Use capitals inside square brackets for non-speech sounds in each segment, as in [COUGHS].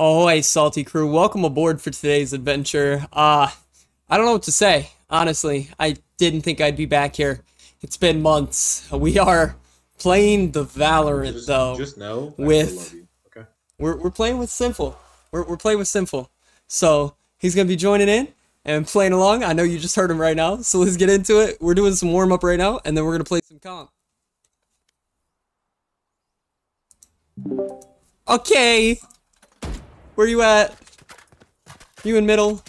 Oh, hey, Salty Crew. Welcome aboard for today's adventure. Uh, I don't know what to say, honestly. I didn't think I'd be back here. It's been months. We are playing the Valorant, Just, though. just know with-. Okay. We're, we're playing with Sinful. We're, we're playing with Sinful. So, he's going to be joining in and playing along. I know you just heard him right now, so let's get into it. We're doing some warm-up right now, and then we're going to play some comp. Okay. Where you at? You in middle?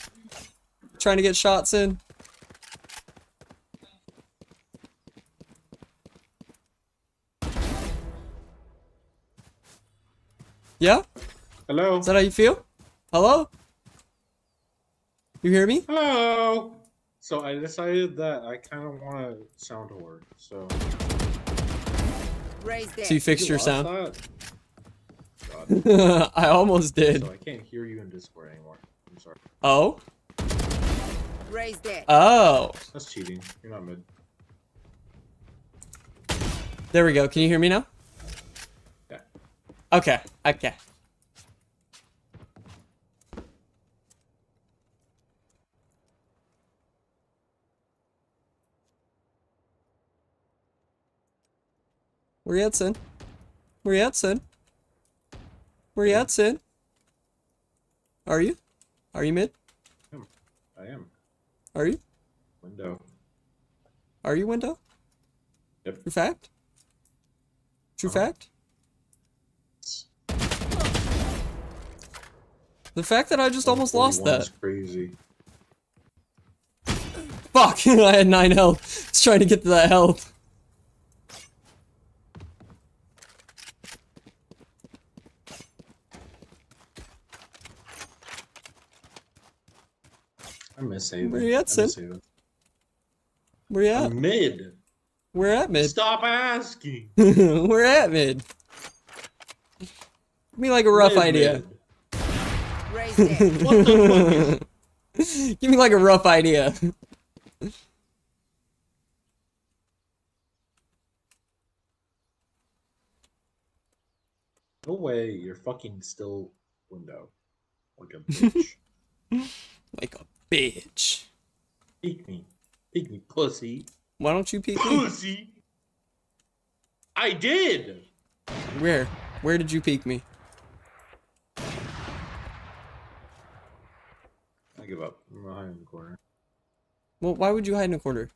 Trying to get shots in? Yeah? Hello. Is that how you feel? Hello? You hear me? Hello. So I decided that I kind of want to sound whore. So. Raise So you dead. fixed You your sound? that? God. [LAUGHS] I almost did. So I can't hear you in Discord anymore. I'm sorry. Oh? Raise dead. Oh. That's cheating. You're not mid. There we go. Can you hear me now? Yeah. Okay. Okay. Where you at, Sin? Where you at, Sin? Where you at, Sid? Are you? Are you mid? I am. Are you? Window. Are you window? Yep. True fact? True Uh-huh. fact? The fact that I just almost lost 41 that. is crazy. Fuck! [LAUGHS] I had 9 health. Just trying to get to that health. I miss Haven. Where you at, I miss Sid? Haven. Where you at? I'm mid. We're at mid. Stop asking. [LAUGHS] We're at mid. Give me like a rough Mid, idea. mid. [LAUGHS] What the fuck is Give me like a rough idea. No way. You're fucking still window. Like a bitch. [LAUGHS] like a bitch. Peek me. Peek me, pussy. Why don't you peek me? Pussy. I did. Where? Where did you peek me? I give up. I'm behind in the corner. Well, why would you hide in a corner?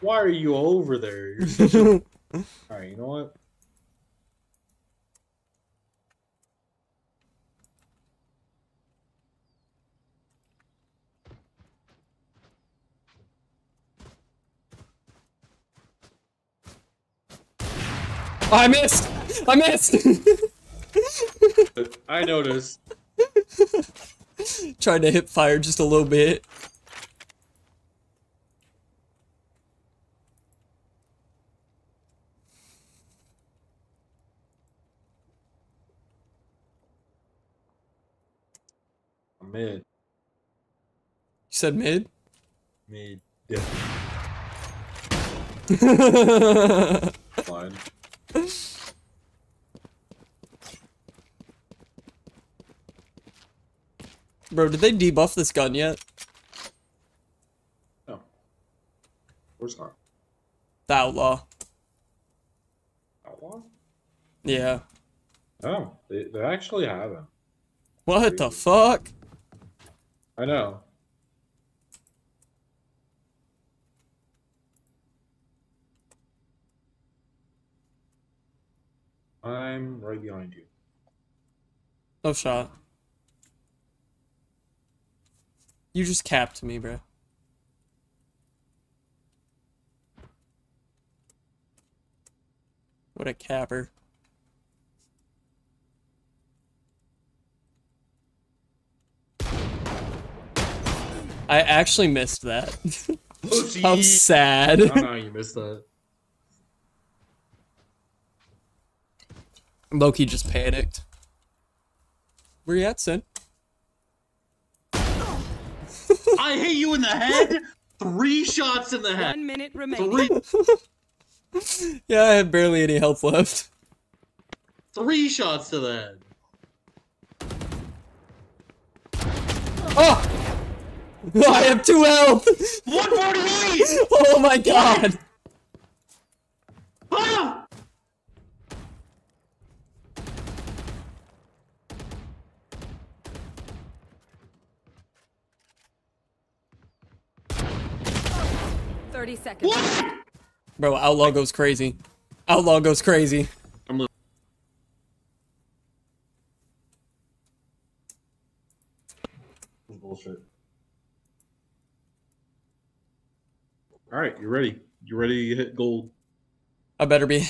Why are you over there? [LAUGHS] You're such a... Alright, you know what? [LAUGHS] I missed! I missed! I noticed. Trying to hip fire just a little bit. Mid. You said mid? Mid. Yeah. [LAUGHS] Fine. Bro, did they debuff this gun yet? No. Where's not? The outlaw. Outlaw? Yeah. Oh, they, they actually haven't. What the fuck? I know. I'm right behind you. No shot. You just capped me, bro. What a capper. I actually missed that. [LAUGHS] I'm sad. I don't how you missed that. Loki just panicked. Where you at, Sin? [LAUGHS] I hit you in the head. Three shots in the head. One minute remaining. Three. [LAUGHS] Yeah, I have barely any health left. Three shots to the head. Oh! [LAUGHS] I have two health! 148! Oh my god! Ah! Thirty seconds. What? Bro, Outlaw goes crazy. Outlaw goes crazy. I'm li- Bullshit. All right, you ready? You ready to hit gold? I better be.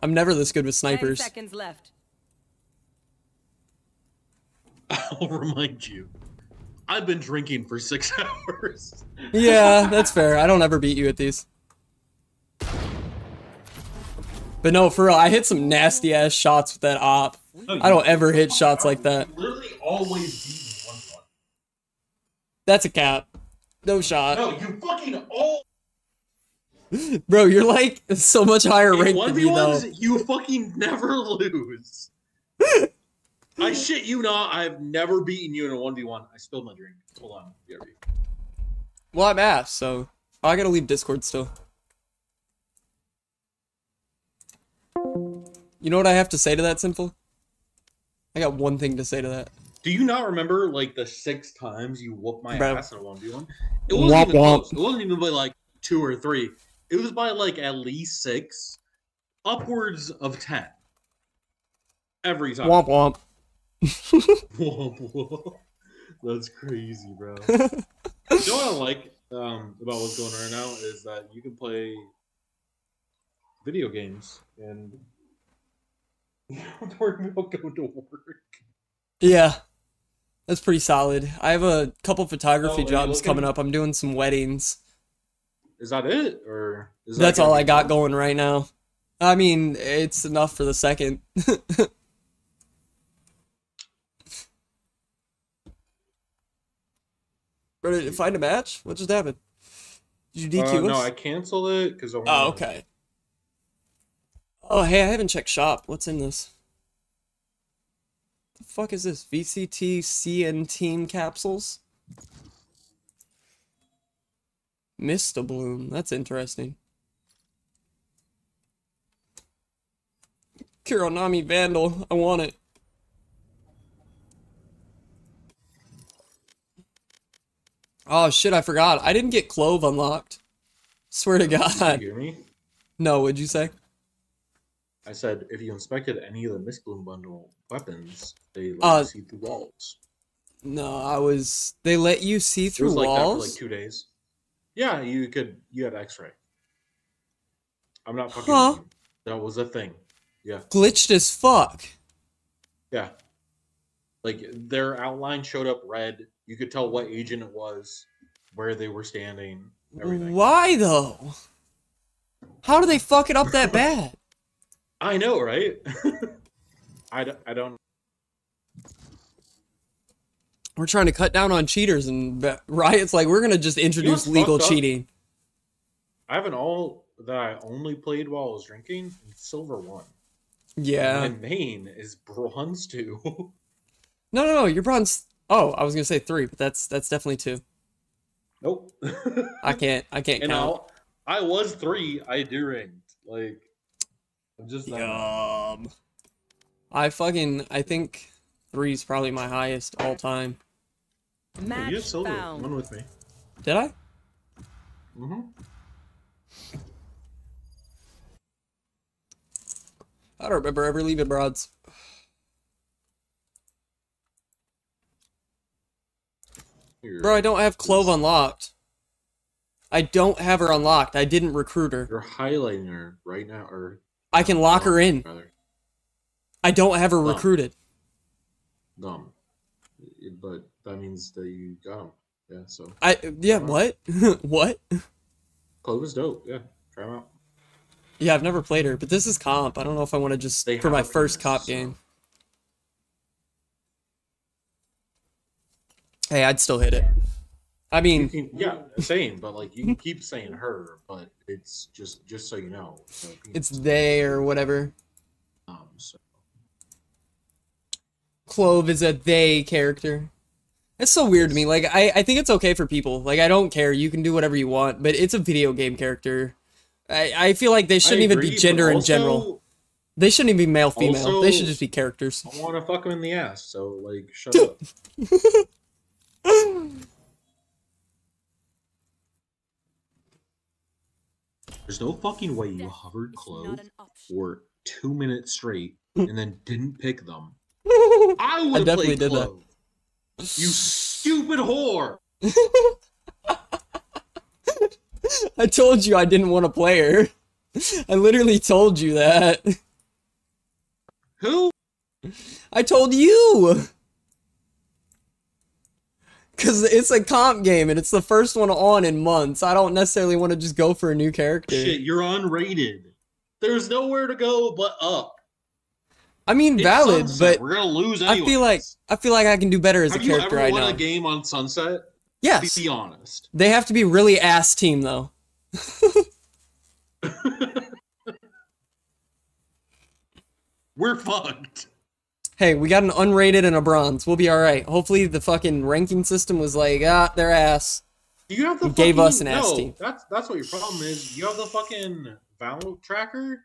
I'm never this good with Ten snipers. seconds left. [LAUGHS] I'll remind you. I've been drinking for six [LAUGHS] hours. Yeah, that's fair. I don't ever beat you at these. But no, for real, I hit some nasty ass shots with that op. I don't ever hit shots like that. Literally always beat one shot. That's a cap. No shot. No, you fucking all. [LAUGHS] Bro, you're like so much higher ranked One than me though. you fucking never [LAUGHS] lose. I shit you not. I've never beaten you in a one v one. I spilled my drink. Hold on, BRB. Well, I'm ass, so oh, I gotta leave Discord still. You know what I have to say to that, Simple? I got one thing to say to that. Do you not remember like the six times you whooped my Bro. ass in a one v one? It wasn't Womp even womp. close. It wasn't even by like two or three. It was by like at least six, upwards of ten. Every time. Womp womp. Whoa, [LAUGHS] whoa. That's crazy, bro. [LAUGHS] you know what I like um, about what's going on right now is that you can play video games and [LAUGHS] you don't have to worry about going to work. Yeah. That's pretty solid. I have a couple photography Oh, jobs coming up. I'm doing some weddings. Is that it, or is that That's all I got going right now. I mean, it's enough for the second. You find a match? What just happened? Did you Uh, DQ no. I canceled it because Oh, okay. Oh, hey, I haven't checked shop. What's in this? The fuck is this? VCT CN Team capsules? Mystbloom. That's interesting. Kuronami Vandal. I want it. Oh shit, I forgot. I didn't get Clove unlocked. Swear to Did you God. hear me? No, what'd you say? I said if you inspected any of the Mystbloom bundle weapons, they let Uh, you see through walls. No, I was. They let you see through It was like that for like two days. Yeah, you could. You had X-ray. I'm not fucking. Huh? That was a thing. Yeah, Glitched as fuck. yeah. Like their outline showed up red. You could tell what agent it was, where they were standing, everything. Why though? How do they fuck it up that [LAUGHS] bad? I know, right? [LAUGHS] I, d- I don't. We're trying to cut down on cheaters, and Riot's like, we're gonna just introduce legal cheating. I have an all that I only played while I was drinking. and Silver one. Yeah. My main is bronze two. [LAUGHS] No, no, no. You're bronze. Oh, I was gonna say three, but that's that's definitely two. nope. [LAUGHS] I can't. I can't and count. I'll, I was three. I do ranked. Like, I'm just that bad. Yum. I fucking. I think three's probably my highest all time. Match you have silver. found. One with me. Did I? Mm-hmm. I don't remember ever leaving broads. Bro, I don't have Clove unlocked. I don't have her unlocked. I didn't recruit her. You're highlighting her right now, or I can oh, lock her in. Rather, I don't have her Oh. recruited. dumb. But that means that you got him. Yeah. So I yeah, what? [LAUGHS] what? Clove is dope. Yeah. Try him out. Yeah, I've never played her, but this is comp. I don't know if I want to just They for my first cop so- game. Hey, I'd still hit it. I mean, can, yeah, same. But like, you can keep saying her, but it's just just so you know. So, it's they or whatever. um. So Clove is a they character. It's so weird to me. Like I, I think it's okay for people. Like I don't care. You can do whatever you want, but it's a video game character. I, I feel like they shouldn't I even be gender in general. They shouldn't even be male female. they should just be characters. I want to fuck them in the ass, so like, shut up. [LAUGHS] There's no fucking way you hovered is clove not an option. for two minutes straight [LAUGHS] and then didn't pick them. I would have definitely played did that. You stupid whore. [LAUGHS] I told you I didn't want to play her. I literally told you that. Who? I told you. Cause it's a comp game and it's the first one on in months. I don't necessarily want to just go for a new character. Shit, you're unrated. There's nowhere to go but up. I mean, It's valid, Sunset. but we're gonna lose I feel like I feel like I can do better as Have a you character ever right won now. a game on Sunset? Yes, Be honest. they have to be really ass team though. [LAUGHS] We're fucked. Hey, we got an unrated and a bronze. We'll be all right. Hopefully, the fucking ranking system was like, ah, their ass. You have the You gave fucking, us an ass no, team. That's that's what your problem is. You have the fucking Valve tracker.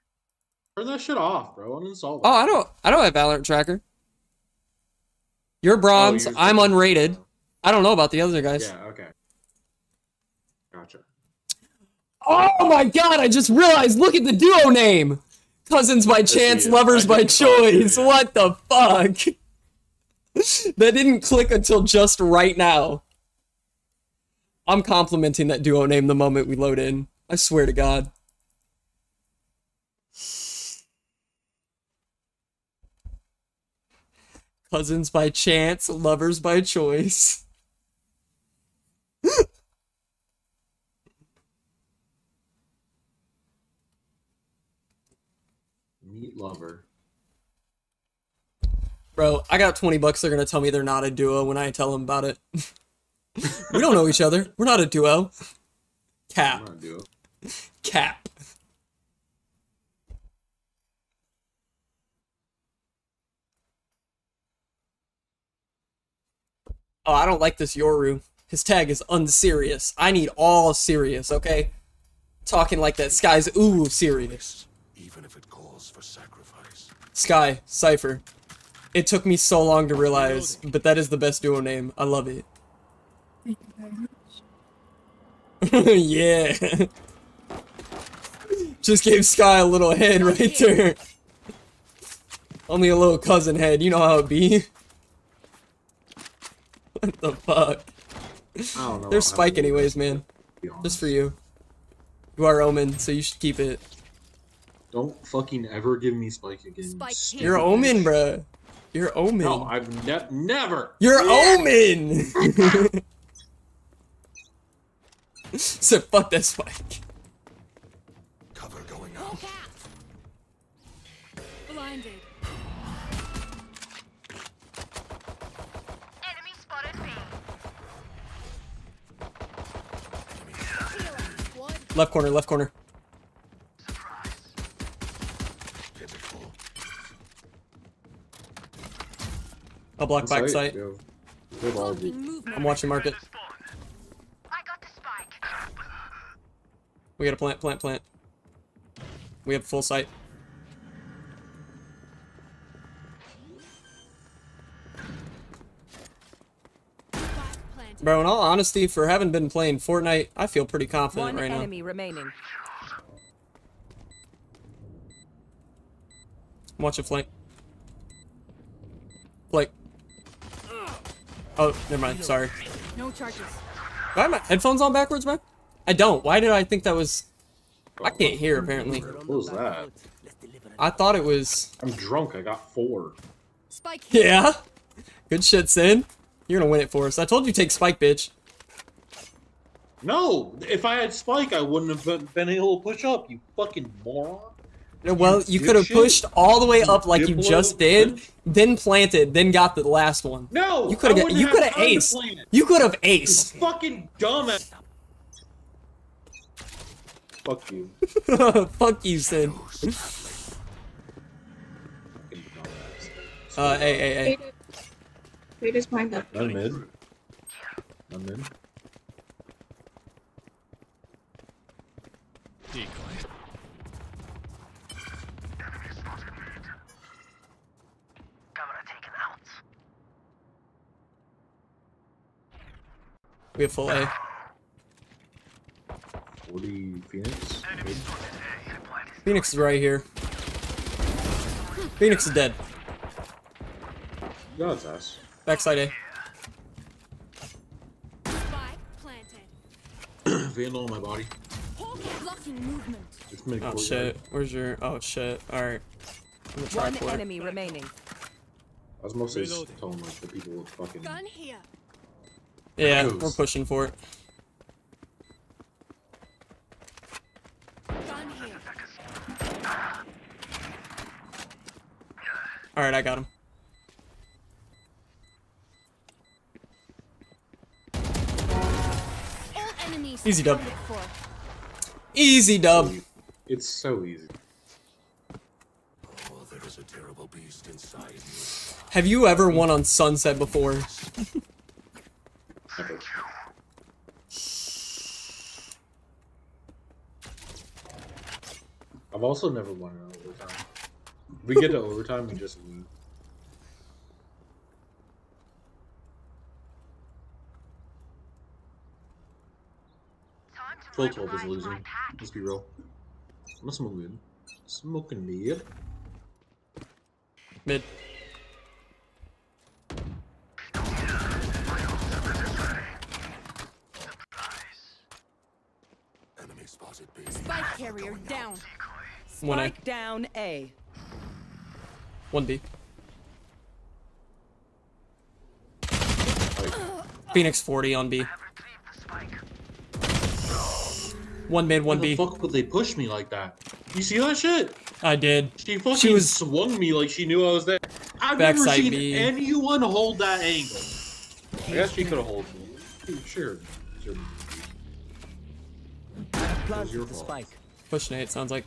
Turn that shit off, bro. Uninstall. Oh, I don't, I don't have Valorant tracker. You're bronze. you're- I'm unrated. I don't know about the other guys. Yeah. Okay. Gotcha. Oh my god! I just realized. Look at the duo name. Cousins by chance, lovers by didn't saw it, choice. What the fuck? [LAUGHS] that didn't click until just right now. I'm complimenting that duo name the moment we load in. I swear to God. Cousins by chance, lovers by choice. [LAUGHS] Meat lover. Bro, I got 20 bucks. They're gonna tell me they're not a duo when I tell them about it. [LAUGHS] we don't know each other. We're not a duo. Cap. do it. Cap. Oh, I don't like this Yoru. His tag is unserious. I need all serious, okay? Talking like that. Sky's ooh serious. Even if it calls for sacrifice. Sky, Cypher. It took me so long to realize, but that is the best duo name. I love it. [LAUGHS] yeah. Just gave Sky a little head right there. Only a little cousin head. You know how it be. [LAUGHS] What the fuck? I don't know. There's Spike anyways, man. to be honest. Just for you. You are Omen, so you should keep it. Don't fucking ever give me Spike again. Spike stupid You're Omen, bitch. bruh. You're Omen. No, I've ne- never. You're Omen! [LAUGHS] [LAUGHS] so fuck that spike. Cover going out. Blinded. Enemy spotted B. Left corner, left corner. I'll block back sight. Yo, good all good. Blocking movement. I'm watching market. I got the spike. We gotta plant, plant, plant. We have full sight. Bro, in all honesty, for having been playing Fortnite, I feel pretty confident One right now. enemy remaining. I'm watching flank. Flank. Oh, never mind. Sorry. No charges. Do I have my headphones on backwards, man? I don't. Why did I think that was... I can't hear, apparently. What was that? I thought it was... I'm drunk. I got four. Spike. Yeah? Good shit, Sin. You're gonna win it for us. I told you take Spike, bitch. No, if I had Spike, I wouldn't have been, been able to push up. You fucking moron. No, Well, you could have pushed all the way up like you Diplo just did, then planted, then got the last one. No, You could have you could have time aced. You could have You aced. fucking dumbass. Fuck you. [LAUGHS] Fuck you, Sin. Fucking dumbass. Uh, hey, hey, hey. Wait, is mine up? I'm mid. I'm in. Camera We have full A. 40 Phoenix. Mid. Phoenix is right here. Phoenix is dead. Got his ass. Backside A. [CLEARS THROAT] Vandal on my body. Blocking movement. Oh courtyard. shit. Where's your? Oh shit. All right. I'm gonna try One for enemy remaining. I was mostly just telling like the people with fucking. Gun here. Yeah, Goes. we're pushing for it. All right, I got him. Easy dub. Easy dub. It's so easy. Oh, there is a terrible beast inside you. Have you ever won on Sunset before? [LAUGHS] I've also never won in overtime. We get to overtime and just lose. Full 12 is losing. Let's be real. I'm smoking. Smoking mid. Mid. Enemy spotted B. Spike carrier down. One A. Spike down A. One B. Phoenix 40 on B. One mid, one Why the B. fuck would they push me like that? You see that shit? I did. She fucking She was- swung me like she knew I was there. I've never seen B. anyone hold that angle. I guess she could have held me. Sure. sure. Planted your the fault. spike. Push Nate, sounds like.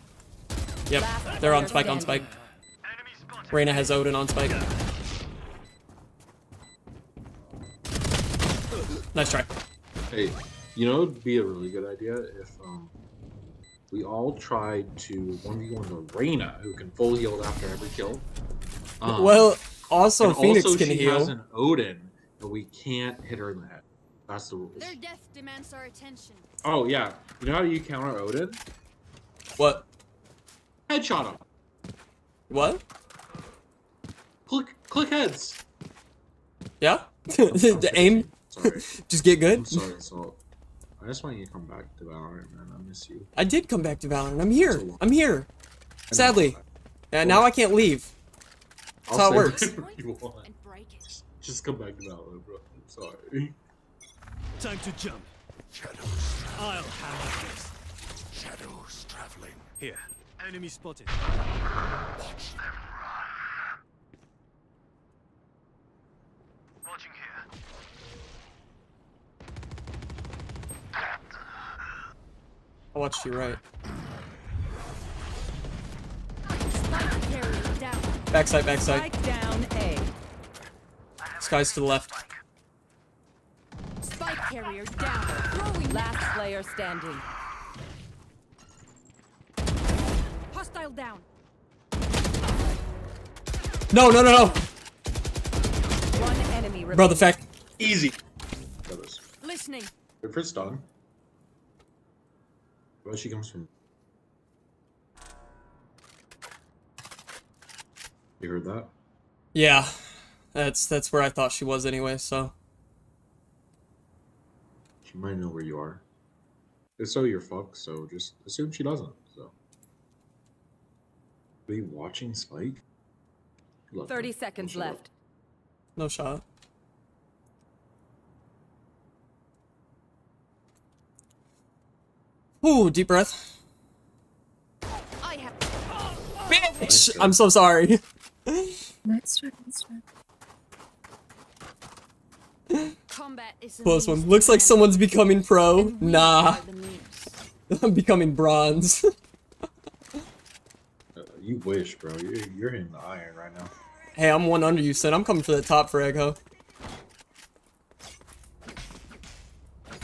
Yep, they're on spike, on spike. Reyna has Odin on spike. Nice try. Hey, you know it'd be a really good idea if um we all tried to one v one the Reyna who can full heal after every kill. Um, well, also and Phoenix also can she heal. has an Odin, but we can't hit her in the head. That's the rules. Their death demands our attention. Oh yeah, you know how you counter Odin? What? Headshot him. What? Click, click heads. Yeah? [LAUGHS] the aim? Sorry, [LAUGHS] Just get good? I'm good? sorry, Salt. I just want you to come back to Valorant, man. I miss you. I did come back to Valorant. I'm here. I'm here. Sadly. And now I can't leave. I'll how it works. you want. And break it. Just come back to Valorant, bro. I'm sorry. Time to jump. Shadows. I'll hammer this. Shadows traveling. Here. Enemy spotted. Watch them. run. Watching here. I watched you right. Spike carrier down. Backside, backside. Spike down A. Sky's to the left. Spike carrier down. Throwing Last player standing. Hostile down. No, no, no, no. One enemy remaining. Bro, the fact. Easy. Brothers. Listening. Wait for it's. Where she comes from. You heard that? Yeah. That's that's where I thought she was anyway, so. She might know where you are. If so, you're fucked, so just assume she doesn't, so. Be watching Spike? Look, 30 man, seconds shut up. left. No shot. Ooh, deep breath. I have. Bitch! I'm so sorry. Let's try, let's try. [LAUGHS] Close one. Looks like someone's becoming pro. Nah. [LAUGHS] I'm becoming bronze. [LAUGHS] uh, you wish, bro. You're, you're hitting the iron right now. Hey, I'm one under you, son. I'm coming for the top frag, ho.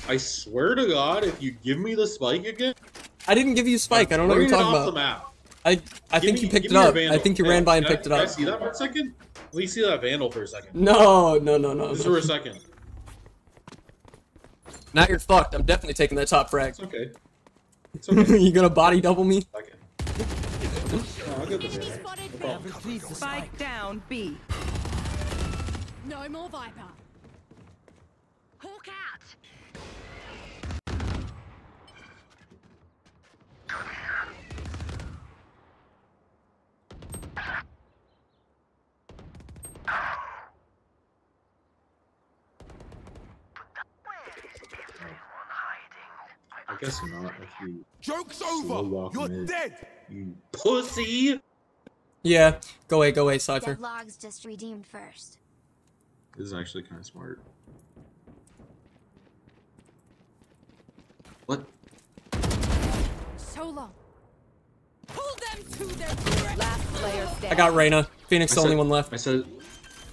I swear to God, if you give me the spike again... I didn't give you spike. I don't know what you're talking about. The map. I, I think me, you picked it up. I think you hey, ran by and I, picked it up. I see that for a second? Please see that vandal for a second. No, no, no, no. Just for a second. Now you're fucked. I'm definitely taking that top frag. It's okay. It's [LAUGHS] okay. you gonna body double me? Second. No, I'll get the Enemy vandal. B. spike down B. No more Viper. Hawk out. Where is everyone hiding? I guess not. If you Joke's over. You're mid. dead. you pussy. Yeah. Go away. Go away, Cypher. logs just redeemed first. This is actually kind of smart. What? So long. Pull them to their. Last player standing. I got Reyna. Phoenix, the only one left. I said,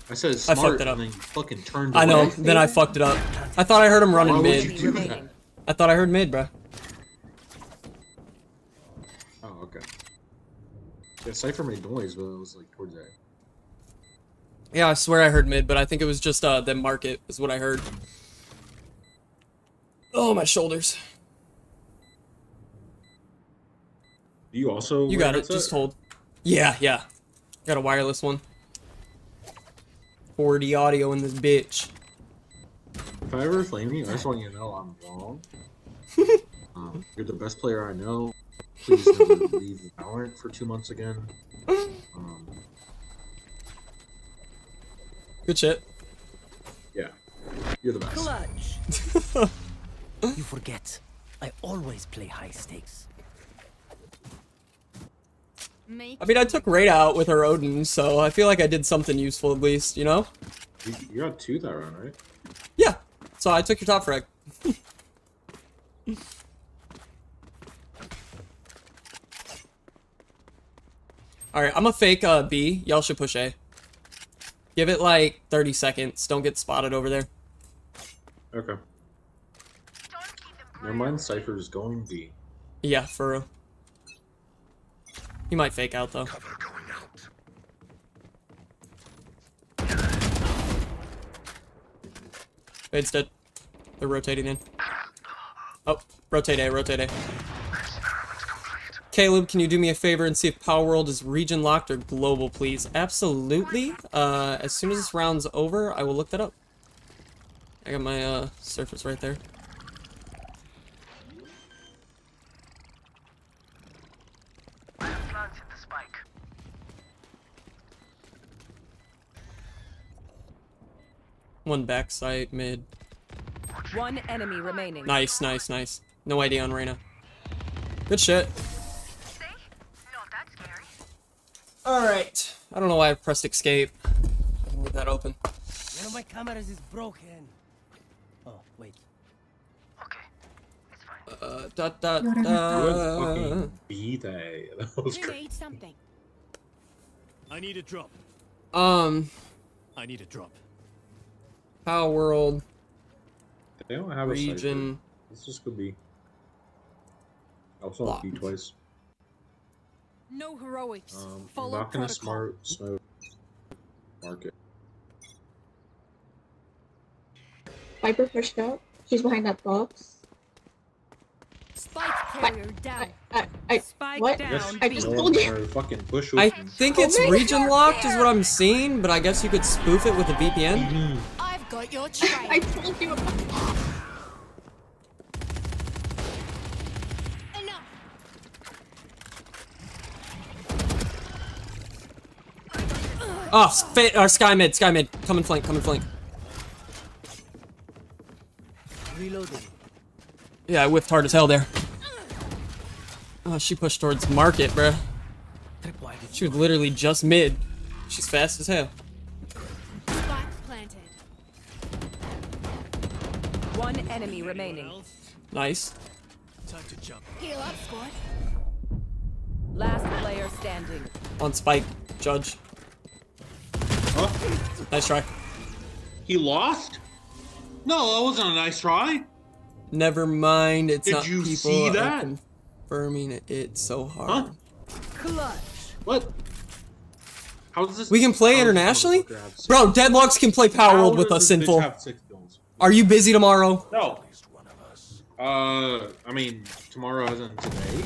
I said I fucked it up. and then you fucking turned. I know. Then I fucked it up. I thought I heard him Why running would mid. You do that? remaining. I thought I heard mid, bruh. Oh, okay. Yeah, Cypher made noise, but it was like towards that. Yeah, I swear I heard mid, but I think it was just uh them market is what I heard. Oh, my shoulders. Do you also? You got it. Just hold. Yeah, yeah. Got a wireless one. 4D audio in this bitch. If I ever flame you, I just want you to know I'm wrong. [LAUGHS] um, you're the best player I know. Please never leave Valorant for two months again. Um, Good shit. yeah, you're the best. Clutch. [LAUGHS] You forget. I always play high stakes. I mean, I took Reyna out with her Odin, so I feel like I did something useful at least, you know? You, you got two that round, right? Yeah. So I took your top frag. [LAUGHS] Alright, I'm a fake uh, B. Y'all should push A. Give it like 30 seconds. Don't get spotted over there. Okay. Don't keep them Never mind. Cypher's going B. Yeah, for real. He might fake out though. Cover going out. Fade's dead. They're rotating in. Oh, rotate A, rotate A. Caleb, can you do me a favor and see if Palworld is region locked or global, please? Absolutely. Uh, as soon as this round's over, I will look that up. I got my uh, surface right there. One backside mid. One enemy remaining. Nice, nice, nice. No idea on Reyna. Good shit. See? Not that scary. Alright. I don't know why I pressed escape. I can leave that open. One of my cameras is broken. Oh, wait. Okay. It's fine. Uh, da, da, You went da. fucking B day. [LAUGHS] That was Who great. something? I need a drop. Um, I need a drop. Palworld, They don't have a region. Let's just go B. I also want B Locked. twice. No heroics. Um, I'm Follow not gonna protocol. smart smoke market. Viper pushed out. He's behind that box. Spike carrier down. I, I, I, Spike what? down. Yes, I B. just no told you. fucking push I think it's region locked is what. I'm seeing, but I guess you could spoof it with a VPN. Mhm. I've got your [LAUGHS] I trail. told you. Enough. Oh, sp- or Sky mid, Sky mid. Come and flank, come and flank. Reloading. Yeah, I whiffed hard as hell there. Oh, she pushed towards market, bruh. Tripwire. She was literally just mid. She's fast as hell. Remaining. Nice. Time to jump. Heal up, squad. Last player standing. On spike, Judge. Oh, Nice try. he lost? No, that wasn't a nice try. Never mind. It's Did not you people see are that? confirming it. So hard. Huh? Clutch. What? How does this? We can play how does this internationally? motherfucker have six- Bro, Deadlocks can play Palworld with us, this bitch Sinful. have six kills? Are you busy tomorrow? No. At least one of us. Uh, I mean, tomorrow isn't today.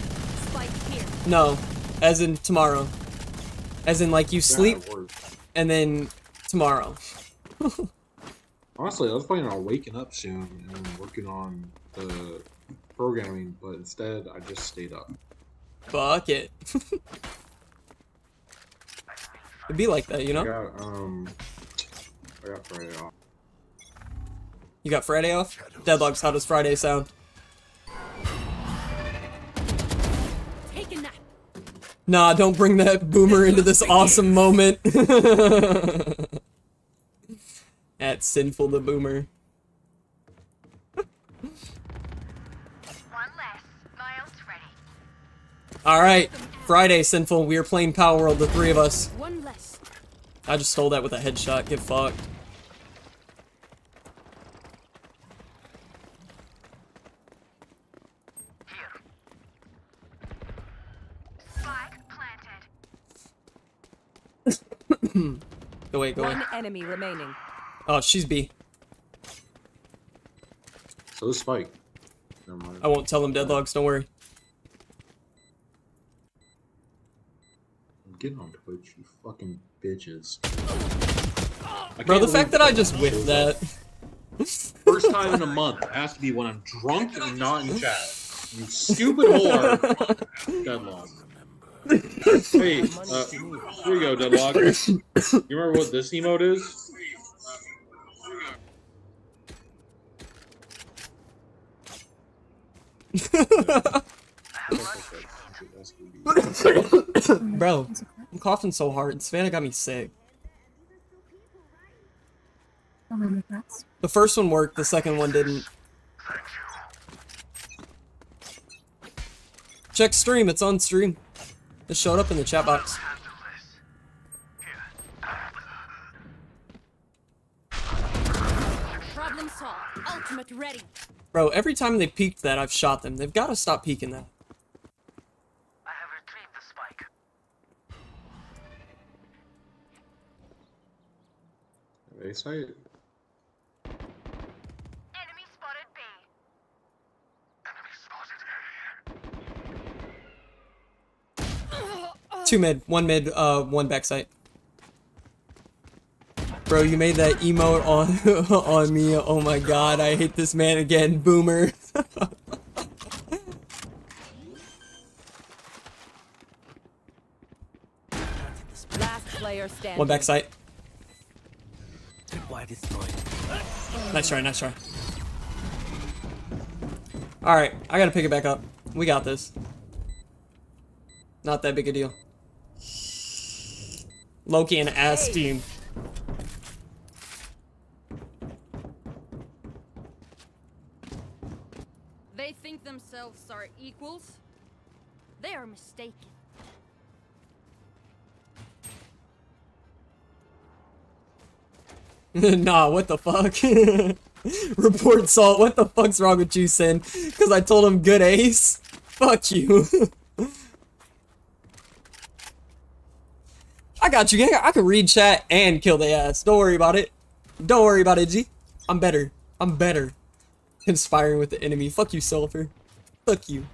Spike here. No. As in tomorrow. As in, like, you sleep Yeah, and then tomorrow. [LAUGHS] Honestly, I was planning on waking up soon and working on the programming, but instead I just stayed up. Fuck it. [LAUGHS] It'd be like that, you know? I know? got um, I got Friday off. You got Friday off? Deadlocks, how does Friday sound? Nah, don't bring that boomer into this [LAUGHS] awesome moment. [LAUGHS] At Sinful the Boomer. One less. Miles ready. Alright, Friday, Sinful. We are playing Palworld, the three of us. One less. I just stole that with a headshot. Get fucked. Go away, go away. One enemy remaining. Oh, she's B. So is Spike. Never mind. I won't tell them Deadlocks, don't worry. Get on Twitch, you fucking bitches. Bro, the fact that I just whiffed that. First time in a month. It has to be when I'm drunk and not in chat. You stupid whore. [LAUGHS] Deadlock. Hey, uh, here you go, Deadlock. You remember what this emote is? Bro, I'm coughing so hard. Savannah got me sick. The first one worked, the second one didn't. Check stream, it's on stream. It showed up in the chat box. Problem solved. Ultimate ready. Bro, every time they peeked that, I've shot them. They've got to stop peeking that. I have retrieved the spike. They say Enemy spotted B. Enemy spotted A. Two mid, one mid, uh, one backside. Bro, you made that emote on [LAUGHS] on me. Oh my god, I hate this man again, boomer. [LAUGHS] One backside. Nice try, nice try. Alright, I gotta pick it back up. We got this. Not that big a deal. Loki and ass team. They think themselves are equals. They are mistaken. [LAUGHS] nah, what the fuck? [LAUGHS] Report Salt, what the fuck's wrong with you, Sin? Because I told him good ace? Fuck you. [LAUGHS] I got you, gang. I can read chat and kill the ass. Don't worry about it. Don't worry about it, G. I'm better. I'm better. Conspiring with the enemy. Fuck you, Sulfur. Fuck you.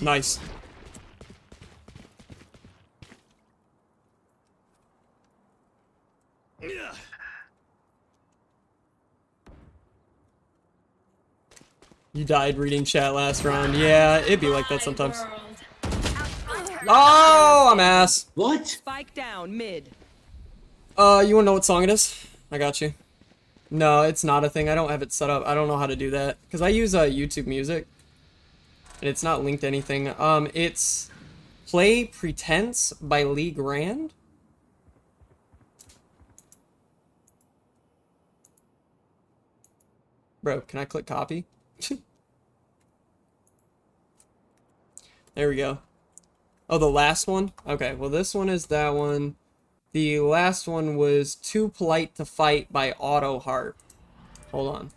Nice. Died reading chat last round. Yeah, it'd be like that sometimes. Oh, I'm ass. What? Spike down mid. Uh, you wanna know what song it is? I got you. No, it's not a thing. I don't have it set up. I don't know how to do that. Because I use uh, YouTube Music. And it's not linked to anything. Um, it's Play Pretense by Lee Grand. Bro, can I click copy? [LAUGHS] there we go. Oh, the last one? Okay, well this one is that one. The last one was Too Polite to Fight by Auto Heart. Hold on.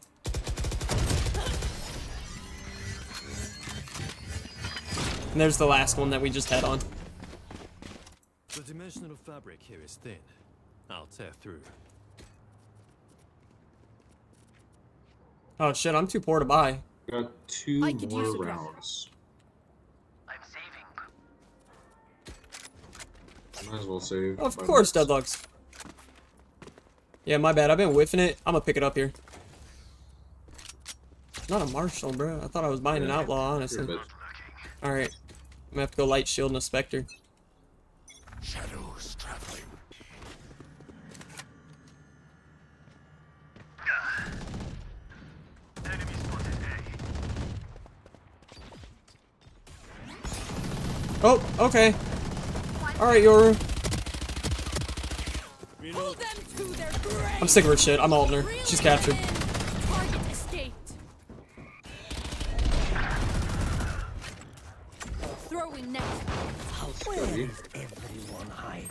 And there's the last one that we just had on. The dimensional fabric here is thin. I'll tear through. Oh shit, I'm too poor to buy. Got two I could more a drop. rounds. Might as well save. Of course, boots. Deadlocks. Yeah, my bad. I've been whiffing it. I'm gonna pick it up here. Not a marshal, bro. I thought I was buying an outlaw, honestly. Alright. I'm gonna have to go light shield and a specter. Shadows traveling. Enemy spotted A. Oh, okay. Alright, Yoru. Pull them to their grave. I'm sick of her shit. I'm ulting her. She's captured. Target escaped. Throwing net. Ready? Everyone hiding.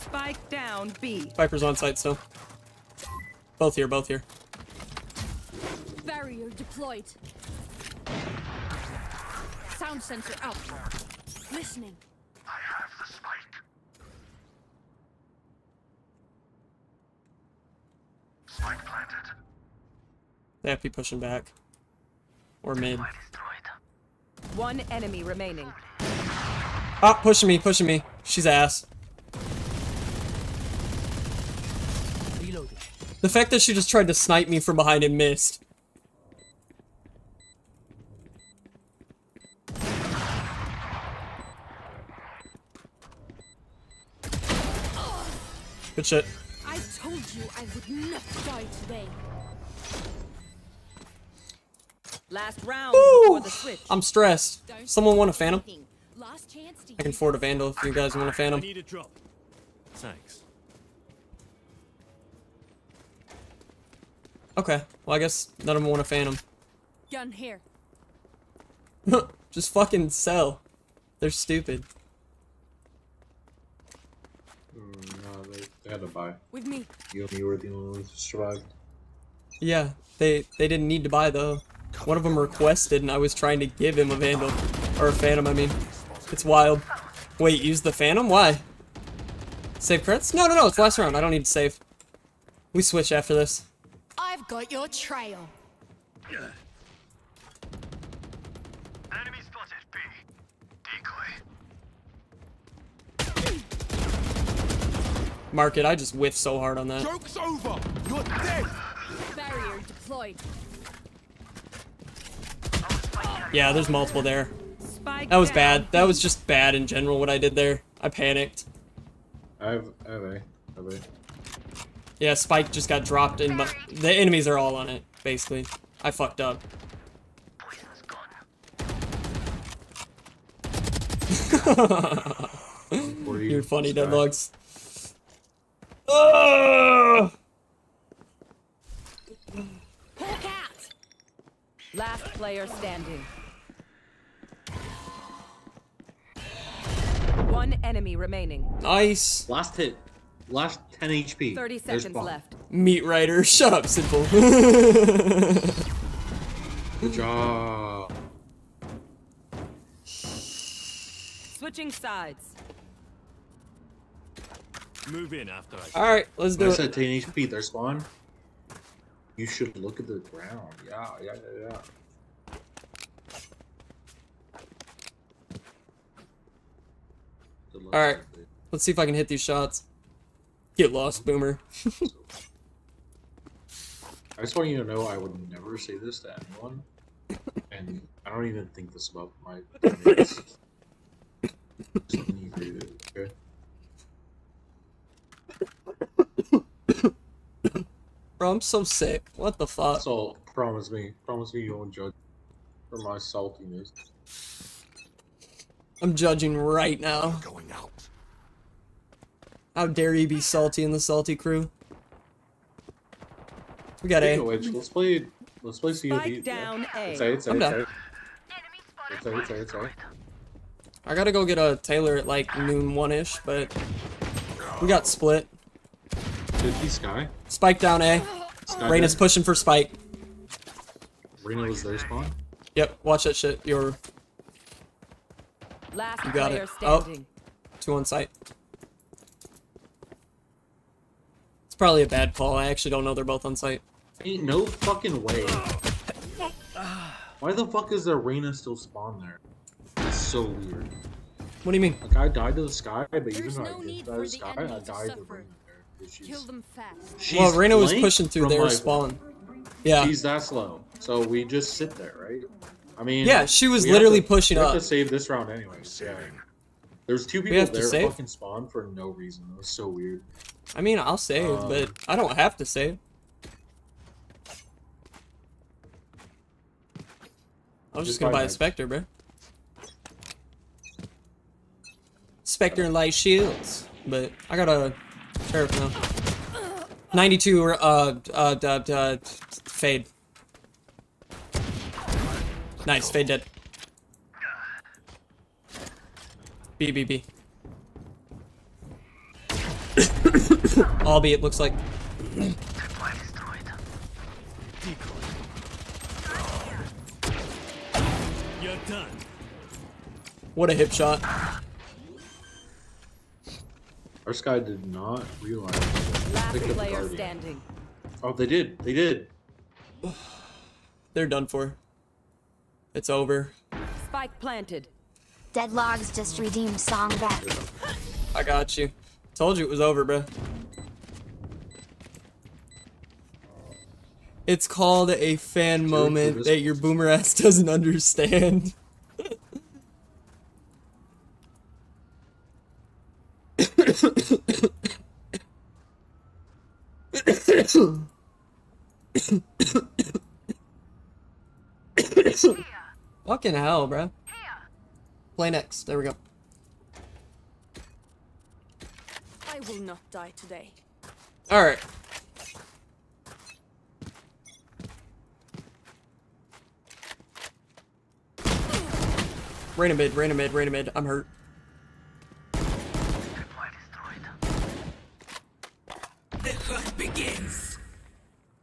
Spike down B. Viper's on site still. Both here, both here. Barrier deployed. Sound sensor out. Listening. I have the spike. Spike planted. They have to be pushing back. Or mid. One enemy remaining. Ah, pushing me, pushing me. She's ass. Reloading. The fact that she just tried to snipe me from behind and missed. Good shit. I told you I would not die today. Last round Woo! before the switch. I'm stressed. Don't Someone want a phantom? Last chance to I can afford a vandal if you guys want a phantom. need a drop. Thanks. Okay, well I guess none of them want a phantom. [LAUGHS] Gun here. Just fucking sell. They're stupid. Mm, no, they, they had to buy. With me. You and me were the only ones who survived. Yeah, they they didn't need to buy though. One of them requested, and I was trying to give him a vandal or a phantom. I mean, it's wild. Wait, use the phantom? Why? Save crits? No, no, no. It's last round. I don't need to save. We switch after this. I've got your trail. Enemy spotted B. Decoy. Mark it. I just whiffed so hard on that. Joke's over. You're dead. Barrier deployed. Yeah, there's multiple there. Spike That was down. bad. That was just bad in general. What I did there. I panicked. I have, I have A. I have A. Yeah, Spike just got dropped in, but the enemies are all on it. Basically, I fucked up. Poison's gone. What are you? [LAUGHS] You're funny, Sky? Deadlocks. Ugh! Hawk out. Last player standing. One enemy remaining. Nice. Last hit. Last 10 HP. 30 seconds left. Meat Rider, [LAUGHS] shut up, Simple. [LAUGHS] Good job. Switching sides. Move in after I. Alright, let's When do I it. said 10 HP, their spawn. You should look at the ground. Yeah, yeah, yeah, yeah. Alright. Sophie. Let's see if I can hit these shots. Get lost, Boomer. [LAUGHS] I just want you to know I would never say this to anyone, and I don't even think this about my teammates. [LAUGHS] Just when you read it, okay? Bro, I'm so sick. What the fuck? So promise me, promise me you won't judge for my saltiness. I'm judging right now. Going out. How dare you be salty in the salty crew? We got Speaking A. of which, let's play. Let's play COD. Spike down A. Say it, say I'm it, down. say it. Enemy spotted Say it, say it, say it. I gotta go get a Taylor at like noon one ish, but we got split. 50 Sky. Spike down A. Sky Reyna's dead. pushing for Spike. Reyna was their spawn. Yep, watch that shit. You're Last You got player it. Oh. standing. two on site. It's probably a bad call. I actually don't know they're both on site. Ain't no fucking way. Why the fuck is there Reyna still spawned there? It's so weird. What do you mean? Like I died to the sky, but even though no I did die to the the sky, I died to suffer. Reyna there. 'cause she's- Kill them fast. well, she's Reyna was pushing through from, their like, spawn. Yeah. She's that slow. So we just sit there, right? I mean, Yeah, she was literally to- pushing we have up. to save this round anyways. Yeah. There's two people have to there save? fucking spawn for no reason. It was so weird. I mean, I'll save, Um, but I don't have to save. I was just Just gonna buy buy a. Spectre, bro. Spectre and light shields, but I got a sheriff now. 92 uh uh, uh, uh fade. Nice, fade dead. B B B. [COUGHS] Albeit looks like Supply destroyed. You're what a hip shot. Our sky did not realize. Last Pick up the player Guardian. standing. Oh, they did. They did. They're done for. It's over. Spike planted. Deadlogs just redeemed song back. I got you. Told you it was over, bro. It's called a fan moment that your boomer ass [LAUGHS] doesn't understand. Fucking hell, bro. Play next. There we go. I will not die today. All right. Reyna mid, Reyna mid, Reyna mid. I'm hurt. Hunt begins.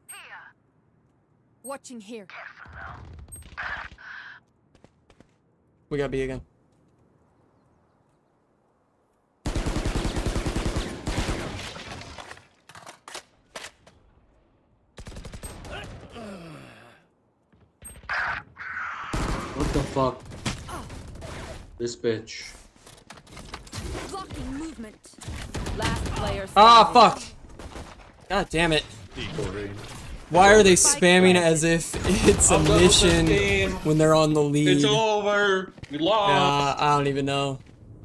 Here. Watching here. We got B again. What the fuck? This bitch. Blocking movement. Last player. Ah, fuck. God damn it. Why are they spamming as if it's a I'm done with this mission when they're on the lead? It's over. We lost. Yeah, I don't even know.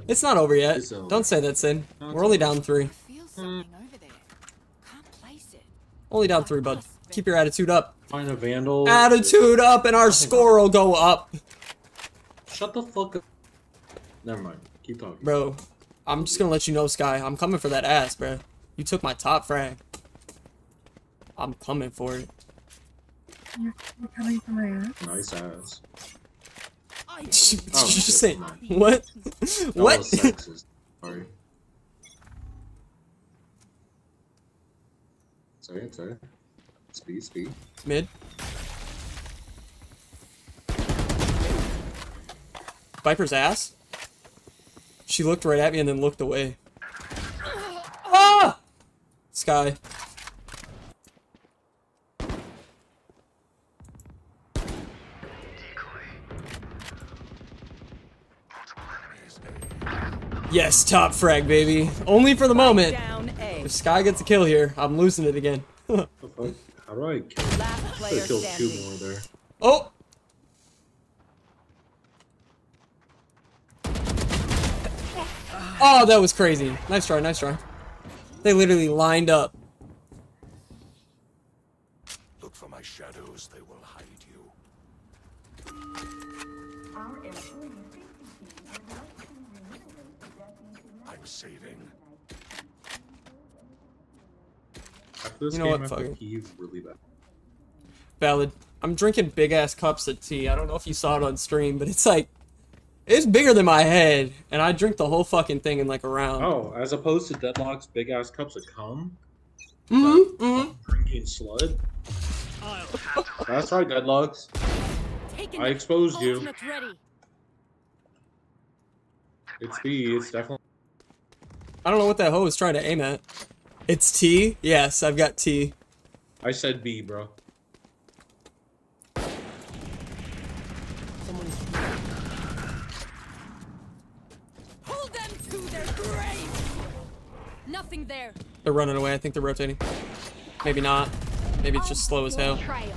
It's not over yet. Over. Don't say that, Sin. No, We're only over. down three. Feel something over there. Can't place it. Only down three, bud. Keep your attitude up. Find a vandal. Attitude up, and our score will go up. Shut the fuck up. Never mind. Keep talking. Bro, I'm just gonna let you know, Sky. I'm coming for that ass, bro. You took my top frag. I'm coming for it. You're coming for my ass. Nice ass. Just Oh, shit, say what? What? sexist. Sorry. Sorry, sorry. Speed, speed. Mid. Viper's ass. She looked right at me and then looked away. Ah! Sky. Yes, top frag, baby. Only for the moment. If Sky gets a kill here, I'm losing it again. What the fuck? How do I kill? I player two more there. oh! Oh, that was crazy. Nice try, nice try. They literally lined up. Look for my shadows, they will hide you. I'm saving. After this You know game, what, I fuck have it. really bad. Valid. I'm drinking big ass cups of tea. I don't know if you saw it on stream, but it's like It's bigger than my head, and I drink the whole fucking thing in like a round. Oh, as opposed to Deadlock's big ass cups of cum, Mm-hmm. mm-hmm. drinking slud. That's right, Deadlocks. I exposed you. Ready. It's B. It's definitely. I don't know what that hoe is trying to aim at. It's T. Yes, I've got T. I said B, bro. Hold them to their grave. Nothing there. They're running away. I think they're rotating. Maybe not. Maybe it's just slow as hell. Trail.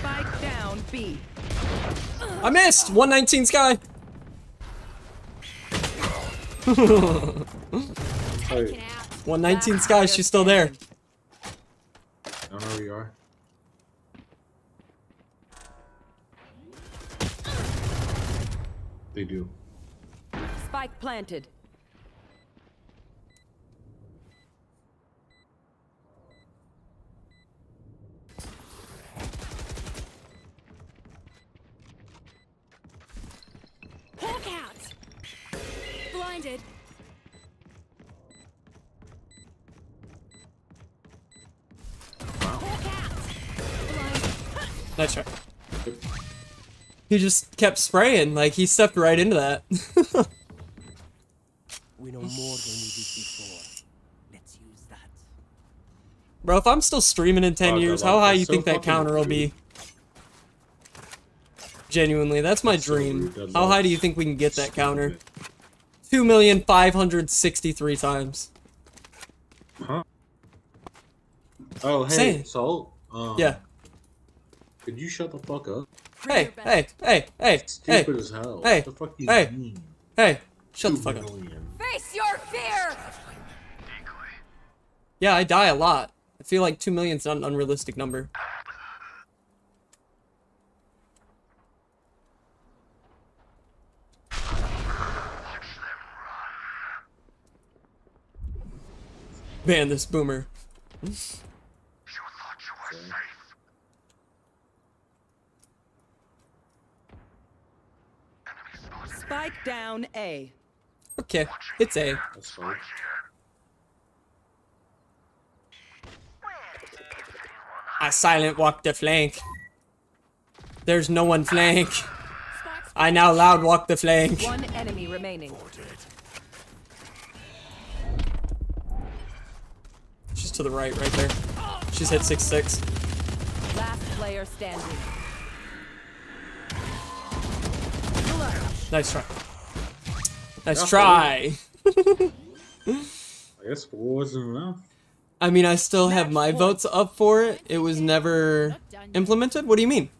Spike down B. I missed! 119 Sky! [LAUGHS] Hey, 119 Sky, she's still there. I don't know where you are. they do. Spike planted. Hawk out. Blinded. Nice try. He just kept spraying, like he stepped right into that. [LAUGHS] We know more than we did before. Let's use that. Bro, if I'm still streaming in 10 Oh, years, how high that's you so think that fucking counter will be? Genuinely, that's my That's dream. rude, that How high do you think we can get that counter? 2,563 times. Huh? Oh, hey, Saying. Salt. Um, Yeah. Could you shut the fuck up? Hey, hey, hey, hey, hey, Stupid as hell. hey, What the fuck do you hey, mean? hey, shut the Two fuck up. Face your fear. Yeah, I die a lot. I feel like 2 million's not an unrealistic number. Man, this boomer. Spike down A. Okay, it's A. That's fine. I silent walk the flank. There's no one flank. I now loud walk the flank. One enemy remaining. She's to the right, right there. She's hit 6-6. Last player standing. Nice try. Nice Yeah, try. [LAUGHS] I guess four wasn't enough. I mean, I still have my votes up for it. It was never implemented? What do you mean?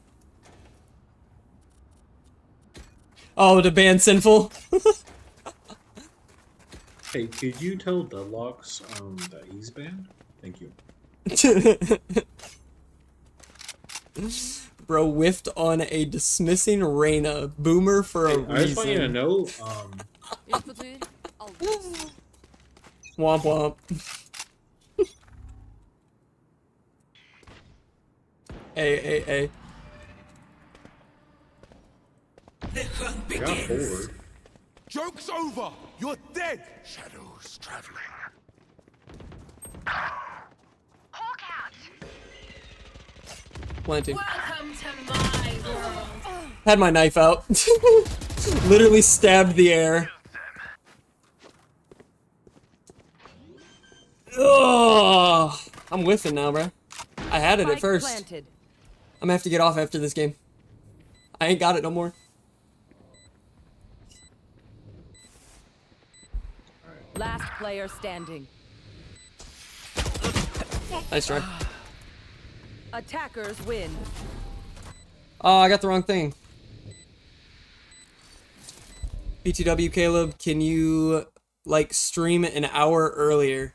Oh, to ban Sinful? [LAUGHS] Hey, could you tell Deadlocks um, that he's banned? Thank you. [LAUGHS] Bro whiffed on a dismissing Reyna. Boomer for a Hey, I just want you to reason. know, um, Infiltrated. I'll lose. Womp womp. [LAUGHS] hey, hey, hey. I got forward. Joke's over! You're dead! Shadows traveling. Planting. My. Had my knife out. [LAUGHS] Literally stabbed the air. Ugh. I'm whiffing now, bro. I had it at first. planted. I'm gonna have to get off after this game. I ain't got it no more. Last player standing. Nice try. Attackers win. Oh, I got the wrong thing. BTW Caleb, can you like stream an hour earlier?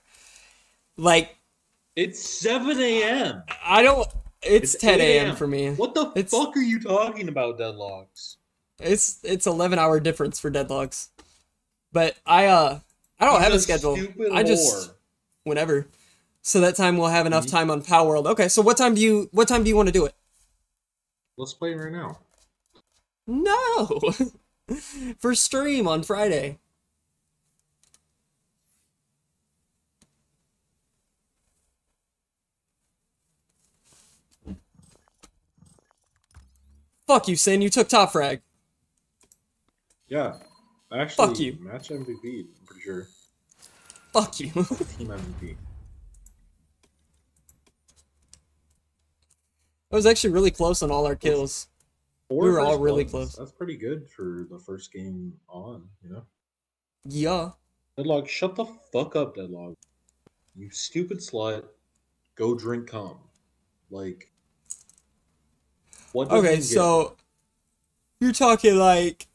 Like It's 7 a.m. I don't it's, 10 a.m. for me. What the It's- fuck are you talking about, Deadlocks? It's it's 11 hour difference for deadlocks. But I uh I don't He's have a a schedule. I just whenever. So that time we'll have enough Mhm. time on Palworld. Okay, so what time do you what time do you want to do it? Let's play right now. No! [LAUGHS] For stream on Friday. Fuck you, Sin. You took top frag. Yeah. Actually, Fuck you. Match MVP, I'm pretty sure. Fuck you. Team MVP. It was actually really close on all our kills. Four We were all really bloods. close. That's pretty good for the first game on, you know? Yeah. Deadlock, shut the fuck up, Deadlock. You stupid slut. Go drink cum. Like, what? does Okay, he get? so you're talking like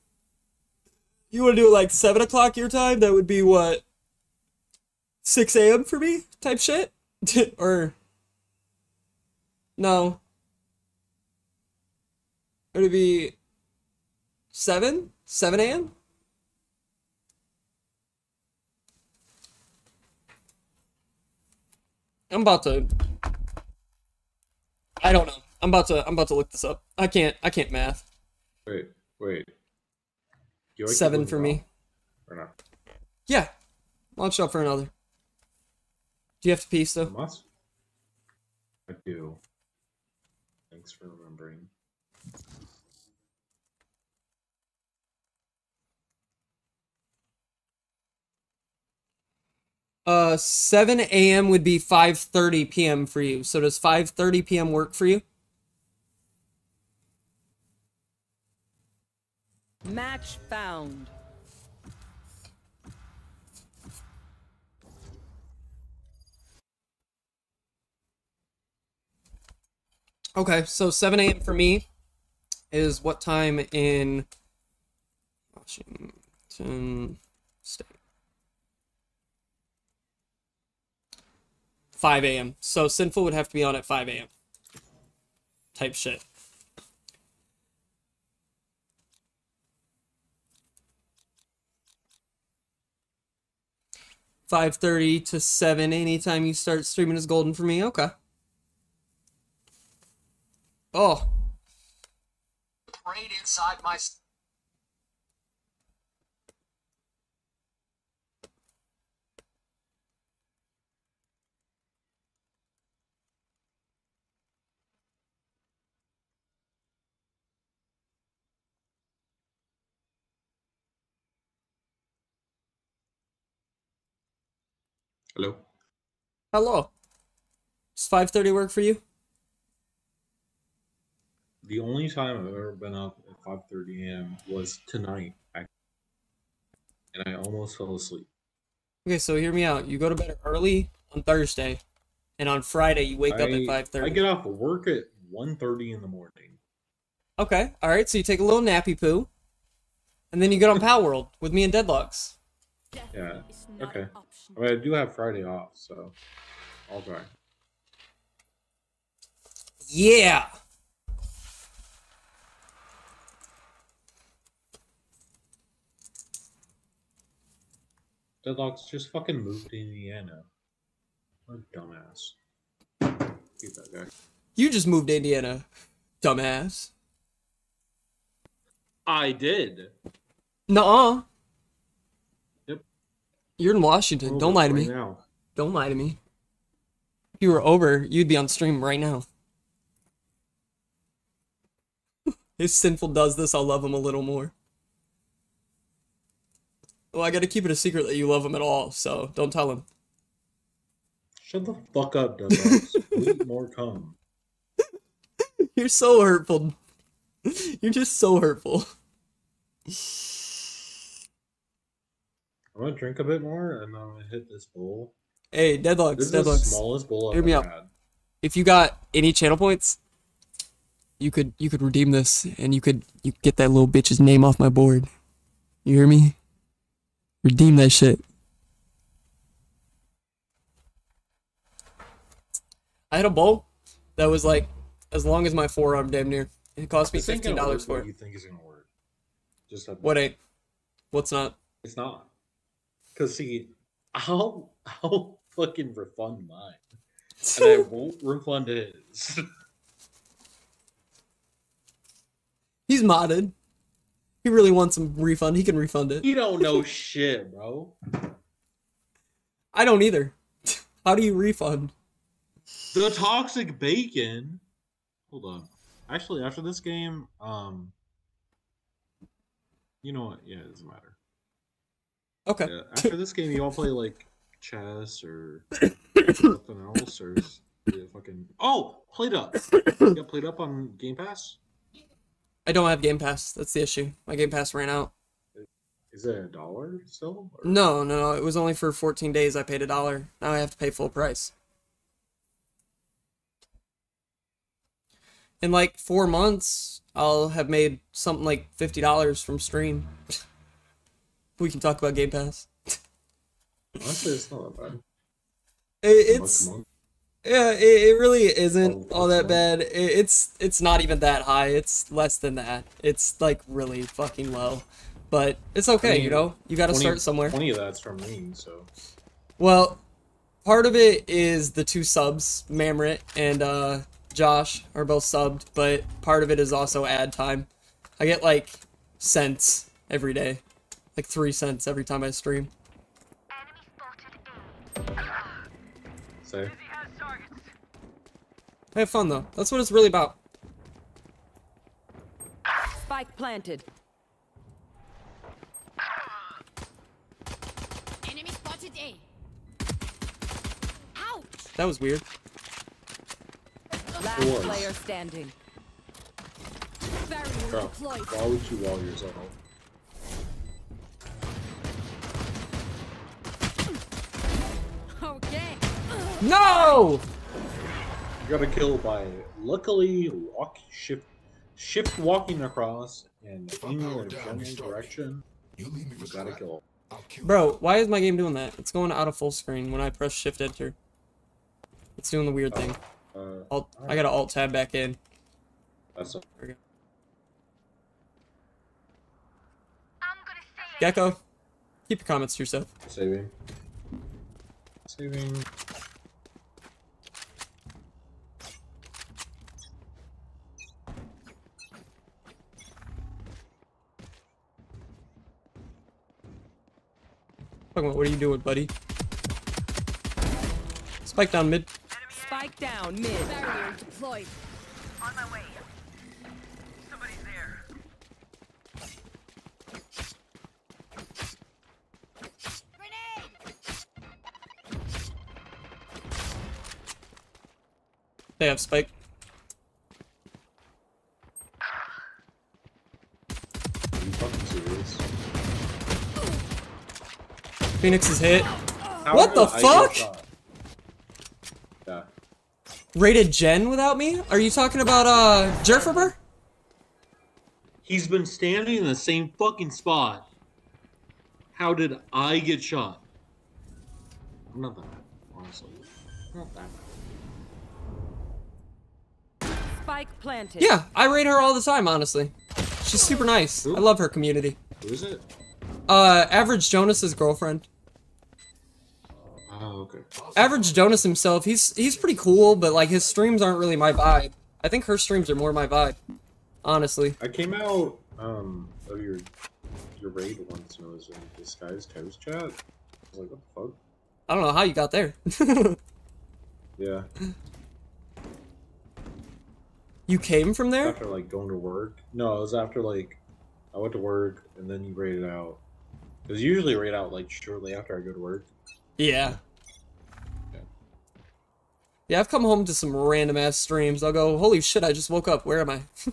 you want to do it like seven o'clock your time? That would be what six a.m. for me type shit, [LAUGHS] or no? It'd be seven, seven a.m. I'm about to. I don't know. I'm about to. I'm about to look this up. I can't. I can't math. Wait, wait. I Seven for me. Or not? Yeah. Launch up for another. Do you have to pee still? Must. I do. Thanks for Uh, 7 a.m. would be 5:30 p.m. for you. So does 5:30 p.m. work for you? Match found. Okay, so 7 a.m. for me is what time in Washington 5 a.m. So Sinful would have to be on at 5 a.m. Type shit. Five thirty to seven. Anytime you start streaming is golden for me. Okay. Oh, inside my. Hello? hello. Does five thirty work for you? The only time I've ever been up at 5:30 a.m. was tonight, and I almost fell asleep. Okay, so hear me out. You go to bed early on Thursday, and on Friday you wake up at I- five I get off of work at 1:30 in the morning. Okay, all right. So you take a little nappy poo, and then you get on [LAUGHS] Palworld with me and Deadlocks. Yeah. Okay. I, mean, I do have Friday off, so I'll try. Yeah. Deadlock's just fucking moved to Indiana. What a dumbass. Keep that guy. You just moved to Indiana, dumbass. I did. Nuh-uh. You're in Washington. Don't lie to right me. Now. Don't lie to me. If you were over, you'd be on stream right now. [LAUGHS] if Sinful does this, I'll love him a little more. Well, I gotta keep it a secret that you love him at all, so don't tell him. Shut the fuck up, Deadlocks. [LAUGHS] Wait more come. [LAUGHS] You're so hurtful. You're just so hurtful. I'm gonna drink a bit more and then I'm gonna hit this bowl. Hey, Deadlocks, This is the smallest bowl I've Hear me ever out. had. If you got any channel points, you could you could redeem this, and you could you could get that little bitch's name off my board. You hear me? Redeem that shit. I had a bowl that was like as long as my forearm, damn near. It cost me fifteen dollars for what it. You think is gonna work? Just have What ain't? What's not? It's not. Cause see, I'll I'll fucking refund mine, and I [LAUGHS] won't refund his. He's modded. He really wants some refund. He can refund it. You don't know shit, bro. I don't either. [LAUGHS] How do you refund? The toxic bacon. Hold on. Actually, after this game, um, you know what? Yeah, it doesn't matter. Okay. Yeah, after this game, you want to play like chess or [COUGHS] something else, or yeah, fucking oh, played up. You got played up on Game Pass. I don't have Game Pass. That's the issue. My Game Pass ran out. Is it a dollar still? Or- No, no, no. It was only for 14 days. I paid a dollar. Now I have to pay full price. In like four months, I'll have made something like fifty dollars from stream. [LAUGHS] we can talk about Game Pass. Honestly, it's not bad. It, it's yeah, it, it really isn't all that bad. It, it's it's not even that high. It's less than that. It's like really fucking low, but it's okay. I you know, you got to start somewhere. Twenty of that's from me, so Well, part of it is the two subs, Mamrit and uh, Josh are both subbed, but part of it is also ad time. I get like cents every day, like three cents every time I stream. say I have fun though. That's what it's really about. Spike planted. Enemy spotted A. Ouch! That was weird. Last was. player standing. Barrier bro. Why would you wall yourself? Okay. No! You got a kill by luckily walk shift shift walking across and aiming in a general direction. You leave me You got a crap. kill. Kill Bro, why is my game doing that? It's going out of full screen when I press shift enter. It's doing the weird thing. Uh, Alt, I gotta alt tab back in. that's a, I'm Gecko, keep your comments to yourself. saving. Saving. What are you doing, buddy? Spike down mid. Spike down mid. Barrier deployed. on my way. They have spike. Are you fucking serious? Phoenix is hit. How What the I fuck? Yeah. Rated Jen without me? Are you talking about uh Jerferber? He's been standing in the same fucking spot. How did I get shot? I'm not that bad, honestly. I'm not that bad. Spike planted. Yeah, I rate her all the time, honestly. She's super nice. I love her community. Who is it? Uh, Average Jonas's girlfriend. Oh, okay. Average Jonas himself, he's he's pretty cool, but like his streams aren't really my vibe. I think her streams are more my vibe, honestly. I came out um of your your raid once and I was in disguised toast chat. I was like, what the fuck? I don't know how you got there. [LAUGHS] Yeah. You came from there? After like going to work. No, it was after like I went to work and then you raided out. It was usually raid out like shortly after I go to work. Yeah. Yeah. Yeah, I've come home to some random ass streams. I'll go, holy shit, I just woke up. Where am I? [LAUGHS]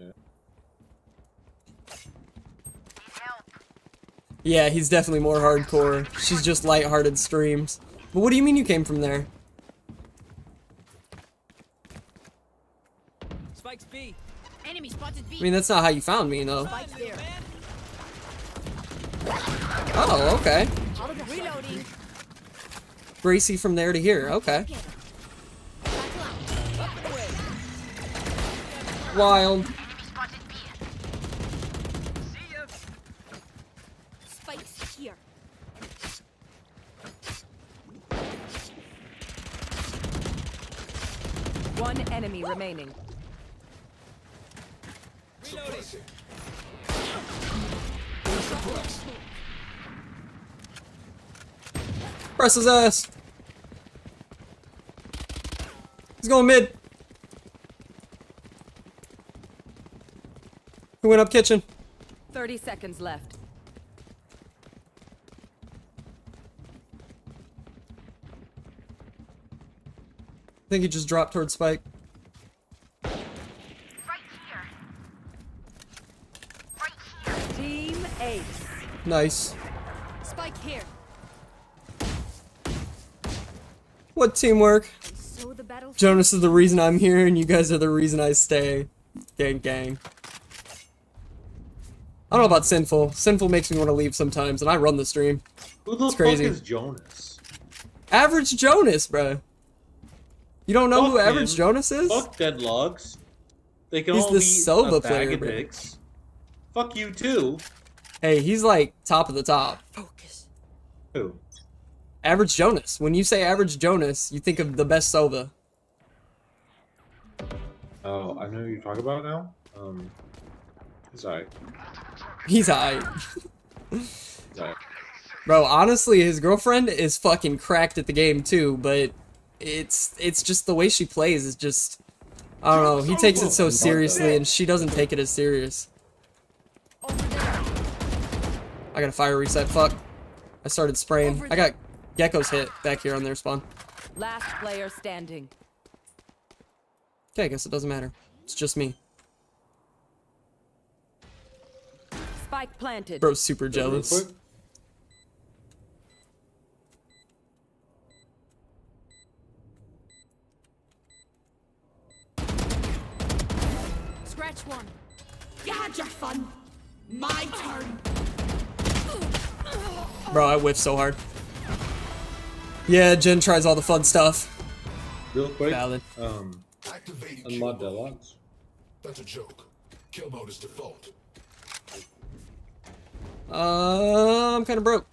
Yeah. yeah, he's definitely more hardcore. She's just lighthearted streams. But what do you mean you came from there? Spike's B. Enemy spotted B. I mean, that's not how you found me, though. Spike. Oh, okay. Reloading. Gracie from there to here. Okay. Wild. Spikes here. One enemy remaining. Press his ass. He's going mid. He went up kitchen. 30 seconds left. I think he just dropped towards Spike. Right here. Right here. Team Ace. Nice. Spike here. What teamwork? So. Jonas is the reason I'm here, and you guys are the reason I stay. Gang, gang. I don't know about Sinful. Sinful makes me want to leave sometimes, and I run the stream. Who the It's crazy. fuck is Jonas? Average Jonas, bro. You don't know who Fuck Average. Jonas is? Fuck Deadlocks. They can He's all the be Sova a bag player, of bro. dicks. Fuck you too. Hey, he's like top of the top. Focus. Who? Average Jonas. When you say Average Jonas, you think of the best Sova. Oh, I know who you talk about now. Um, sorry. He's alright. Sorry. Bro, honestly, his girlfriend is fucking cracked at the game too, but it's it's just the way she plays is just I don't know. He takes it so seriously and she doesn't take it as serious. I got a fire reset, fuck. I started spraying. I got Gecko's hit back here on their spawn. Last player standing. Okay, I guess it doesn't matter. It's just me. Spike planted. Bro's super Real jealous. Scratch one. You had your fun. My turn. Bro, I whiff so hard. Yeah, Jen tries all the fun stuff. Real quick. Valid. Um, Activate kill mode. That's a joke. Kill mode is default. Uh, I'm kind of broke.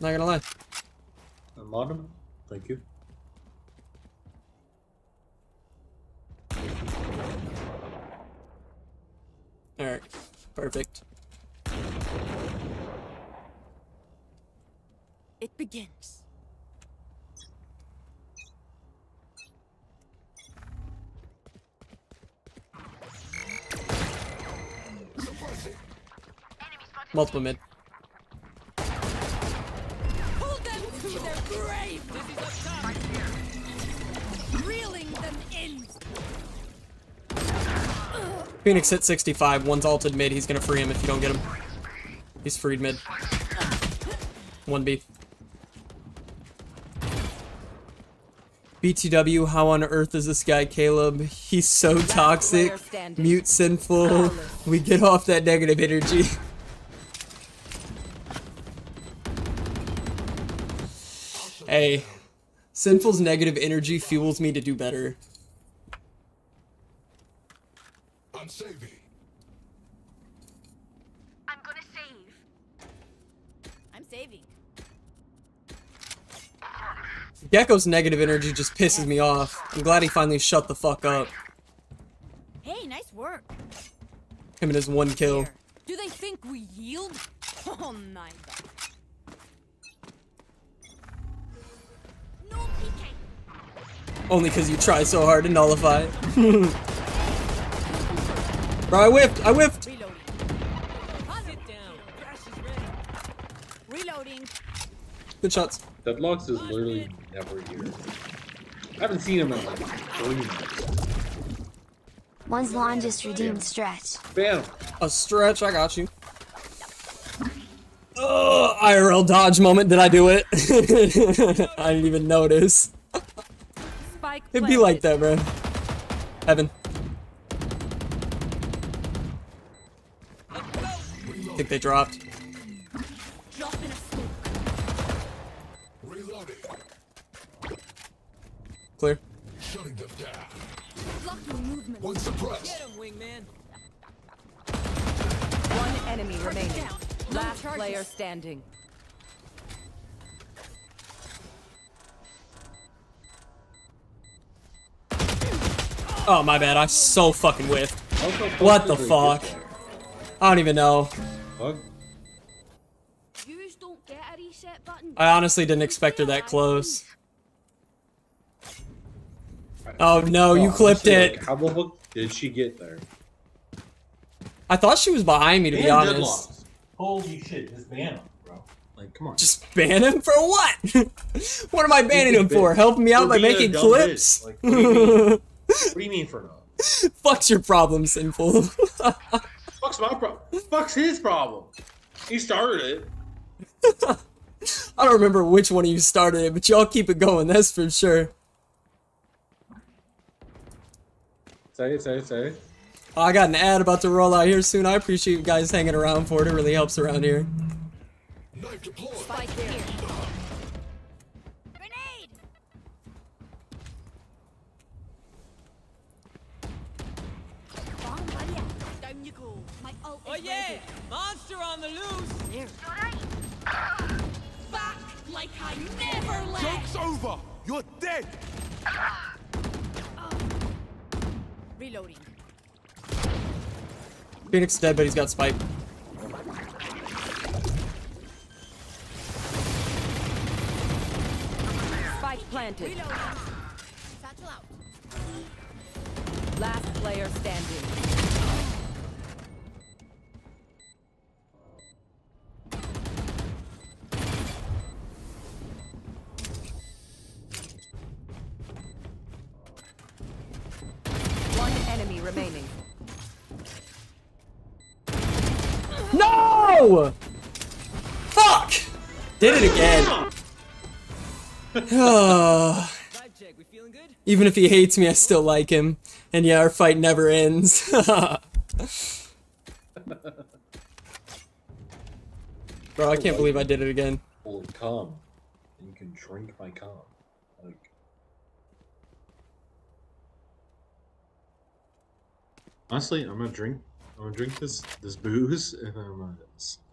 Not gonna lie. Unlock them. Thank you. Alright, perfect. It begins. Multiple mid. Pull them to their grave. This is a time. Reeling them in. Phoenix hit 65. One's ulted mid. He's gonna free him if you don't get him. He's freed mid. 1B. BTW, how on earth is this guy Caleb? He's so toxic, mute sinful. We get off that negative energy. [LAUGHS] hey, sinful's negative energy fuels me to do better. I'm saving. I'm gonna save. I'm saving. Gecko's negative energy just pisses me off. I'm glad he finally shut the fuck up. Hey, nice work. Him and his one kill. Do they think we yield? [LAUGHS] Oh, my No Only because you try so hard to nullify it. [LAUGHS] Bro, I whiffed! I whiffed! Reloading. Sit down. Crash is ready. Reloading. Good shots. Deadlocks is literally never here. I haven't seen him in like three months. One's longest just redeemed stretch. Bam! A stretch, I got you. Oh, IRL dodge moment, did I do it? [LAUGHS] I didn't even notice. Spike It'd be like that, man. Heaven. I think they dropped. Drop in a smoke. Reloading. Clear. Shutting them down. One suppressed. Get him, wingman. One enemy remaining. Last player standing. Oh, my bad. I so fucking whiffed. How the fuck What the fuck? I don't even know. Fuck. I honestly didn't expect her that close. Oh no, you Oh, clipped it. How the fuck did she get there? I thought she was behind me to be honest. Holy shit, just ban him, bro. Like, come on. Just ban him for what? [LAUGHS] what am I banning [LAUGHS] him for? Helping me out For by being a making dumb clips? [LAUGHS] bitch. Like, what do you mean? what do you mean for no? Fuck's your problem, sinful. Fuck's my problem. Fuck's his problem. He started it. [LAUGHS] I don't remember which one of you started it, but y'all keep it going, that's for sure. Say it, say it, say it. Oh, I got an ad about to roll out here soon. I appreciate you guys hanging around for it. It really helps around here. The loose! There. Back like I never left. Joke's over! You're dead! Reloading. Phoenix is dead, but he's got spike. Spike planted. Reloading. Satchel out. Last player standing. Remaining. No! Fuck! Did it again. Vibe check, we feeling good? Even if he hates me, I still like him. And yeah, our fight never ends. [LAUGHS] Bro, I can't believe I did it again. Holy cum. You can drink my cum. Honestly, I'm gonna drink. I'm gonna drink this this booze, and I'm gonna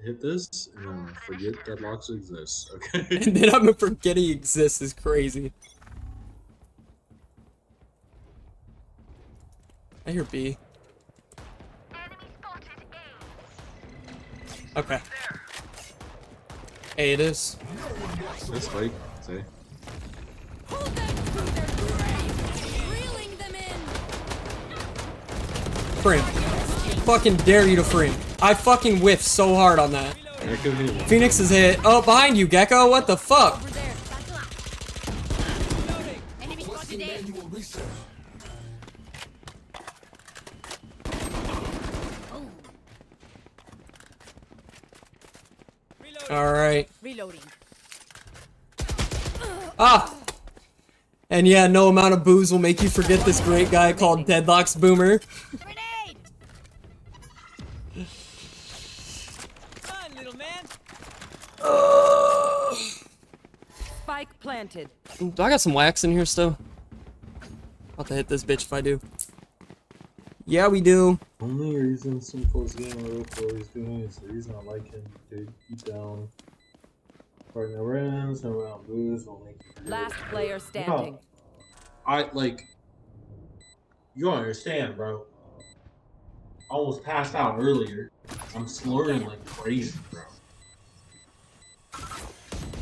hit this, and I'm gonna forget that deadlocks exist. Okay. [LAUGHS] And then I'm gonna forget he exists is crazy. I hear B. Enemy spotted A. Okay. A it is. this fight, say. Frame. Fucking dare you to frame. I fucking whiff so hard on that. Phoenix is hit. Oh, behind you, Gekko. What the fuck? Over there. Satchel out. Enemy spotted A. Alright. Reloading. Ah! And yeah, no amount of booze will make you forget this great guy called Deadlocks Boomer. Spike planted. do I got some wax in here still? About to hit this bitch if I do. Yeah, we do. Only reason Simcoe's game over for he's doing is the reason I like him. Dude, deep down. Partner wins, no round booze will make you Last player standing. I like. You don't understand, bro. I almost passed out earlier. I'm slurring like crazy, bro.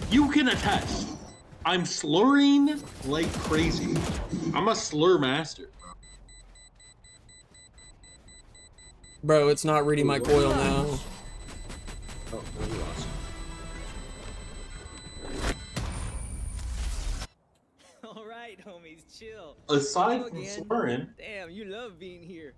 You can attest. I'm slurring like crazy. I'm a slur master, bro. Bro, it's not reading my coil now. Oh, no, we lost. All right, homies, chill. Aside from slurring, Damn, you love being here.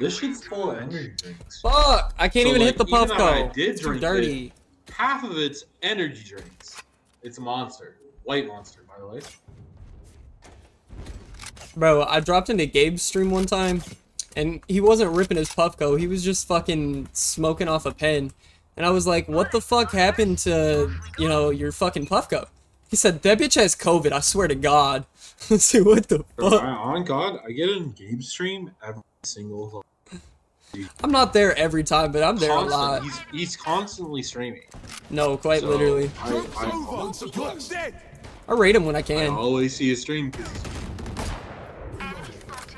this shit's full of energy drinks. Fuck! I can't So, even like, hit the puff though I Puffco. did It's too drink dirty. Half of it's energy drinks. It's a monster. White monster, by the way. Bro, I dropped into Gabe's stream one time, and he wasn't ripping his Puffco. He was just fucking smoking off a pen. And I was like, what the fuck happened to, you know, your fucking Puffco? He said, that bitch has COVID, I swear to God. [LAUGHS] I said, what the fuck? I, on God, I get in game stream every single I'm not there every time, but I'm there a lot. He's, he's constantly streaming. No, quite So, literally. I, Joke's I, over! I rate him when I can. I can. always see his stream because Enemy spotted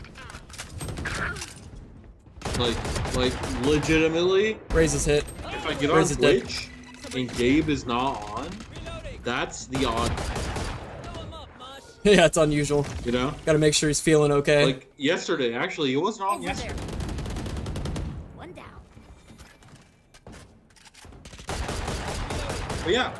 like like legitimately, Raise his hit. if I get on Where's his dick? Twitch and Gabe is not on, that's the odd. [LAUGHS] yeah, it's unusual. You know, Got to make sure he's feeling okay. like yesterday. Actually, he wasn't on Over yesterday. there. One down. But yeah,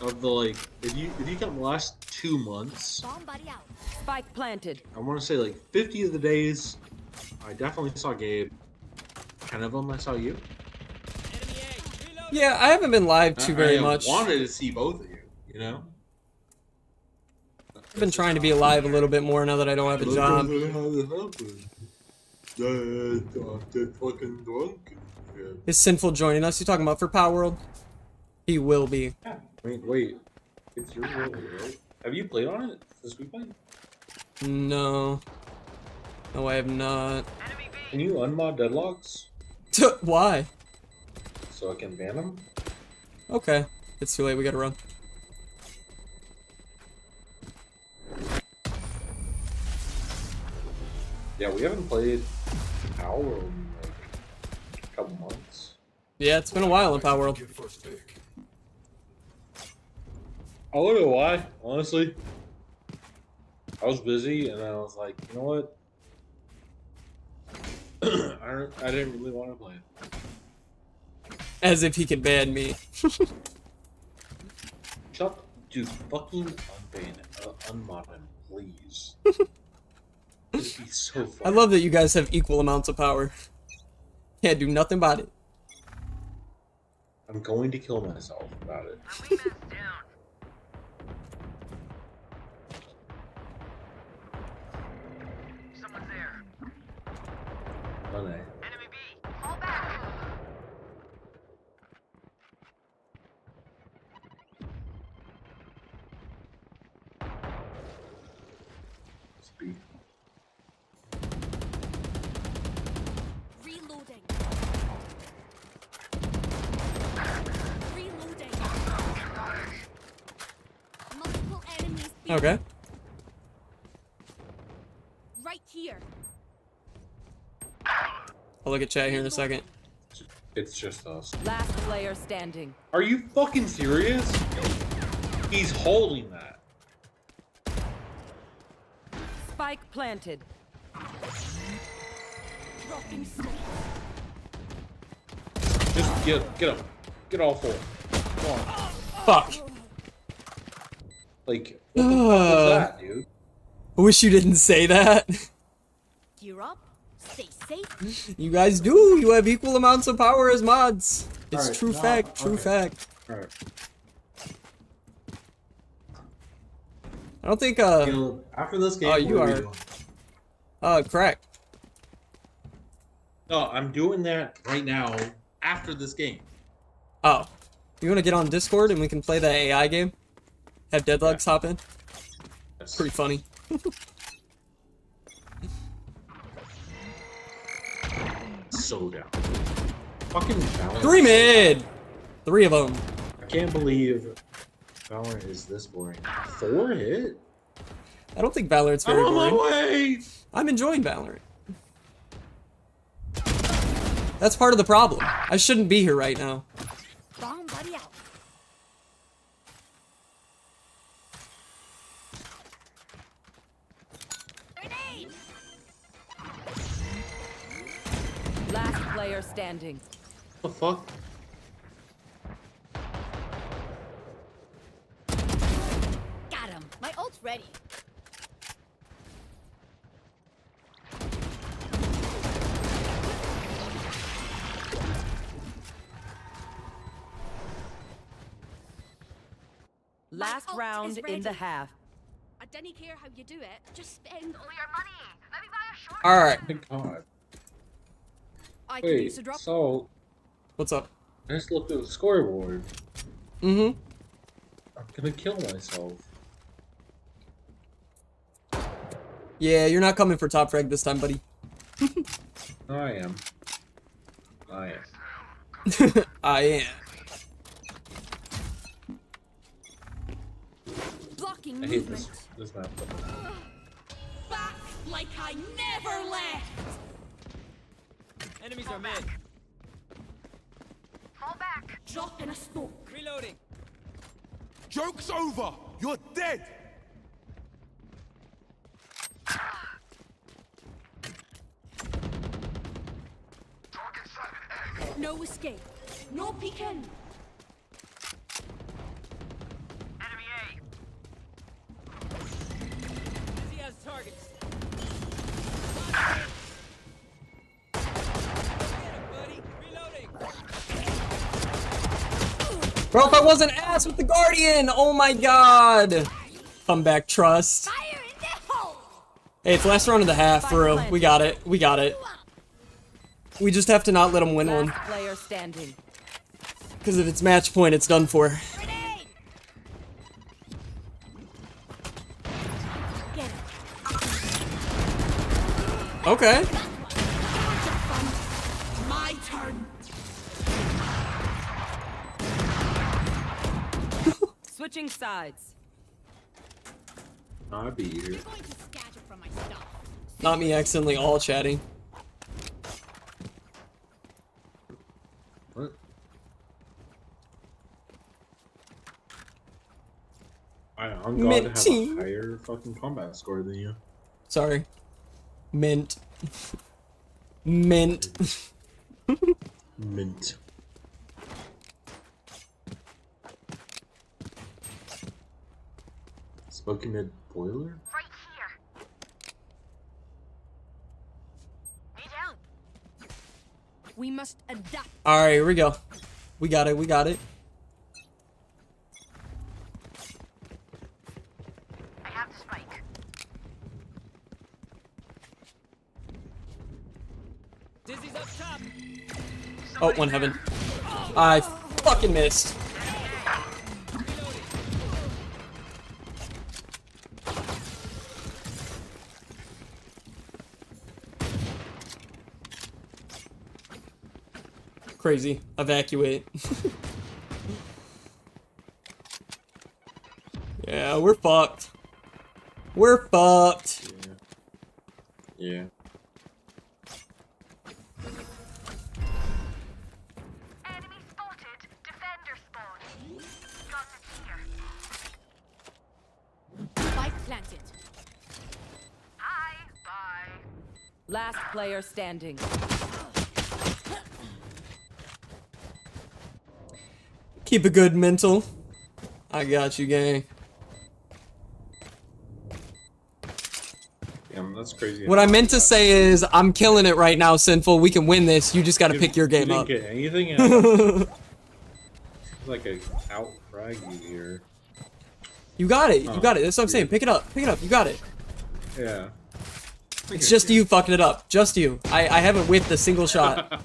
of the like, if you if you count the last two months, Bomb buddy out. Spike planted. I want to say like 50 of the days, I definitely saw Gabe. 10 of them I saw you. yeah, I haven't been live too I- very I much. wanted to see both of you. You know. I've been trying to be alive a little bit more now that I don't have a job. Is Sinful joining us? You talking about for Palworld? He will be. Wait, wait. It's your role, right? Have you played on it this weekend? No. No, I have not. Can you unmod deadlocks [LAUGHS] Why? so I can ban them? Okay. It's too late. We gotta run. Yeah, we haven't played Palworld in like a couple months. Yeah, it's been a while in Palworld. Get first pick. I don't know why, honestly. I was busy and I was like, you know what? [CLEARS THROAT] I, don't- I didn't really want to play it. As if he could ban me. [LAUGHS] Chuck, dude, fucking unban uh, unmod him, please. [LAUGHS] So fun. I love that you guys have equal amounts of power. Can't do nothing about it. I'm going to kill myself about it. Money. Enemy B. Fall back. Speed. Reloading. Reloading. Multiple enemies. Okay. Right here. I'll look at chat here in a second. It's just us. Last player standing. Are you fucking serious? He's holding that. Spike planted. Dropping smoke. Just get get him. Get all four. Come on. Fuck. Like [SIGHS] what the fuck was that, dude? I wish you didn't say that. Gear up. Safe. You guys do. You have equal amounts of power as mods. It's Alright, true fact. True okay. fact. I don't think uh after this game, Oh, you are- uh crack. No, I'm doing that right now after this game. Oh. You wanna get on Discord and we can play that AI game? Have Deadlocks hop in? That's Pretty funny. [LAUGHS] so down. Fucking Valorant. Three mid! Three of them. I can't believe Valorant is this boring. Four hit? I don't think Valorant's very I'm on my way! I'm enjoying Valorant. That's part of the problem. I shouldn't be here right now. Bomb buddy out. Player standing. What the fuck? Got him. My ult's ready. Last round in the half. I didn't care how you do it. Just spend All your money. Let me buy a short. Alright. God. I can use Wait, a drop. so What's up? I just looked at the scoreboard. Mm-hmm. I'm gonna kill myself. Yeah, you're not coming for top frag this time, buddy. I am. I am. [LAUGHS] I am. Blocking I hate movement. this this map. Back like I never left. Enemies are mid. Fall back. Drop in a smoke. Reloading. Joke's over! You're dead! No escape. No peeking. Enemy A. He has targets. [LAUGHS] Bro, if I wasn't ass with the Guardian! Oh my god! Comeback trust. Hey, it's last round of the half, for real. We got it. We got it. We just have to not let them win one. Last player standing. Because if it's match point, it's done for. Okay. Switching sides. I'll be here. Going to scatter from my stuff. Not me accidentally all chatting. What? I, I'm glad to have a higher fucking combat score than you. Sorry. Mint. Mint. Mint. Smoky mid boiler? Right here. Need help. We must adapt. Alright, here we go. We got it, we got it. I have the spike. Dizzy's up top. Oh, one heaven. I fucking missed. Crazy. Evacuate. [LAUGHS] yeah, we're fucked. We're fucked. Yeah. Yeah. Enemy spotted. Defender spawn. Got here. Spike planted. Hi. Bye. Last player standing. Keep a good mental. I got you, gang. Damn, that's crazy. What I meant to say is, I'm killing it right now, Sinful. We can win this. You just gotta You- pick your game you game didn't up. get anything [LAUGHS] out of it. It's like a out frag you here. You got it. You Oh, got it. That's what I'm saying. Pick it up. Pick it up. You got it. Yeah. It's just you fucking it up. Just you. I, I haven't whipped a single [LAUGHS] shot.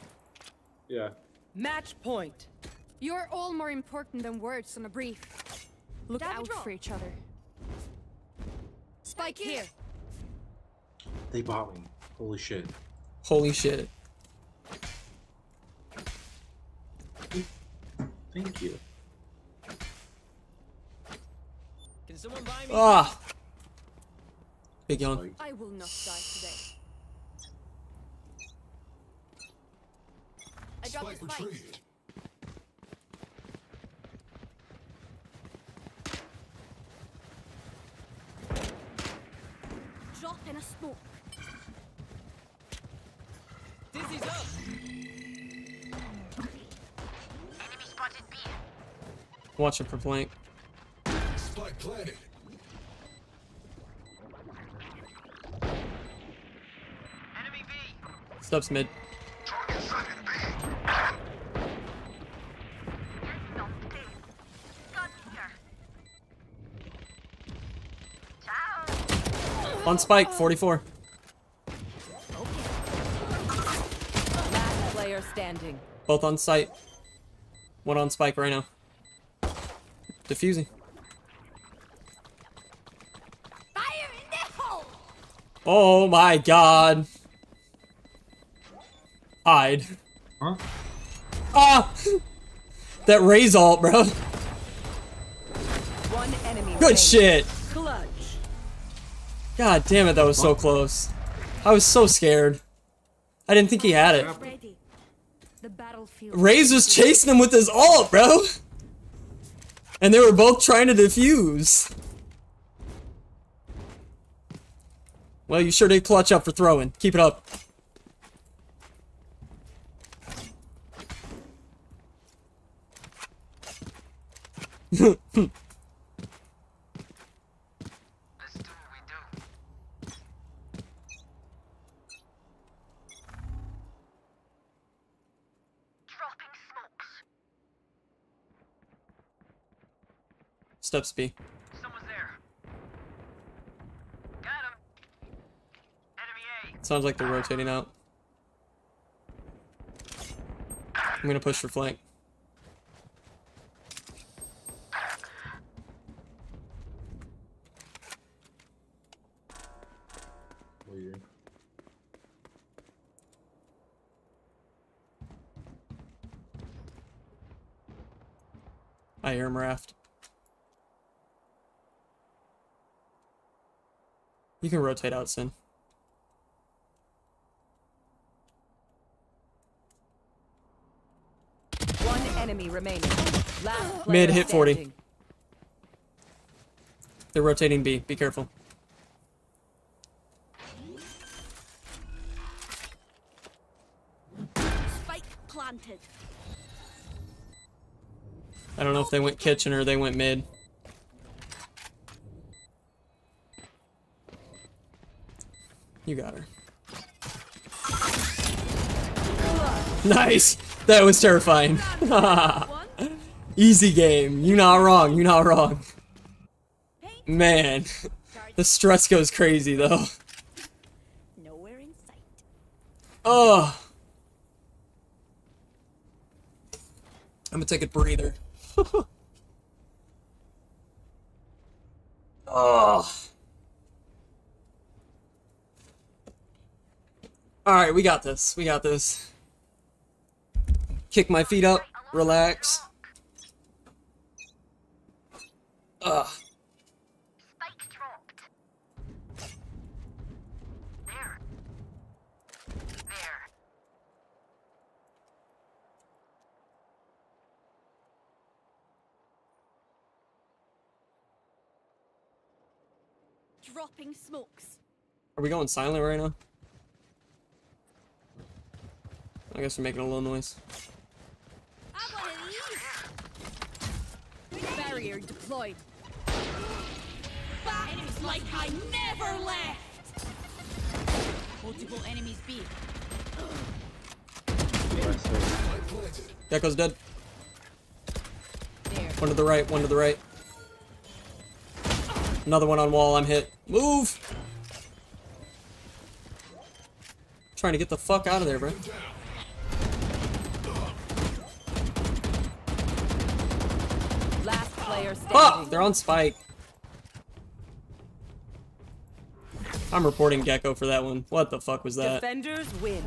Yeah. Match point. You're all more important than words on a brief. Look Damage out roll. for each other. Spike here. They bought me. Holy shit. Holy shit. Thank you. Can someone buy me? Ah. Big yawn. I will not die today. I dropped the spike. Drop in a smoke. Dizzy's up. Enemy spotted B. Watching for flank. Spike planted. Enemy B. Steps mid. Target sighted B. Not dead. Got here. Ciao. On spike. 44. Last player standing. Both on site. One on spike right now. Diffusing. Fire in the hole. Oh my god. Hide. Huh? Ah! that Raze ult, bro. One enemy. Good remaining. shit. God damn it, that was so close. I was so scared. I didn't think he had it. Raze was chasing him with his ult, bro. And they were both trying to defuse. Well, you sure did clutch up for throwing. Keep it up. [LAUGHS] Dropping smokes. Steps B. Someone's there. Got him. Enemy A. Sounds like they're rotating out. I'm gonna push for flank. Weird. I hear him raft. You can rotate out, Sin. One enemy remaining. Last Mid hit 40. standing. They're rotating B. Be careful. Spike planted. I don't know if they went kitchen or they went mid. You got her. Nice! That was terrifying. [LAUGHS] Easy game. You're not wrong. You're not wrong. Man, the stress goes crazy though. Nowhere in sight. Oh. I'm gonna take a breather. [LAUGHS] oh. Alright, we got this. We got this. Kick my feet up. Relax. Ugh. Spike dropped. There. There. Dropping smokes. Are we going silent right now? I guess we're making a little noise. I want these. Barrier deployed. Back enemies like I never left. Multiple enemies B. Gekko's dead. There. One to the right, one to the right. Another one on wall, I'm hit. Move! Trying to get the fuck out of there, bro. Last player standing. Fuck! They're on spike. I'm reporting Gekko for that one. What the fuck was that? Defenders win.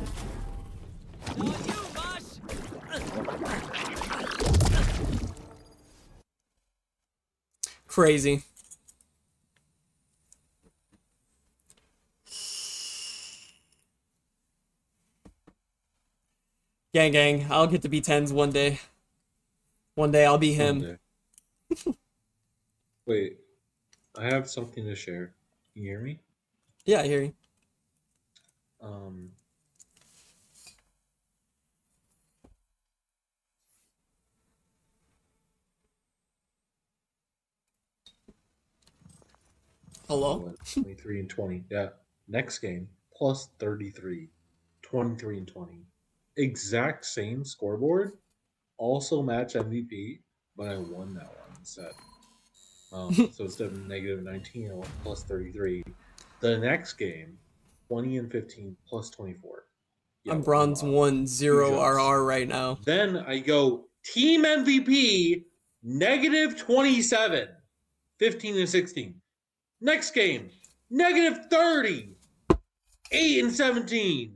Crazy. Gang gang, I'll get to be TenZ one day. One day I'll be him. [LAUGHS] Wait, I have something to share. Can you hear me? Yeah, I hear you. Um, Hello? 23 and 20. Yeah. Next game, plus 33. 23 and 20. Exact same scoreboard. Also match MVP, but I won that one instead. Um, [LAUGHS] so instead of negative 19, I went plus 33. The next game, 20 and 15, plus 24. Yeah, I'm bronze one zero jokes. RR right now. Then I go team MVP, negative 27, 15 and 16. Next game, negative 30, 8 and 17.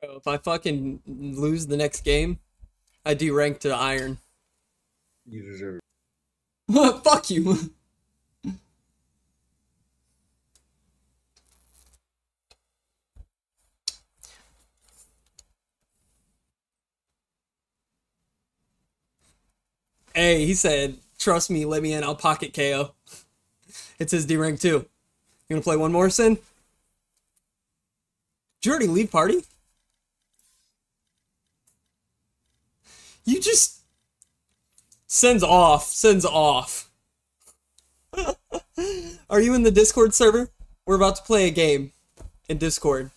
Bro, if I fucking lose the next game, I derank to iron. You deserve it. [LAUGHS] Fuck you. Hey, he said Trust me, let me in. I'll pocket KO. It's his D rank too. You gonna play one more, Sin? Did you already leave party? You just sends off, sends off. [LAUGHS] Are you in the Discord server? We're about to play a game in Discord.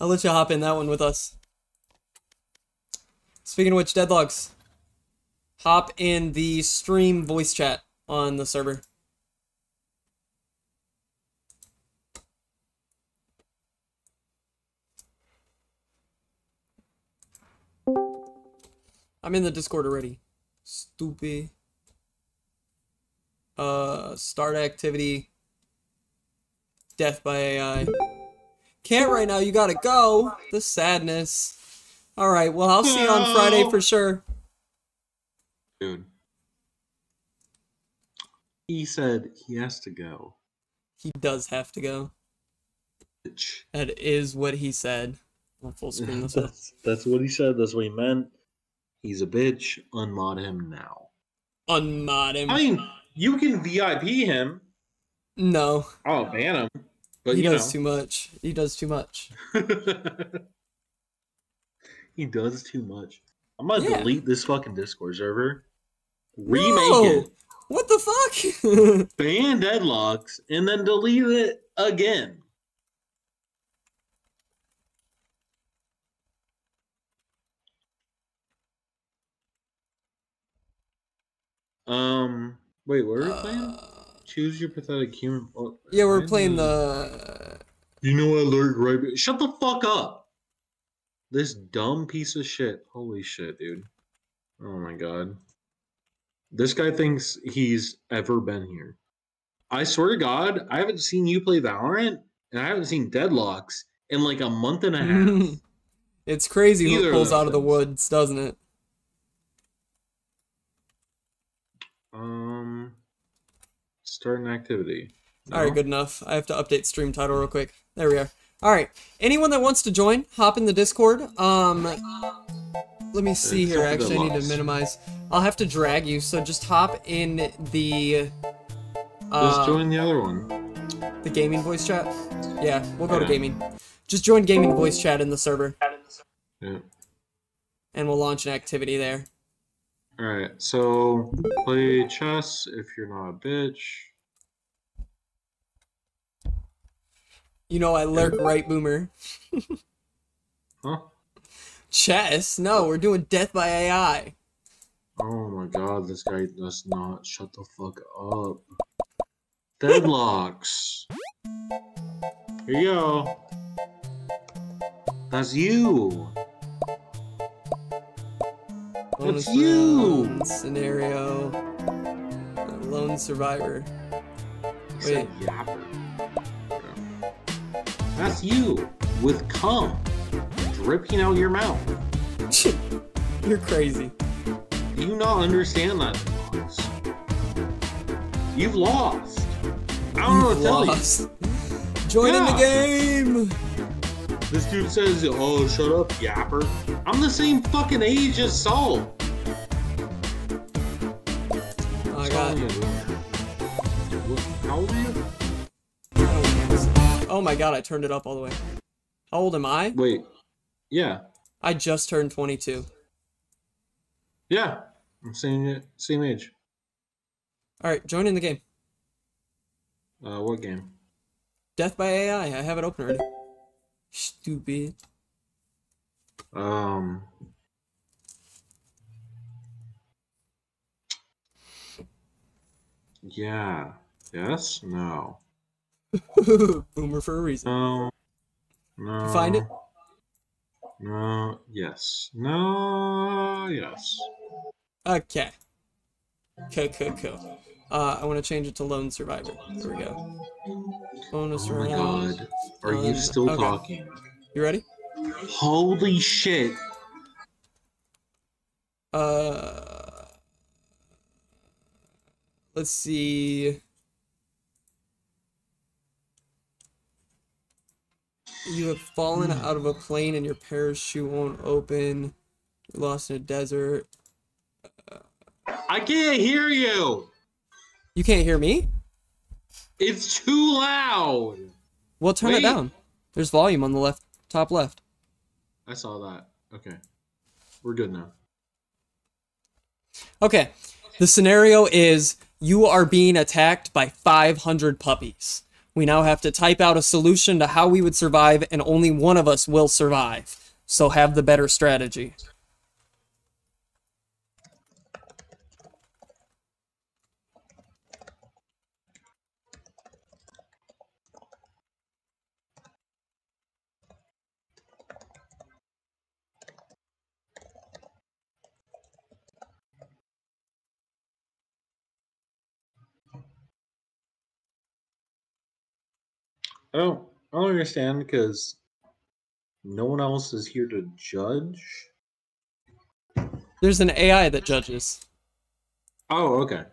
I'll let you hop in that one with us. Speaking of which, Deadlocks, hop in the stream voice chat on the server. I'm in the Discord already. Stupid. Uh, start activity. Death by AI. Can't right now, you gotta go. The sadness. Alright, well, I'll see you on Friday for sure. Dude. He said he has to go. He does have to go. That is what he said. I'll full screen this [LAUGHS] up. that's, that's what he said. That's what he meant. He's a bitch. Unmod him now. Unmod him. I mean, you can VIP him. No. Oh, ban him. But he you does know. too much. He does too much. [LAUGHS] he does too much. I'm gonna Yeah. delete this fucking Discord server. Remake No! it. What the fuck? [LAUGHS] ban deadlocks and then delete it again. Um, wait, what are we playing? Choose your pathetic human. oh, Uh, yeah, we're playing the-. You know what, Lurk, right? Shut the fuck up! This dumb piece of shit. Holy shit, dude. Oh my god. This guy thinks he's ever been here. I swear to God, I haven't seen you play Valorant, and I haven't seen Deadlocks in like a month and a half. [LAUGHS] it's crazy who Either it of pulls out of the woods, doesn't it? Start an activity. All right, good enough. I have to update stream title real quick. There we are. All right. Anyone that wants to join, hop in the Discord. Um, let me see here. Actually, I need to minimize. I'll have to drag you, so just hop in the. Uh, Just join the other one. the gaming voice chat. Yeah, we'll go to gaming. Just join gaming voice chat in the server, Yeah. and we'll launch an activity there. All right, so play chess if you're not a bitch. You know I lurk right, boomer. [LAUGHS] Huh? Chess? No, we're doing death by AI. Oh my god, this guy does not shut the fuck up. Deadlocks. Here you go. That's you. Bonus That's you. Scenario. Lone survivor. Wait. yapper. That's you with cum dripping out your mouth. [LAUGHS] You're crazy. Do you not understand that, You've lost. I don't know what to tell you. [LAUGHS] Join in the game. This dude says, "Oh, shut up, yapper." I'm the same fucking age as Saul. Oh, I got. How old are you? Oh my god, I turned it up all the way. How old am I? Wait. Yeah. I just turned 22. Yeah. I'm same same age. All right, join in the game. Uh, what game? Death by AI. I have it open already. Stupid. Um. Yeah. Yes. No. [LAUGHS] Boomer for a reason. No. No. Find it? No. Yes. No. Yes. Okay. Cool, cool, cool. Uh, I want to change it to Lone Survivor. There we go. Bonus Oh my round. god. Are you Um, still okay. talking? You ready? Holy shit. Uh, let's see. You have fallen out of a plane and your parachute won't open. You're lost in a desert. Uh, I can't hear you. You can't hear me? It's too loud. Well, turn Wait. it down. There's volume on the left, top left. I saw that. Okay. We're good now. Okay, the scenario is you are being attacked by 500 puppies. We now have to type out a solution to how we would survive, and only one of us will survive. So have the better strategy. I don't. I don't understand because no one else is here to judge. There's an AI that judges. Oh, okay.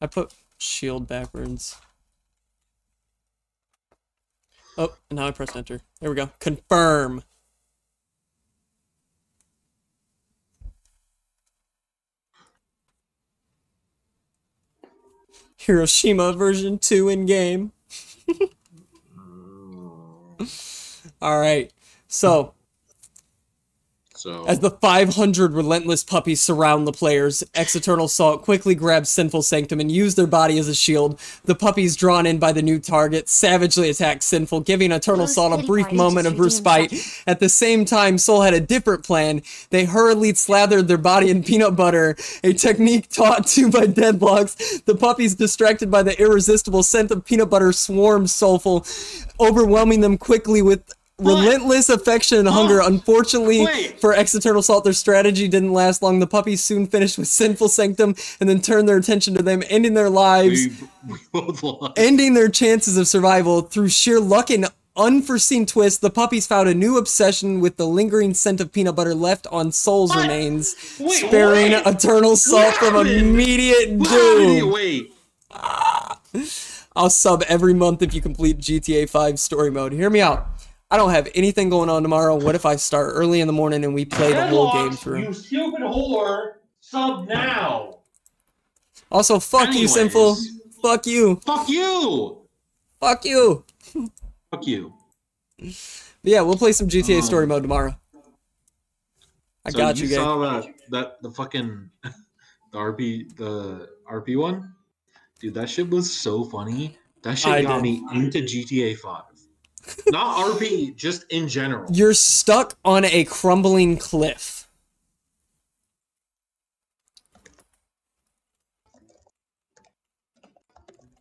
I put shield backwards. Oh, and now I pressed enter. There we go. Confirm. Hiroshima version 2 in game. [LAUGHS] All right. So, So as the 500 relentless puppies surround the players, Ex-Eternal Salt quickly grabs Sinful Sanctum and use their body as a shield. The puppies, drawn in by the new target, savagely attack Sinful, giving Eternal Those Salt a brief moment of respite. At the same time, Soul had a different plan. They hurriedly slathered their body in peanut butter, a technique taught to by Deadlocks. The puppies, distracted by the irresistible scent of peanut butter, swarmed Soulful, overwhelming them quickly with relentless affection and hunger. Unfortunately Wait. for Ex-Eternal Salt, their strategy didn't last long. The puppies soon finished with Sinful Sanctum and then turned their attention to them, ending their lives, we, [LAUGHS] we ending their chances of survival. Through sheer luck and unforeseen twist, the puppies found a new obsession with the lingering scent of peanut butter left on Soul's What? remains, Wait, sparing what? Eternal Salt from immediate doom. Wait. Ah. I'll sub every month if you complete GTA 5 story mode. Hear me out. I don't have anything going on tomorrow. What if I start early in the morning and we play the whole game through? You stupid whore! Sub now. Also, fuck you, Anyways. Sinful. Fuck you. Fuck you. Fuck you. [LAUGHS] Fuck you. But yeah, we'll play some GTA Um, story mode tomorrow. I So got you, gang. saw that that the fucking [LAUGHS] the RP the RP one, dude. That shit was so funny. That shit I got did. me into GTA Five. Not RP, just in general. You're stuck on a crumbling cliff.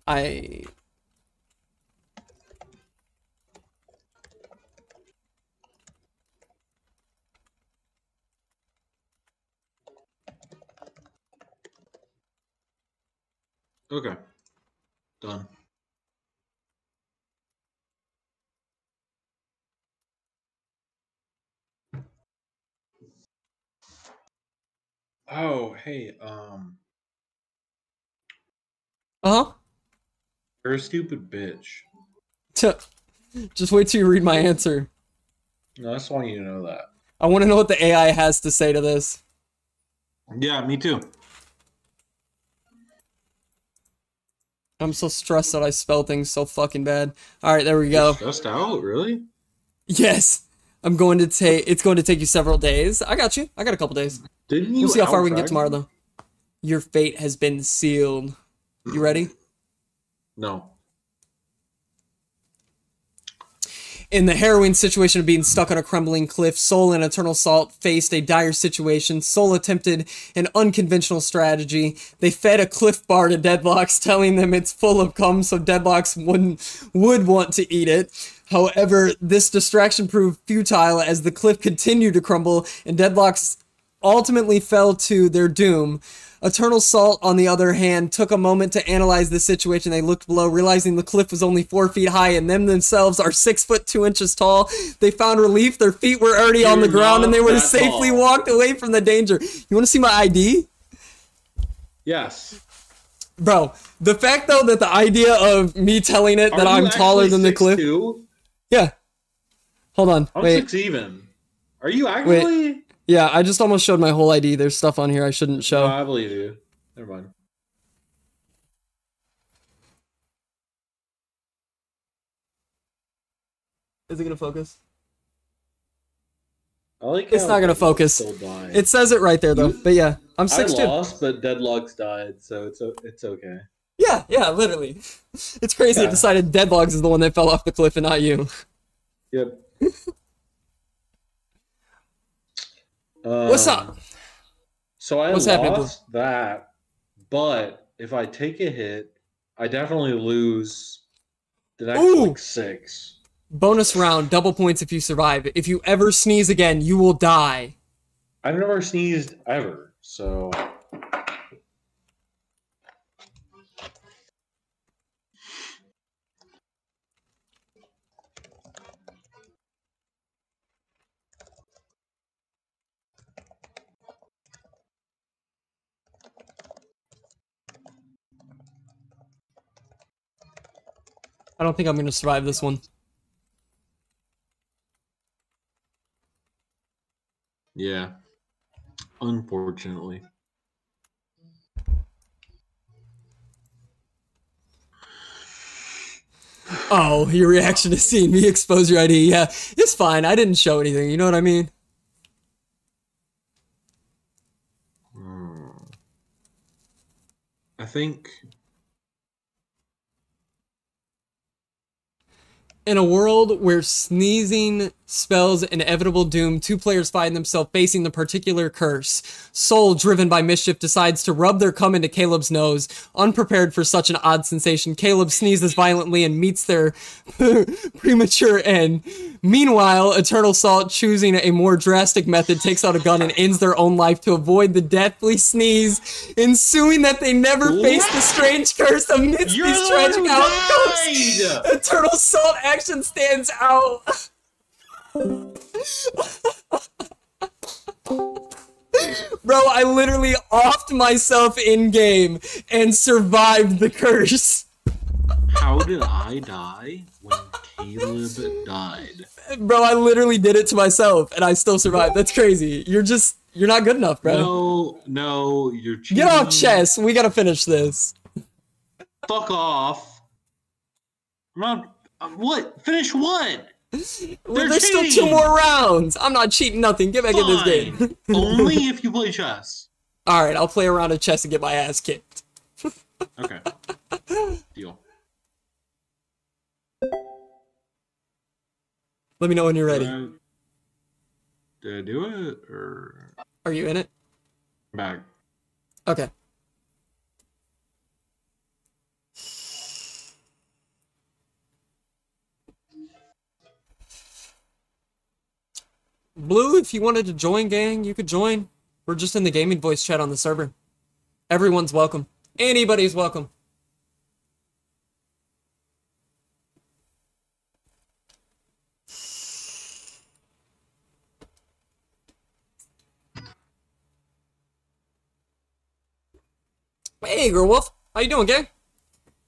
I Okay. Done. Oh, hey, um, uh you're a stupid bitch. huh. [LAUGHS] Just wait till you read my answer. No, I just want you to know that. I want to know what the AI has to say to this. Yeah, me too. I'm so stressed that I spell things so fucking bad. All right, there we go. Stressed out, really? Yes, I'm going to take. It's going to take you several days. I got you. I got a couple days. Didn't you? We'll see how far we can get tomorrow, though. Your fate has been sealed. You ready? No. In the harrowing situation of being stuck on a crumbling cliff, Soul and Eternal Salt faced a dire situation. Soul attempted an unconventional strategy. They fed a cliff bar to Deadlocks, telling them it's full of cum, so Deadlocks wouldn't would want to eat it. However, this distraction proved futile as the cliff continued to crumble, and Deadlocks ultimately fell to their doom. Eternal Salt, on the other hand, took a moment to analyze the situation. They looked below, realizing the cliff was only four feet high, and them themselves are six foot two inches tall. They found relief. Their feet were already on the ground, and they were safely tall. walked away from the danger. You want to see my ID? Yes. Bro, the fact though that the idea of me telling it that Are you I'm taller than the cliff. 6'2"? Yeah. Hold on. I'm Wait. six even. Are you actually? Yeah, I just almost showed my whole ID. There's stuff on here I shouldn't No, show. I believe you. Never mind. Is it gonna focus? I like It's not gonna focus. still died. It says it right there though. But yeah, I'm I six two. lost, but Deadlocks died, so it's it's okay. Yeah, yeah, literally. [LAUGHS] It's crazy. I Yeah. decided Deadlocks is the one that fell off the cliff and not you. Yep. [LAUGHS] What's Um, up? So I What's lost that, but if I take a hit, I definitely lose the next Ooh. like six. Bonus round, double points if you survive. If you ever sneeze again, you will die. I've never sneezed ever, so I don't think I'm gonna survive this one. yeah. Unfortunately. Oh, your reaction to seeing me expose your ID. Yeah, it's fine. I didn't show anything. You know what I mean? Hmm. I think In a world where sneezing spells inevitable doom, two players find themselves facing the particular curse. Soul, driven by mischief, decides to rub their cum into Caleb's nose. Unprepared for such an odd sensation, Caleb sneezes violently and meets their [LAUGHS] premature end. Meanwhile, Eternal Salt, choosing a more drastic method, takes out a gun and ends their own life to avoid the deathly sneeze, ensuing that they never face the strange curse amidst You're these the tragic outcomes. Eternal Salt action stands out. [LAUGHS] Bro, I literally offed myself in game and survived the curse. how did I die when Caleb died? Bro, I literally did it to myself and I still survived. That's crazy. You're just, you're not good enough, bro. No, no, you're cheating. Get off chess. We gotta finish this. Fuck off. I'm not. What? Finish what? Well, there's still two more rounds. I'm not cheating nothing. Get back in this game. [LAUGHS] Only if you play chess. Alright, I'll play around a round of chess and get my ass kicked. [LAUGHS] Okay. Deal. Let me know when you're ready. Uh, did I do it or Are you in it? back? Okay. Blue, if you wanted to join, gang, you could join. We're just in the gaming voice chat on the server. Everyone's welcome. Anybody's welcome. Hey, Girl Wolf. How you doing, gang?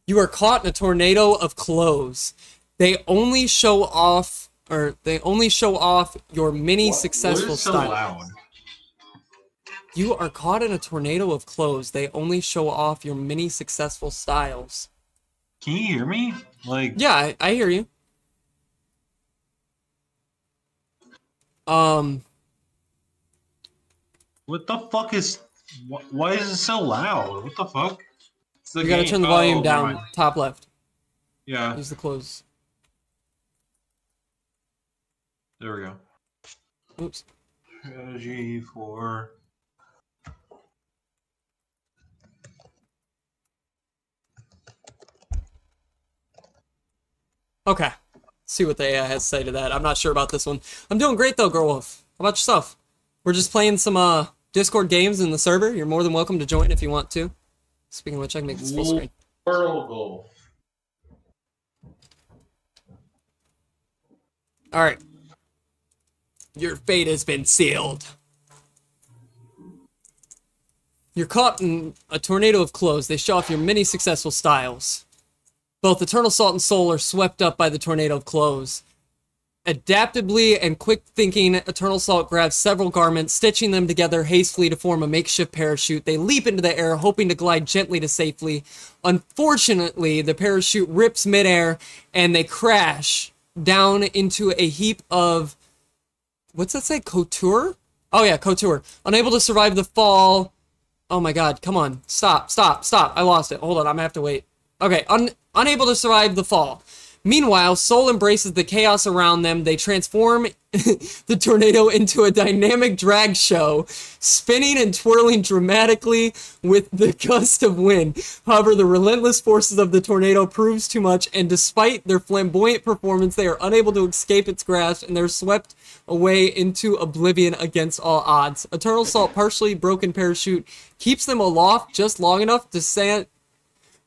You are caught in a tornado of clothes. They only show off, or they only show off your many successful what is so styles. loud? You are caught in a tornado of clothes. They only show off your many successful styles. Can you hear me? Like, Yeah, I, I hear you. Um, what the fuck is? wh- Why is it so loud? What the fuck? The you gotta turn the oh, volume never down, top left. Yeah, Use the close. There we go. Oops. Strategy for. Okay. See what the AI has to say to that. I'm not sure about this one. I'm doing great though, Girl Wolf. How about yourself? We're just playing some uh Discord games in the server. You're more than welcome to join if you want to. Speaking of which, I can make this full screen. Pearl Golf. Alright. Your fate has been sealed. You're caught in a tornado of clothes. They show off your many successful styles. Both Eternal Salt and Soul are swept up by the tornado of clothes. Adaptably and quick thinking, Eternal Salt grabs several garments, stitching them together hastily to form a makeshift parachute. They leap into the air, hoping to glide gently to safely. Unfortunately, the parachute rips midair and they crash down into a heap of. What's that say? Couture? Oh, yeah, Couture. Unable to survive the fall. Oh my god, come on. Stop, stop, stop. I lost it. Hold on, I'm gonna have to wait. Okay, un unable to survive the fall. Meanwhile, Soul embraces the chaos around them. They transform [LAUGHS] the tornado into a dynamic drag show, spinning and twirling dramatically with the [LAUGHS] gust of wind. However, the relentless forces of the tornado proves too much, and despite their flamboyant performance, they are unable to escape its grasp, and they're swept away into oblivion against all odds. Eternal Salt partially broken parachute keeps them aloft just long enough to stand.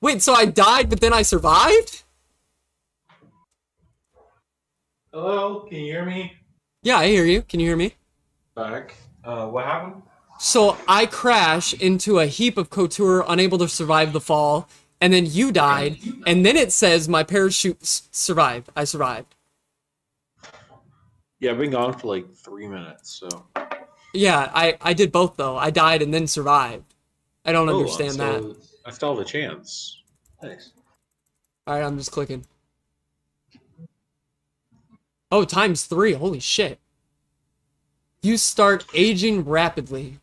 Wait, so I died, but then I survived? Hello, can you hear me? Yeah, I hear you. Can you hear me? Back. Uh, what happened? So I crash into a heap of couture, unable to survive the fall, and then you died, and then it says my parachute s- survived. I survived. Yeah, I've been gone for like three minutes, so. Yeah, I I did both though. I died and then survived. I don't Oh, understand so that. I still have a chance. Nice. All right, I'm just clicking. Oh, times three. Holy shit. You start aging rapidly.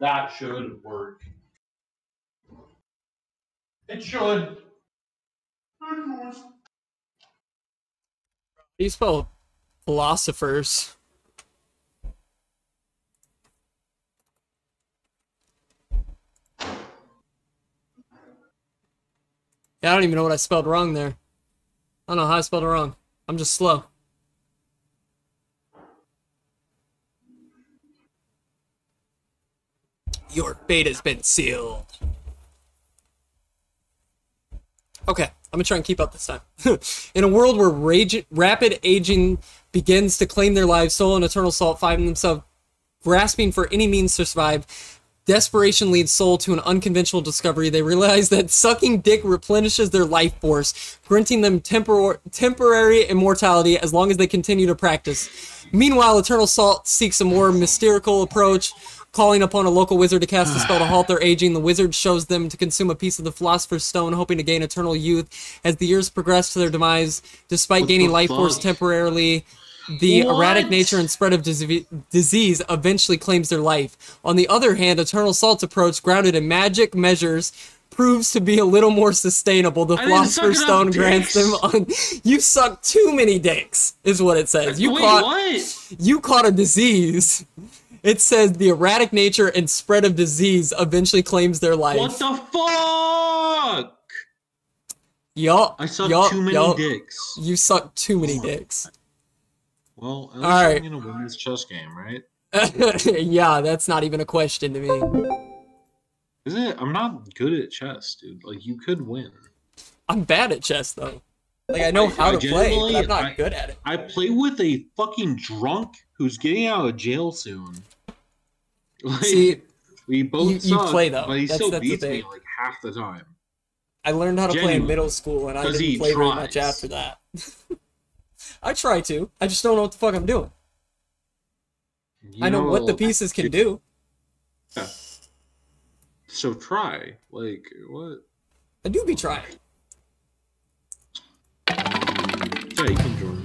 That should work. It should. These do spell philosophers? Yeah, I don't even know what I spelled wrong there. I don't know how I spelled it wrong. I'm just slow. Your fate has been sealed. Okay, I'm gonna try and keep up this time. [LAUGHS] In a world where rage, rapid aging begins to claim their lives, Soul and Eternal Salt find themselves grasping for any means to survive. Desperation leads Soul to an unconventional discovery. They realize that sucking dick replenishes their life force, granting them tempor- temporary immortality as long as they continue to practice. Meanwhile, Eternal Salt seeks a more mystical approach, calling upon a local wizard to cast a spell to halt [SIGHS] their aging. The wizard shows them to consume a piece of the Philosopher's Stone, hoping to gain eternal youth. As the years progress to their demise, despite What gaining life force temporarily, the erratic nature and spread of disease eventually claims their life. On the other hand, Eternal Salt's approach, grounded in magic measures, proves to be a little more sustainable. The I Philosopher's Stone grants them on. [LAUGHS] You suck too many dicks, is what it says. You Wait, caught what? you caught a disease. It says the erratic nature and spread of disease eventually claims their life. What the fuck? Yup. I suck yup, too many yup. dicks. You suck too many dicks. Well, at least All right. I'm gonna win this chess game, right? [LAUGHS] yeah, that's not even a question to me. Is it? I'm not good at chess, dude. Like you could win. I'm bad at chess though. Like I know I- how I to play, but I'm not I- good at it. I play with a fucking drunk who's getting out of jail soon. Like, See, we both you- you play, though. but he That's- still that's beats me like half the time. I learned how to play in middle school, and I didn't play very much after that. [LAUGHS] I try to. I just don't know what the fuck I'm doing. You I know what the pieces can do. yeah. So try. Like what? I do be trying. Yeah, you can join.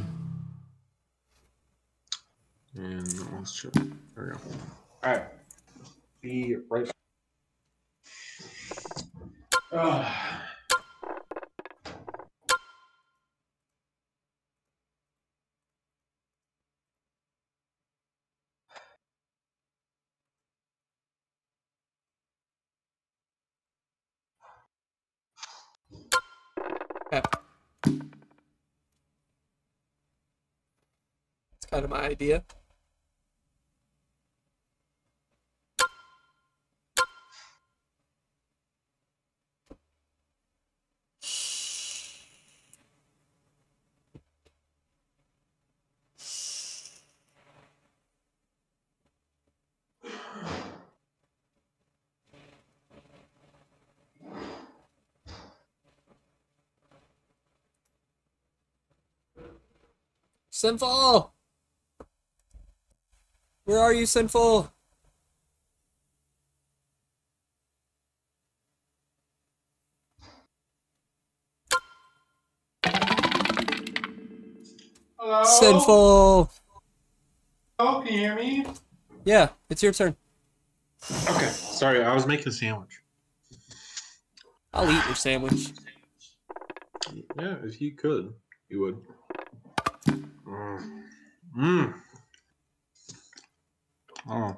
And let's check. There we go. All right. Be right back. That's kind of my idea. Sinful! Where are you, Sinful? Hello? Sinful! Oh, can you hear me? Yeah, it's your turn. Okay, sorry, I was making a sandwich. I'll eat your sandwich. Yeah, if you could, you would. Mmm. Mm. Oh.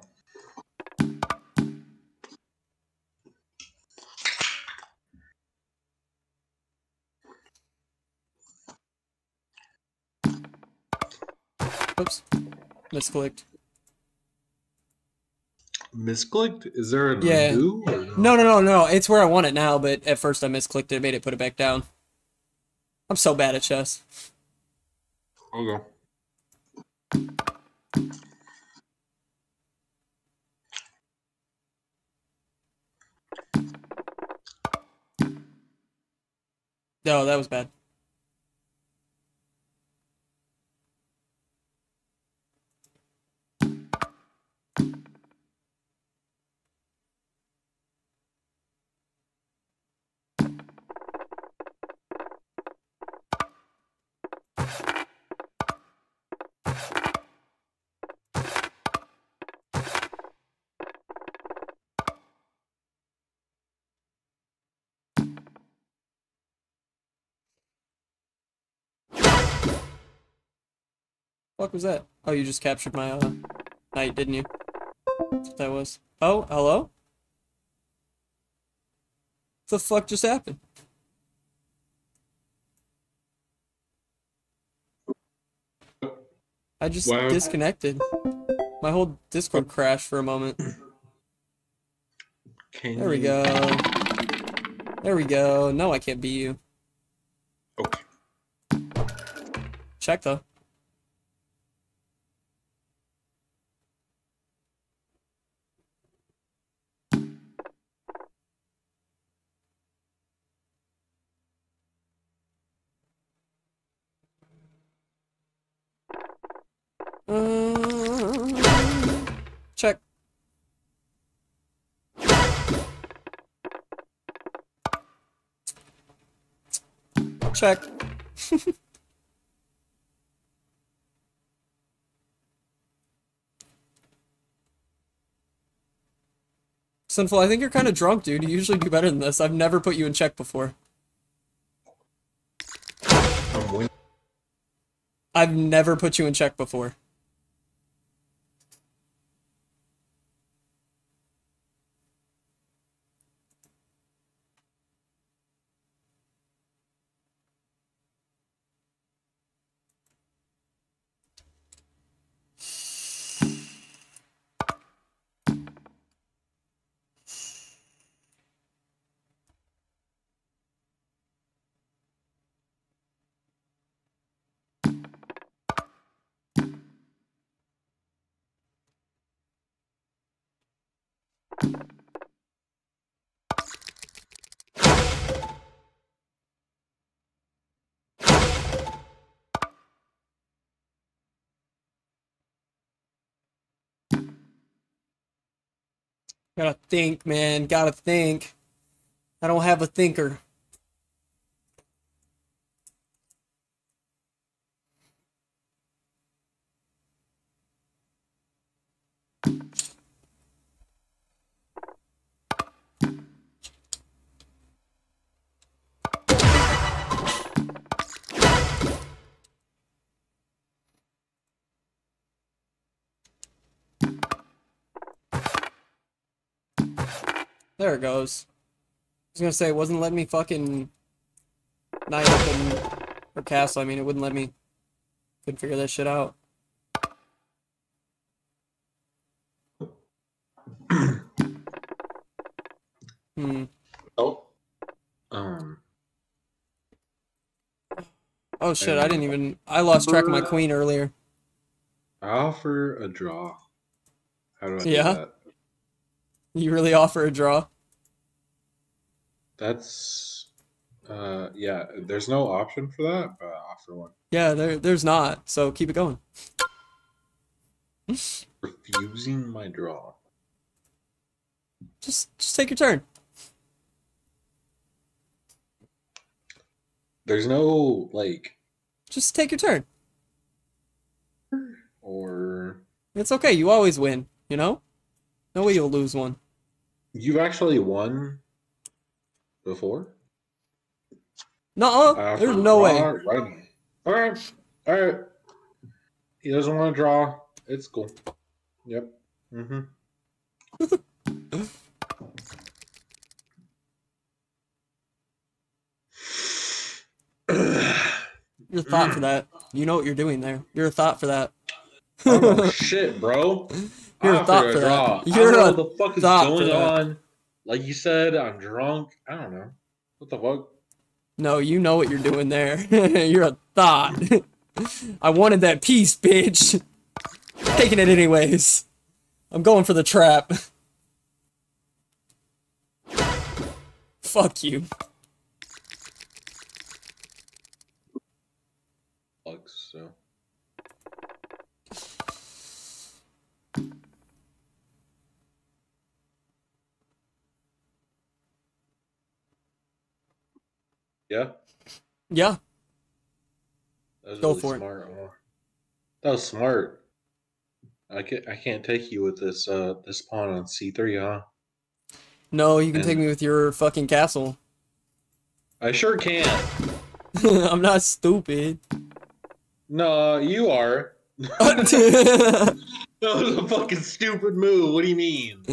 Oops. Misclicked. Misclicked? Is there a Yeah. no? No, no, no, no. It's where I want it now, but at first I misclicked it, made it put it back down. I'm so bad at chess. Okay. No, that was bad. Fuck was that? Oh, you just captured my uh, knight, didn't you? That's what that was. Oh, hello? What the fuck just happened? I just Wow. disconnected. My whole Discord crashed for a moment. Can There we go. There we go. No, I can't beat you. Okay. Check though. Uh, check. Check. [LAUGHS] Sinful, I think you're kind of drunk, dude. You usually do better than this. I've never put you in check before. Winning. I've never put you in check before. Gotta think, man. Gotta think. I don't have a thinker. There it goes. I was gonna say it wasn't letting me fucking Knight or castle. I mean, it wouldn't let me. Couldn't figure that shit out. [CLEARS THROAT] hmm. Oh. Um. Oh shit! I didn't even. I lost track of my queen earlier. I offer a draw. How do I do Yeah? that? You really offer a draw? That's uh yeah, there's no option for that, but I offer one. Yeah, there, there's not. So keep it going. Refusing my draw. Just, just take your turn. There's no like Just take your turn. or It's okay. You always win. You know. No way you'll lose one. you've actually won before? No, Uh, there's no way. draw, Right. All right. All right. He doesn't want to draw. It's cool. Yep. Mm-hmm. [SIGHS] You're a thought for that. You know what you're doing there. You're a thought for that. oh [LAUGHS] shit, bro. You're a thought for that. You're I don't know what the fuck is thought for going that. on. Like you said, I'm drunk. I don't know. What the fuck? No, you know what you're doing there. [LAUGHS] you're a thought. [LAUGHS] I wanted that piece, bitch. Taking it anyways. I'm going for the trap. [LAUGHS] Fuck you. Bugs, so. Yeah, Yeah. that was Go really for it. smart. Omar. That was smart. I can't. I can't take you with this. Uh, this pawn on c three, huh? No, you can And- take me with your fucking castle. I sure can. [LAUGHS] I'm not stupid. No, you are. [LAUGHS] [LAUGHS] That was a fucking stupid move. What do you mean?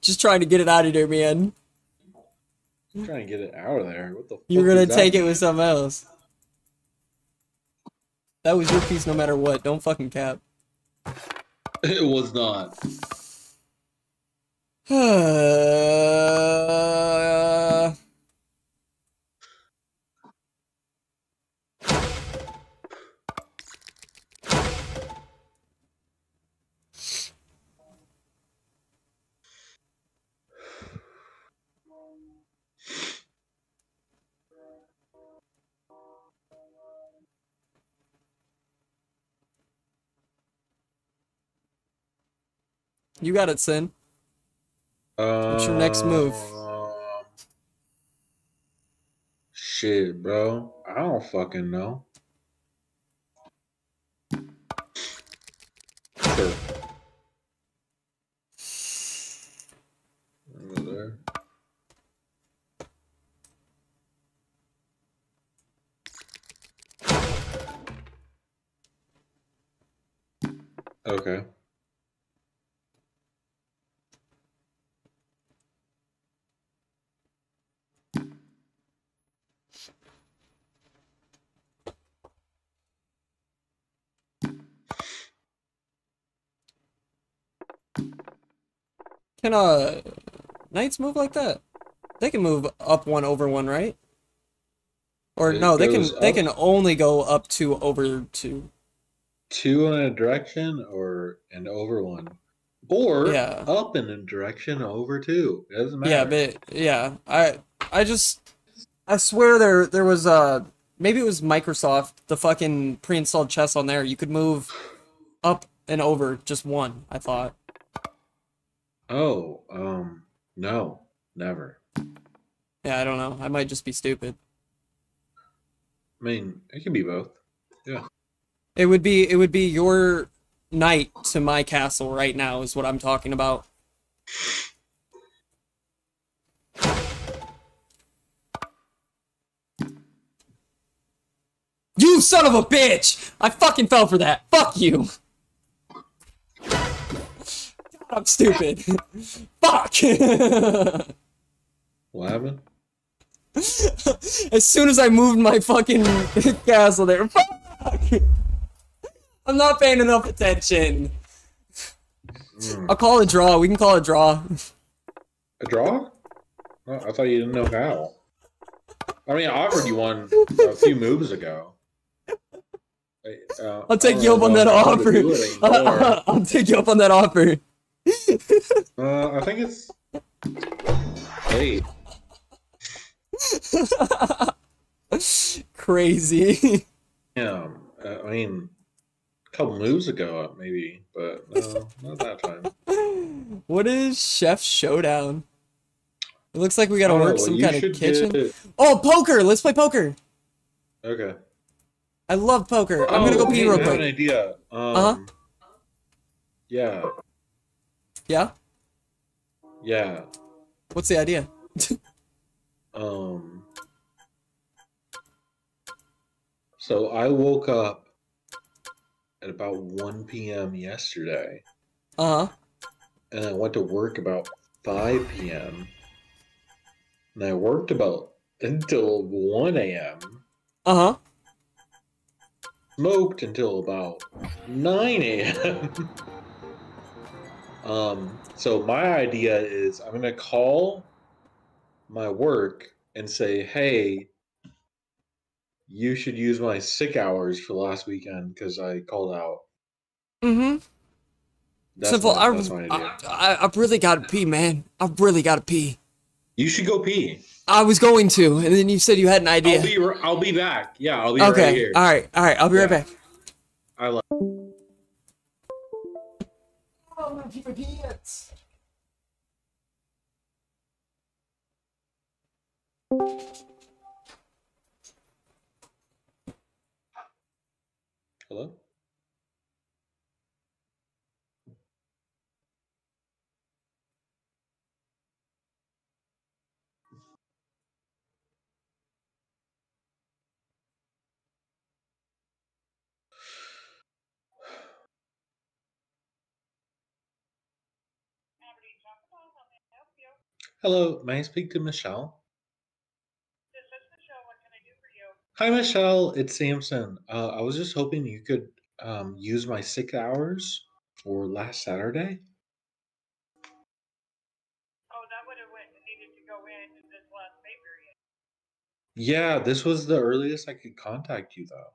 Just trying to get it out of there, man. I'm trying to get it out of there. What the? You're gonna does that take it with something else. That was your piece no matter what. Don't fucking cap. [LAUGHS] It was not. [SIGHS] [LAUGHS] you got it, Sin. What's your next move? Um, Shit, bro. I don't fucking know. Sure. Go there. Okay. Can uh knights move like that? They can move up one over one, right? Or It no, they can they can only go up two over two. two in a direction or an over one or Yeah. up in a direction over two it doesn't matter Yeah, but yeah, I I just I swear there there was uh maybe it was Microsoft the fucking pre-installed chess on there. You could move up and over just one. I thought. Oh um no never Yeah, I don't know. I might just be stupid. i mean it can be both yeah It would be it would be your knight to my castle right now is what I'm talking about. You son of a bitch! I fucking fell for that. Fuck you. I'm stupid. Fuck. what happened as soon as I moved my fucking castle there. Fuck! I'm not paying enough attention. I'll call a draw. We can call a draw. A draw? Oh, I thought you didn't know how. I mean, I offered you one a few moves ago. Uh, [LAUGHS] I'll take you up on that offer. I'll take you up on that offer. Uh, I think it's late. [LAUGHS] Crazy. Yeah, uh, I mean, a couple moves ago, maybe, but no, not that time. What is Chef Showdown? It looks like we gotta Oh, work some kind of kitchen. get- Oh, poker! Let's play poker. Okay. I love poker. I'm gonna go Oh, pee real I have quick. an idea. Um, Uh-huh. Yeah, Yeah. yeah. What's the idea? [LAUGHS] Um. So I woke up at about 1 p.m. yesterday, Uh huh. and I went to work about 5 p.m. And I worked about until 1 a.m. Uh huh. Smoked until about 9 a.m. [LAUGHS] um. So my idea is I'm gonna call my work and say, "Hey, you should use my sick hours for last weekend because I called out." Mm-hmm. That's Simple. my, I, that's my idea. I, I, I really gotta pee, man. I really gotta pee. you should go pee. I was going to, and then you said you had an idea. I'll be. I'll be back. Yeah, I'll be okay. right here. All right. All right. I'll be right back. I love. Oh, I'm gonna pee Hello, may I speak to Michelle? Hi, Michelle. It's Samson. Uh, I was just hoping you could um, use my sick hours for last Saturday. Oh, that would have went needed to go in this last pay period. Yeah, this was the earliest I could contact you, though.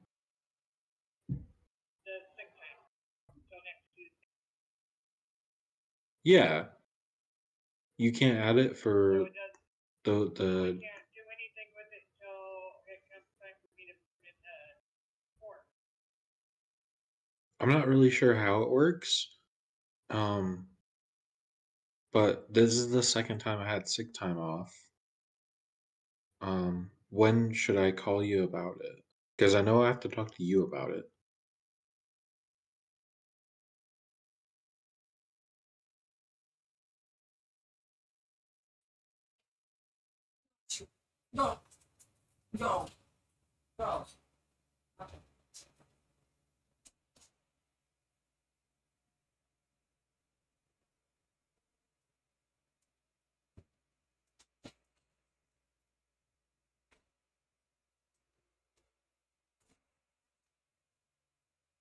Yeah. You can't add it for the the I'm not really sure how it works. Um but this is the second time I had sick time off. Um when should I call you about it? Because I know I have to talk to you about it. No. No. No.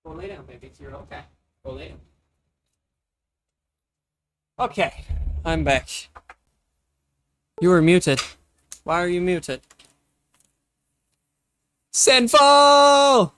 Go lay down, baby. You're okay. Go lay down. Okay, I'm back. You were muted. Why are you muted? Sinful!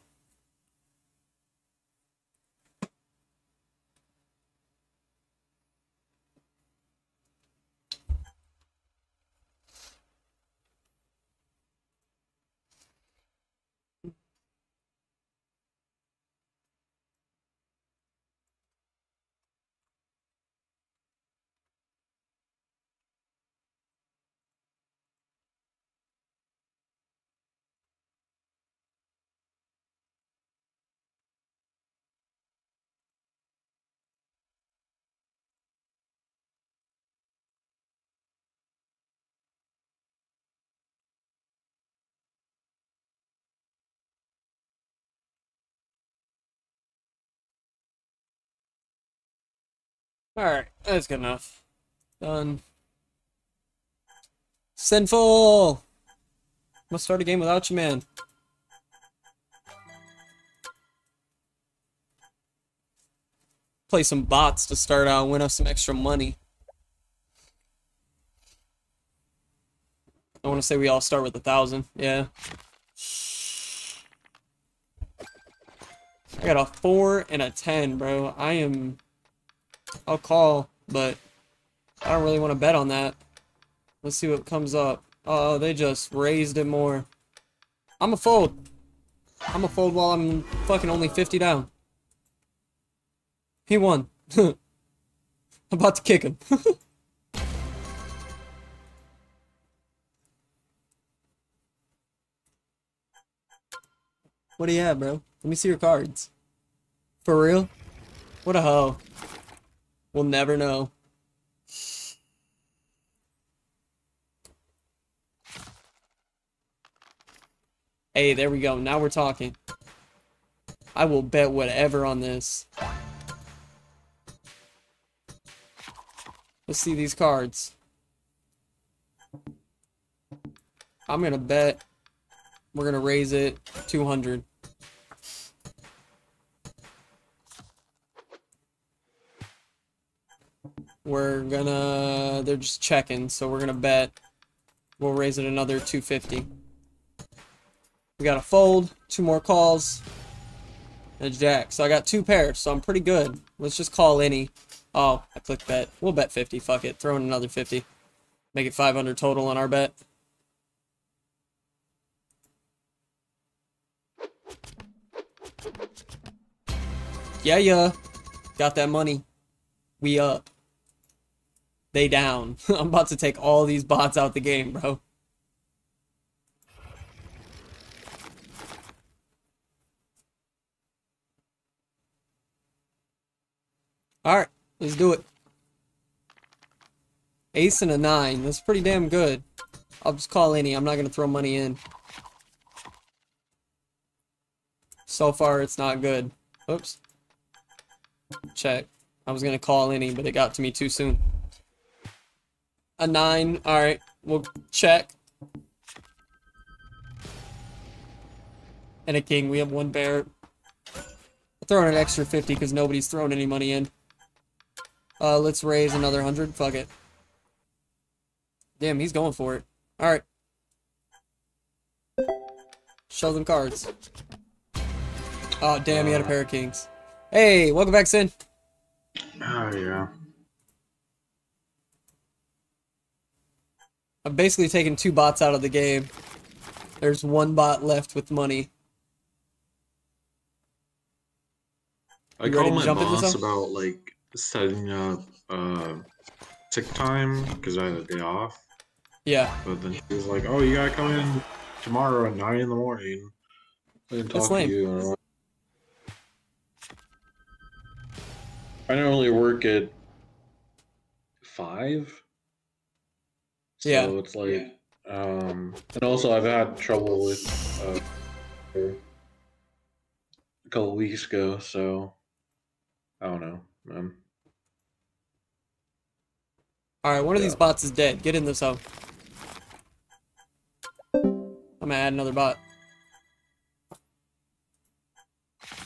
Alright, that's good enough. Done. Sinful! Must start a game without you, man. Play some bots to start out, win us some extra money. I want to say we all start with a thousand. Yeah. I got a four and a ten, bro. I am. I'll call, but I don't really want to bet on that. Let's see what comes up. Oh, they just raised it more. I'm a fold. I'm a fold while I'm fucking only 50 down. He won. [LAUGHS] I'm about to kick him. [LAUGHS] what do you have, bro? Let me see your cards. For real? What a hoe. We'll never know. Hey, there we go. Now we're talking. I will bet whatever on this. Let's see these cards. I'm gonna bet we're gonna raise it 200. We're gonna, they're just checking, so we're gonna bet we'll raise it another 250. We got a fold, two more calls, and a jack. So I got two pairs, so I'm pretty good. Let's just call any. Oh, I clicked bet. We'll bet 50, fuck it. Throw in another 50. Make it 500 total on our bet. Yeah, yeah. Got that money. We up. They down. [LAUGHS] I'm about to take all these bots out the game, bro. Alright, let's do it. Ace and a nine. That's pretty damn good. I'll just call any. I'm not going to throw money in. So far, it's not good. Oops. Check. I was going to call any, but it got to me too soon. A nine. Alright. We'll check. And a king. We have one bear. I'll throw in an extra 50 because nobody's thrown any money in. Uh, let's raise another 100. Fuck it. Damn, he's going for it. Alright. Show them cards. Oh, damn, he had a pair of kings. Hey, welcome back, Sin. Oh, yeah. I've basically taken two bots out of the game. There's one bot left with money. I You called my boss about like setting up uh tick time because I had a day off. Yeah. But then she was like, "Oh, you gotta come in tomorrow at nine in the morning." I didn't That's talk lame. to you. I normally work at five. So Yeah. it's like, um, and also I've had trouble with uh, a couple weeks ago, so I don't know. Um, Alright, one of these bots is dead. Get in this hoe. I'm gonna add another bot.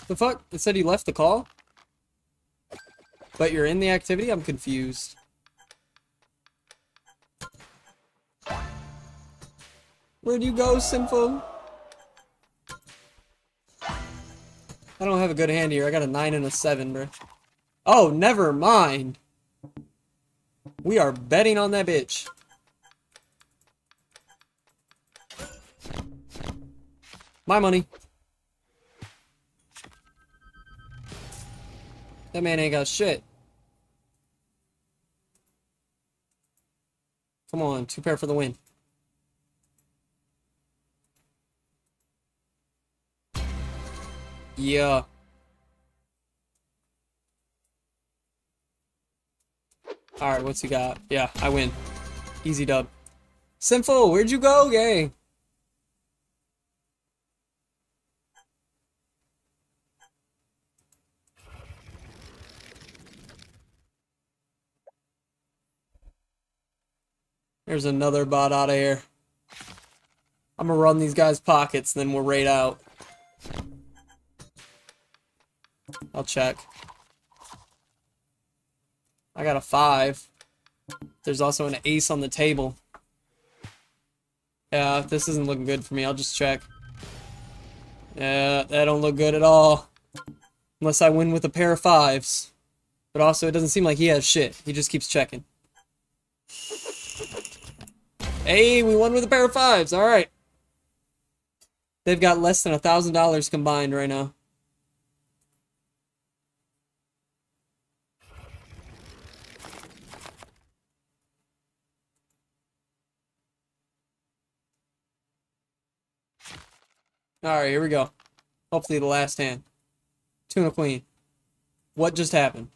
The fuck? It said he left the call? But you're in the activity? I'm confused. Where'd you go, Sinful? I don't have a good hand here. I got a 9 and a 7, bro. Oh, never mind. We are betting on that bitch. My money. That man ain't got shit. Come on, two pair for the win. Yeah. Alright, what's he got? Yeah, I win. Easy dub. Sinful, where'd you go, gang? There's another bot out of here. I'm gonna run these guys' pockets, and then we'll raid out. I'll check. I got a five. There's also an ace on the table. Yeah, this isn't looking good for me. I'll just check. Yeah, that don't look good at all. Unless I win with a pair of fives. But also, it doesn't seem like he has shit. He just keeps checking. Hey, we won with a pair of fives. All right. They've got less than a thousand dollars combined right now. Alright, here we go. Hopefully the last hand. Tuna Queen. What just happened?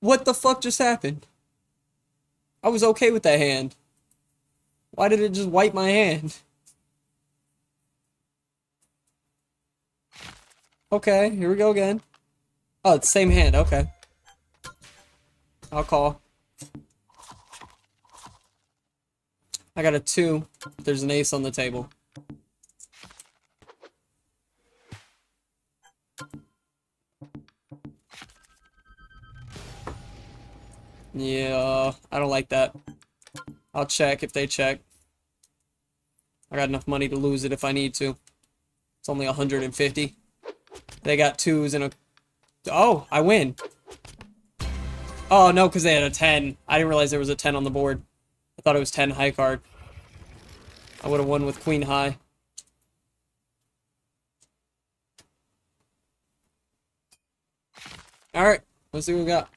What the fuck just happened? I was okay with that hand. Why did it just wipe my hand? Okay, here we go again. Oh, it's same hand, okay. I'll call. I got a two. There's an ace on the table. Yeah, I don't like that. I'll check if they check. I got enough money to lose it if I need to. It's only 150. They got twos and a... Oh, I win. Oh, no, because they had a 10. I didn't realize there was a 10 on the board. I thought it was 10 high card. I would have won with queen high. Alright, let's see what we got.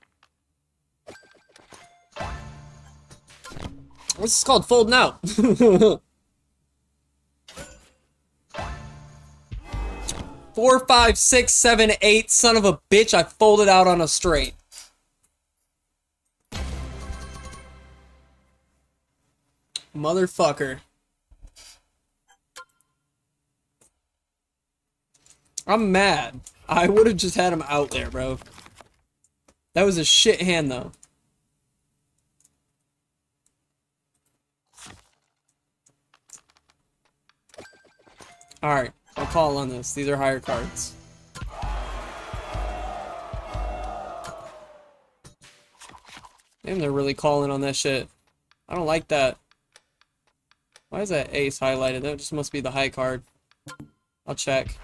What's this is called folding out. [LAUGHS] Four, five, six, seven, eight. Son of a bitch, I folded out on a straight. Motherfucker. I'm mad. I would have just had him out there, bro. That was a shit hand, though. Alright, I'll call on this. These are higher cards. Damn, they're really calling on that shit. I don't like that. Why is that ace highlighted? That just must be the high card. I'll check.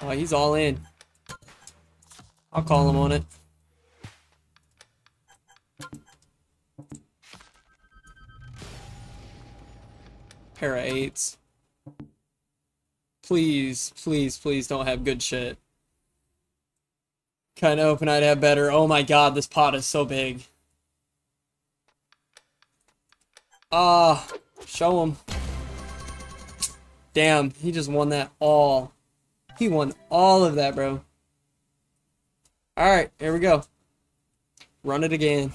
Oh, he's all in. I'll call him on it. Pair eights. Please, please, please don't have good shit. Kind of hoping I'd have better. Oh my god, this pot is so big. Ah, uh, show him. Damn, he just won that all. He won all of that, bro. Alright, here we go. Run it again.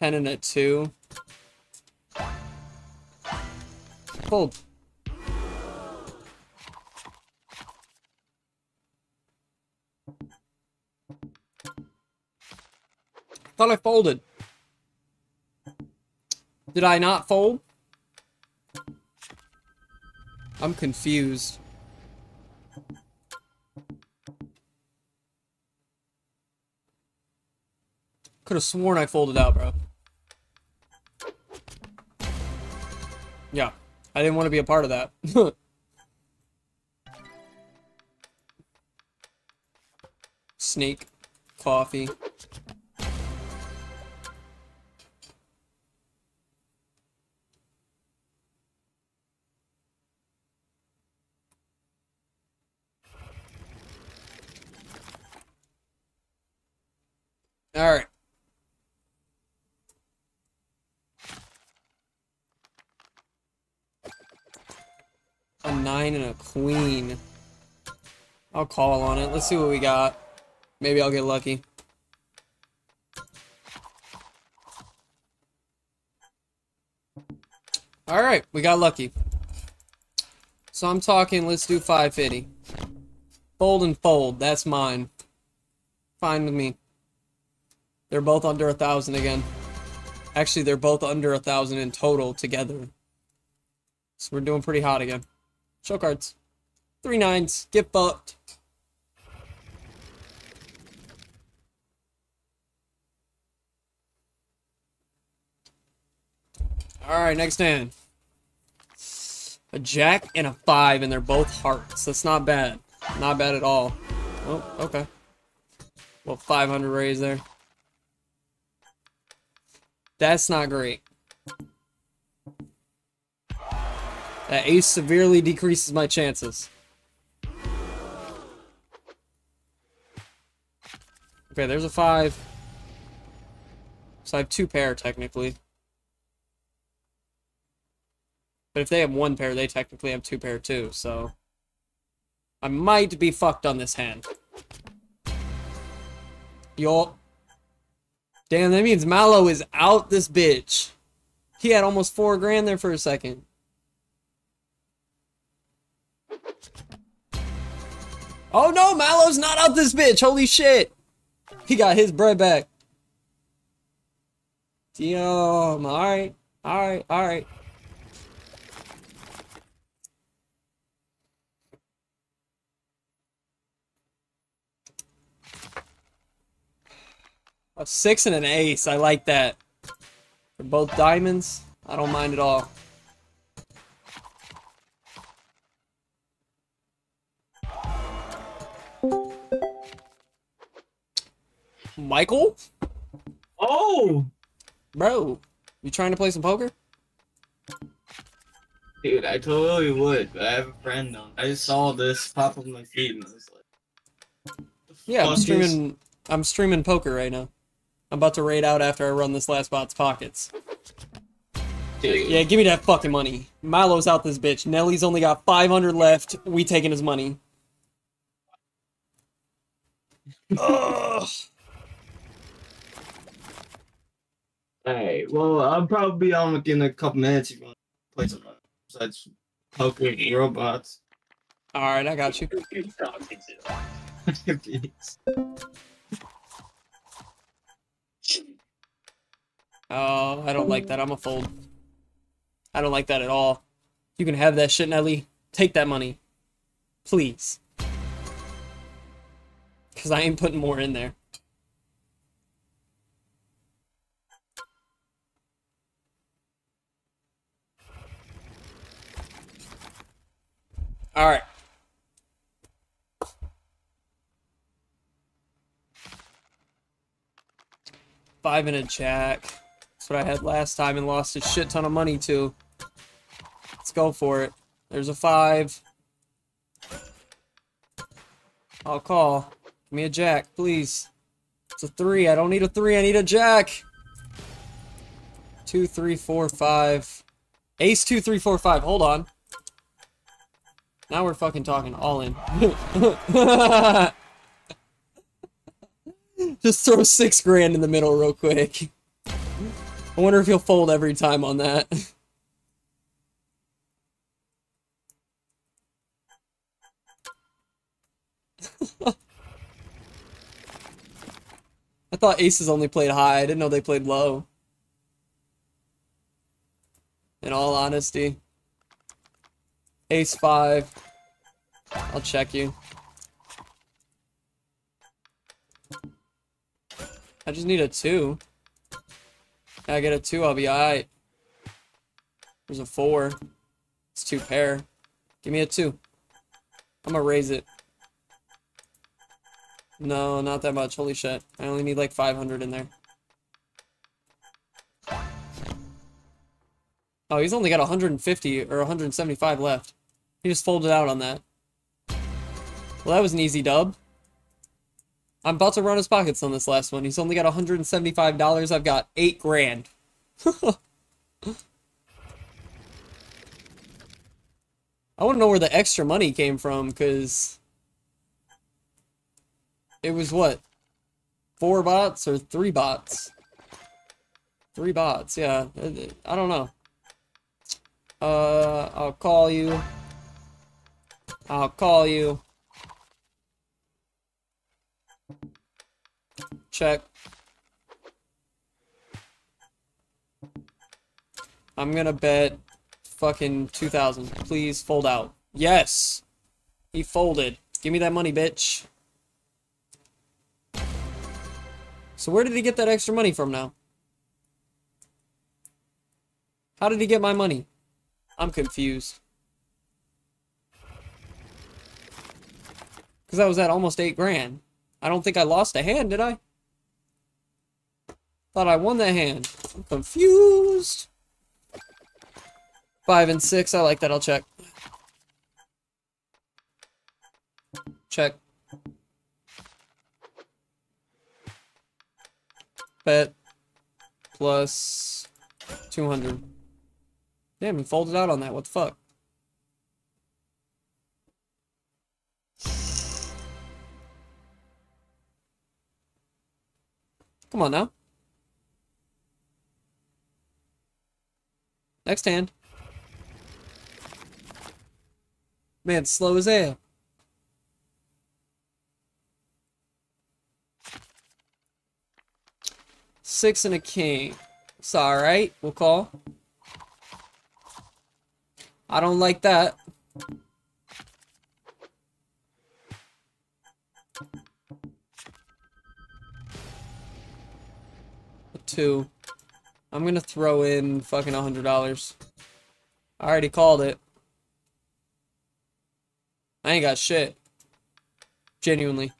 Ten and a two. Fold. Thought I folded. Did I not fold? I'm confused. Could have sworn I folded out, bro. Yeah, I didn't want to be a part of that. [LAUGHS] Snake, coffee. I'll call on it. Let's see what we got. Maybe I'll get lucky. Alright, we got lucky. So I'm talking, let's do 550. Fold and fold, that's mine. Fine with me. They're both under a thousand again. Actually, they're both under a thousand in total together. So we're doing pretty hot again. Show cards. Three nines. Get fucked. Alright, next hand. A jack and a five, and they're both hearts. That's not bad. Not bad at all. Oh, okay. Well, 500 raise there. That's not great. That ace severely decreases my chances. Okay, there's a five. So I have two pair, technically. But if they have one pair, they technically have two pair too, so... I might be fucked on this hand. Yo. Damn, that means Mallow is out this bitch. He had almost four grand there for a second. Oh no, Mallow's not out this bitch. Holy shit. He got his bread back. Damn. Alright. Alright. Alright. A six and an ace. I like that. For both diamonds, I don't mind at all. Michael? Oh! Bro, you trying to play some poker? Dude, I totally would, but I have a friend on. I just saw this pop up on my feed and I was like, Yeah, I'm is- streaming. I'm streaming poker right now. I'm about to raid out after I run this last bot's pockets. Dude. Yeah, give me that fucking money. Milo's out this bitch. Nelly's only got 500 left. We taking his money. Ugh. Alright, well, I'll probably be on within a couple minutes if you want to play some besides poker robots. Alright, I got you. [LAUGHS] Oh, I don't like that. I'm a fold. I don't like that at all. You can have that shit, Nelly. Take that money. Please. Because I ain't putting more in there. Alright. Five a jack. What I had last time and lost a shit ton of money to. Let's go for it. There's a five. I'll call. Give me a jack, please. It's a three. I don't need a three. I need a jack. Two, three, four, five. Ace two, three, four, five. Hold on. Now we're fucking talking all in. [LAUGHS] Just throw six grand in the middle real quick. I wonder if he'll fold every time on that. [LAUGHS] I thought aces only played high. I didn't know they played low. In all honesty. Ace five. I'll check you. I just need a two. I get a two, I'll be alright. There's a four. It's two pair. Give me a two. I'm gonna raise it. No, not that much. Holy shit. I only need like 500 in there. Oh, he's only got 150 or 175 left. He just folded out on that. Well, that was an easy dub. I'm about to run his pockets on this last one. He's only got $175. I've got 8 grand. [LAUGHS] I want to know where the extra money came from, because... It was what? Four bots or three bots? Three bots, yeah. I don't know. Uh, I'll call you. I'll call you. Check. I'm gonna bet fucking 2,000. Please fold out. Yes! He folded. Give me that money, bitch. So where did he get that extra money from now? How did he get my money? I'm confused. Because I was at almost 8 grand. I don't think I lost a hand, did I? Thought I won that hand. I'm confused. Five and six. I like that. I'll check. Check. Bet. Plus 200. Damn, he folded out on that. What the fuck? Come on now. Next hand. Man, slow as hell. Six and a king. It's alright. We'll call. I don't like that. A two. I'm gonna throw in fucking a hundred dollars. I already called it. I ain't got shit. Genuinely.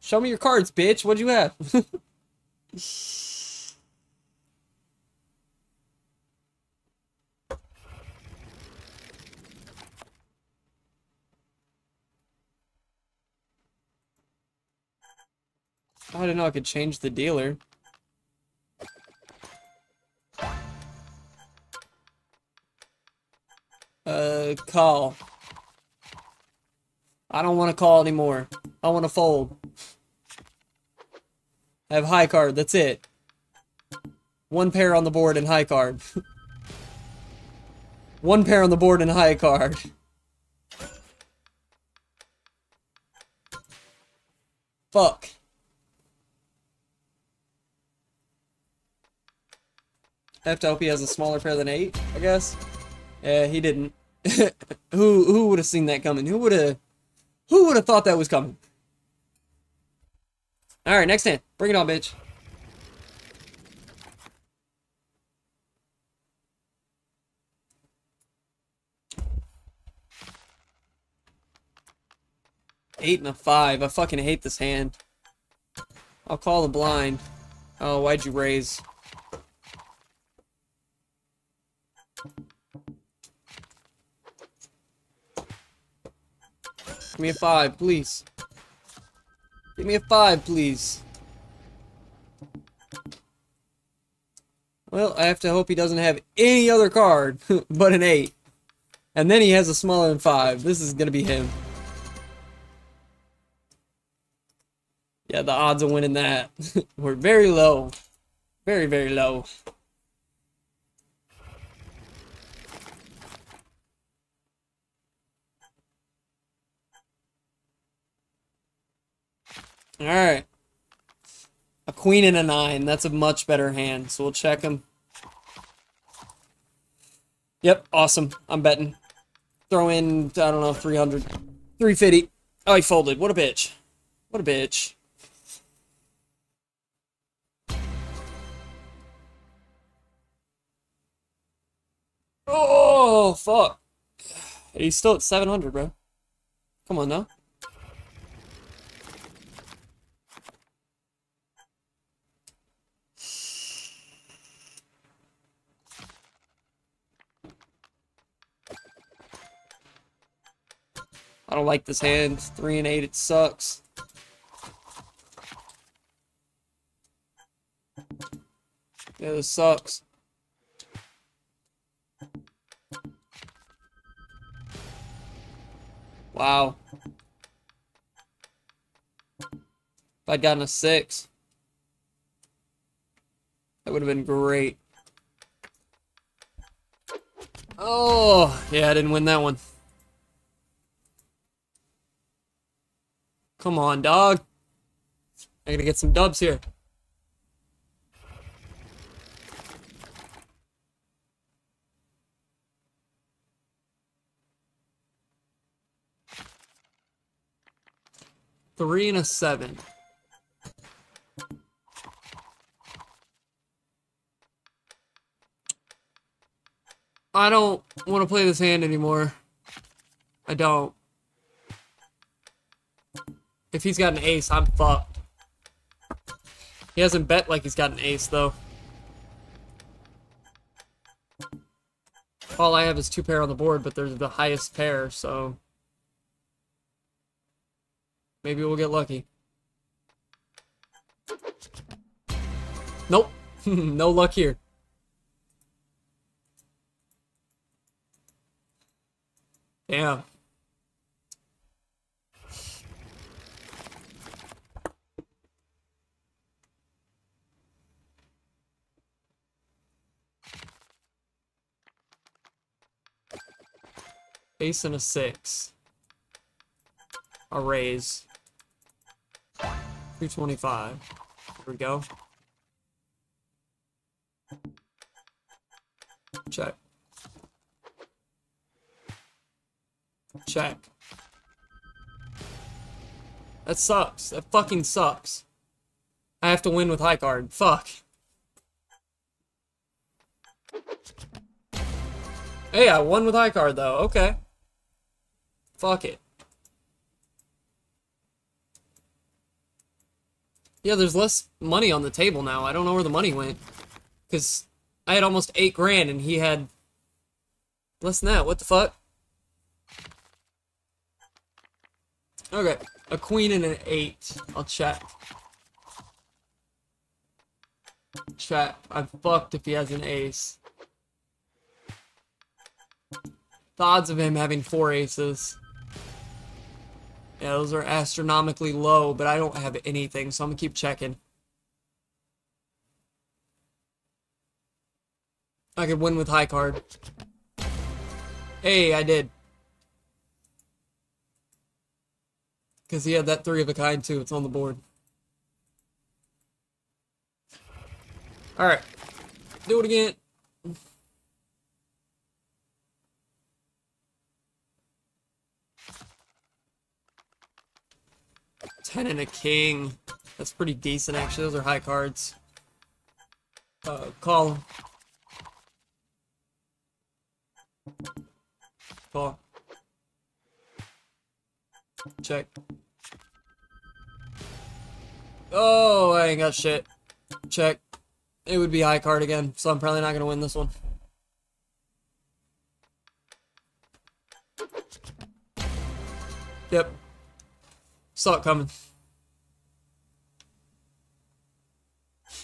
Show me your cards, bitch. What'd you have? [LAUGHS] I didn't know I could change the dealer. Uh, call. I don't want to call anymore. I want to fold. I have high card, that's it. One pair on the board and high card. [LAUGHS] One pair on the board and high card. [LAUGHS] Fuck. He has a smaller pair than eight, I guess. Yeah, he didn't. [LAUGHS] who who would have seen that coming? Who would have who would have thought that was coming? Alright, next hand. Bring it on, bitch. Eight and a five. I fucking hate this hand. I'll call the blind. Oh, why'd you raise? Give me a five, please. Give me a five, please. Well, I have to hope he doesn't have any other card [LAUGHS] but an eight. And then he has a smaller than five. This is gonna be him. Yeah, the odds of winning that [LAUGHS] were very low. Very, very low. Alright. A queen and a nine. That's a much better hand, so we'll check him. Yep, awesome. I'm betting. Throw in, I don't know, 300. 350. Oh, he folded. What a bitch. What a bitch. Oh, fuck. He's still at 700, bro. Come on now. I don't like this hand. Three and eight, it sucks. Yeah, this sucks. Wow. If I'd gotten a six, that would have been great. Oh, yeah, I didn't win that one. Come on, dog. I gotta get some dubs here. Three and a seven. I don't want to play this hand anymore. I don't. If he's got an ace, I'm fucked. He hasn't bet like he's got an ace, though. All I have is two pair on the board, but they're the highest pair, so... Maybe we'll get lucky. Nope. [LAUGHS] no luck here. Damn. Ace and a six. A raise. 225. Here we go. Check. Check. That sucks. That fucking sucks. I have to win with high card. Fuck. Hey, I won with high card though. Okay. Fuck it. Yeah, there's less money on the table now. I don't know where the money went. Because I had almost eight grand and he had less than that. What the fuck? Okay, a queen and an eight. I'll check. Check. I'm fucked if he has an ace. The odds of him having four aces. Yeah, those are astronomically low, but I don't have anything, so I'm gonna keep checking. I could win with high card. Hey, I did. Because he had that three of a kind too. It's on the board. Alright. Do it again. Ten and a king. That's pretty decent, actually. Those are high cards. Uh, call. Call. Check. Oh, I ain't got shit. Check. It would be high card again, so I'm probably not gonna win this one. Yep. Saw it coming.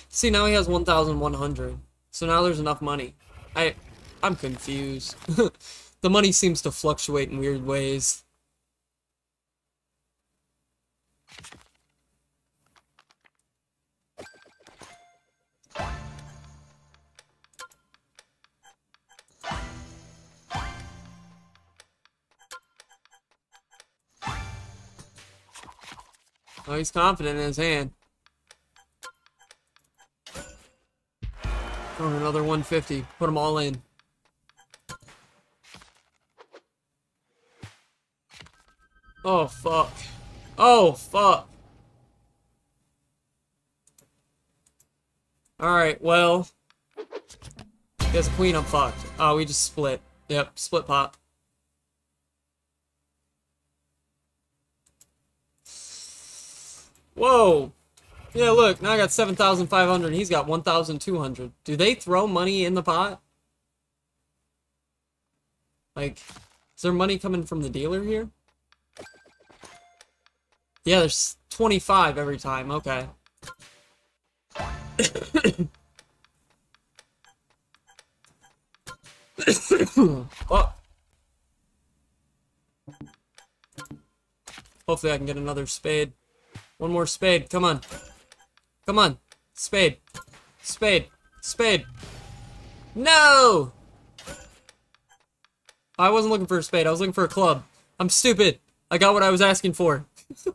See, now he has 1,100. So now there's enough money. I, I'm confused. [LAUGHS] the money seems to fluctuate in weird ways. Oh, he's confident in his hand. Oh, another 150. Put them all in. Oh, fuck. Oh, fuck. Alright, well. He has a queen, I'm fucked. Oh, we just split. Yep, split pot. Whoa! Yeah, look, now I got 7,500 he's got 1,200. Do they throw money in the pot? Like, is there money coming from the dealer here? Yeah, there's 25 every time, okay. [COUGHS] oh. Hopefully I can get another spade. One more spade. Come on. Come on. Spade. Spade. Spade. No! I wasn't looking for a spade. I was looking for a club. I'm stupid. I got what I was asking for. [LAUGHS]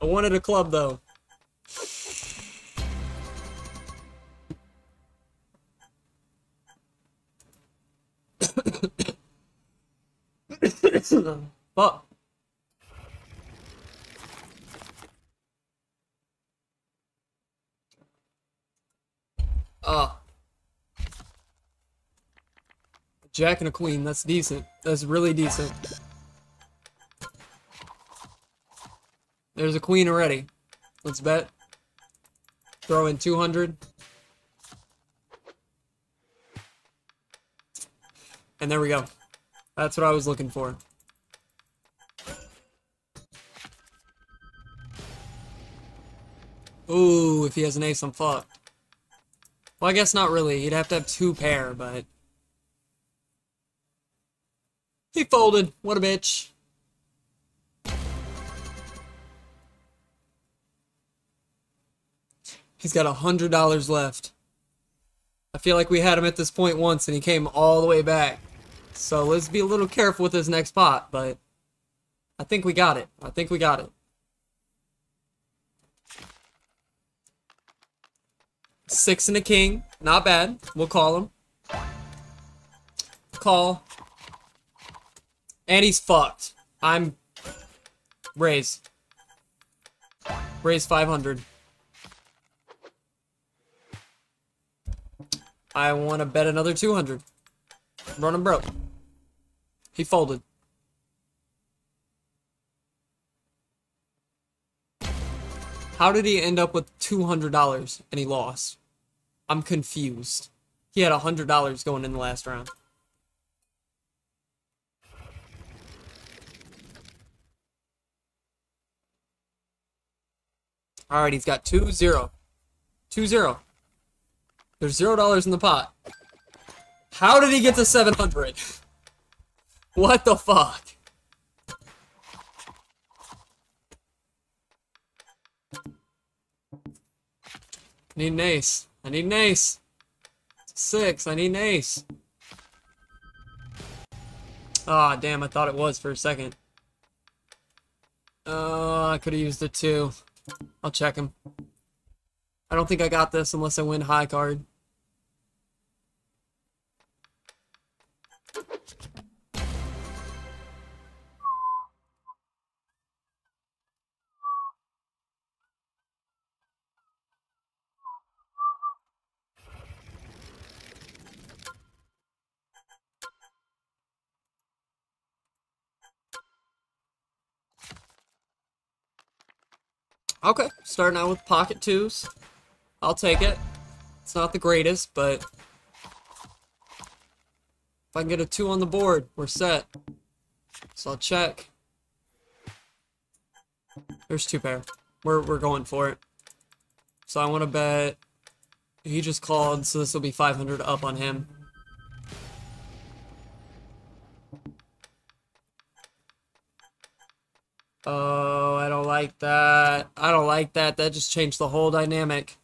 I wanted a club, though. [COUGHS] [COUGHS] Fuck. Ah. Jack and a queen, that's decent. That's really decent. There's a queen already. Let's bet. Throw in 200. And there we go. That's what I was looking for. Ooh, if he has an ace, I'm fucked. Well, I guess not really. He'd have to have two pair, but... He folded. What a bitch. He's got a hundred dollars left. I feel like we had him at this point once and he came all the way back. So let's be a little careful with his next pot, but I think we got it. I think we got it. Six and a king. Not bad. We'll call him. Call. And he's fucked. I'm... Raise. Raise 500. I want to bet another 200. Running broke. He folded. How did he end up with $200 and he lost? I'm confused. He had $100 going in the last round. Alright, he's got 2 0. 2 0. There's zero dollars in the pot. How did he get to 700? [LAUGHS] what the fuck? Need an ace. I need an ace. Six. I need an ace. Ah, oh, damn. I thought it was for a second. Oh, I could have used a two. I'll check him. I don't think I got this unless I win high card. Okay, starting out with pocket twos. I'll take it. It's not the greatest, but if I can get a two on the board, we're set. So I'll check. There's two pair. We're we're going for it. So I want to bet. He just called, so this will be 500 up on him. Oh, I don't like that. I don't like that. That just changed the whole dynamic.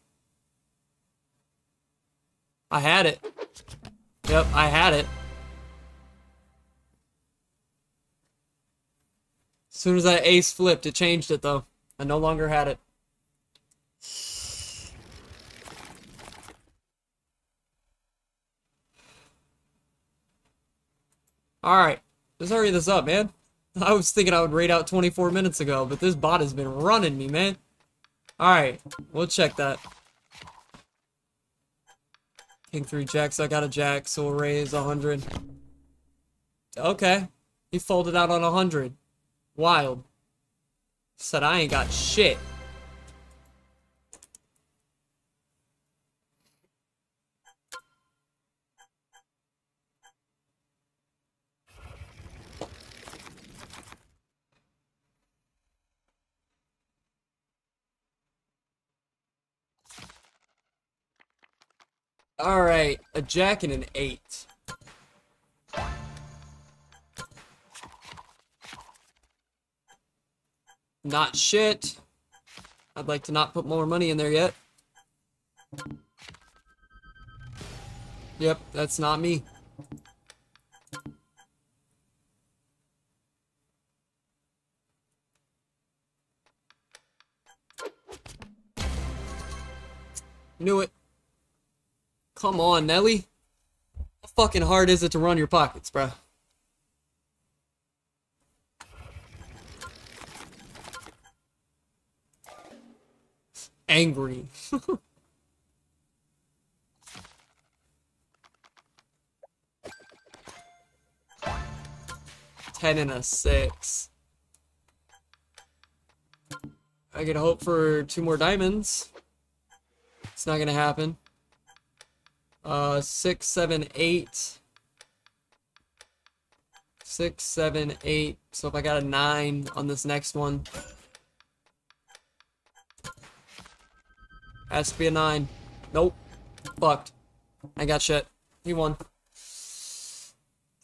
I had it. Yep, I had it. As soon as that ace flipped, it changed it, though. I no longer had it. Alright. Let's hurry this up, man. [LAUGHS] I was thinking I would raid out 24 minutes ago, but this bot has been running me, man. Alright. We'll check that. King 3 jacks, I got a jack, so we'll raise 100. Okay. He folded out on 100. Wild. Said I ain't got shit. Alright, a jack and an eight. Not shit. I'd like to not put more money in there yet. Yep, that's not me. Knew it. Come on, Nelly. How fucking hard is it to run your pockets, bruh? Angry. [LAUGHS] Ten and a six. I could hope for two more diamonds. It's not gonna happen. Uh, six, seven, eight. Six, seven, eight. So if I got a nine on this next one. Has to be a nine. Nope. Fucked. I got shit. He won.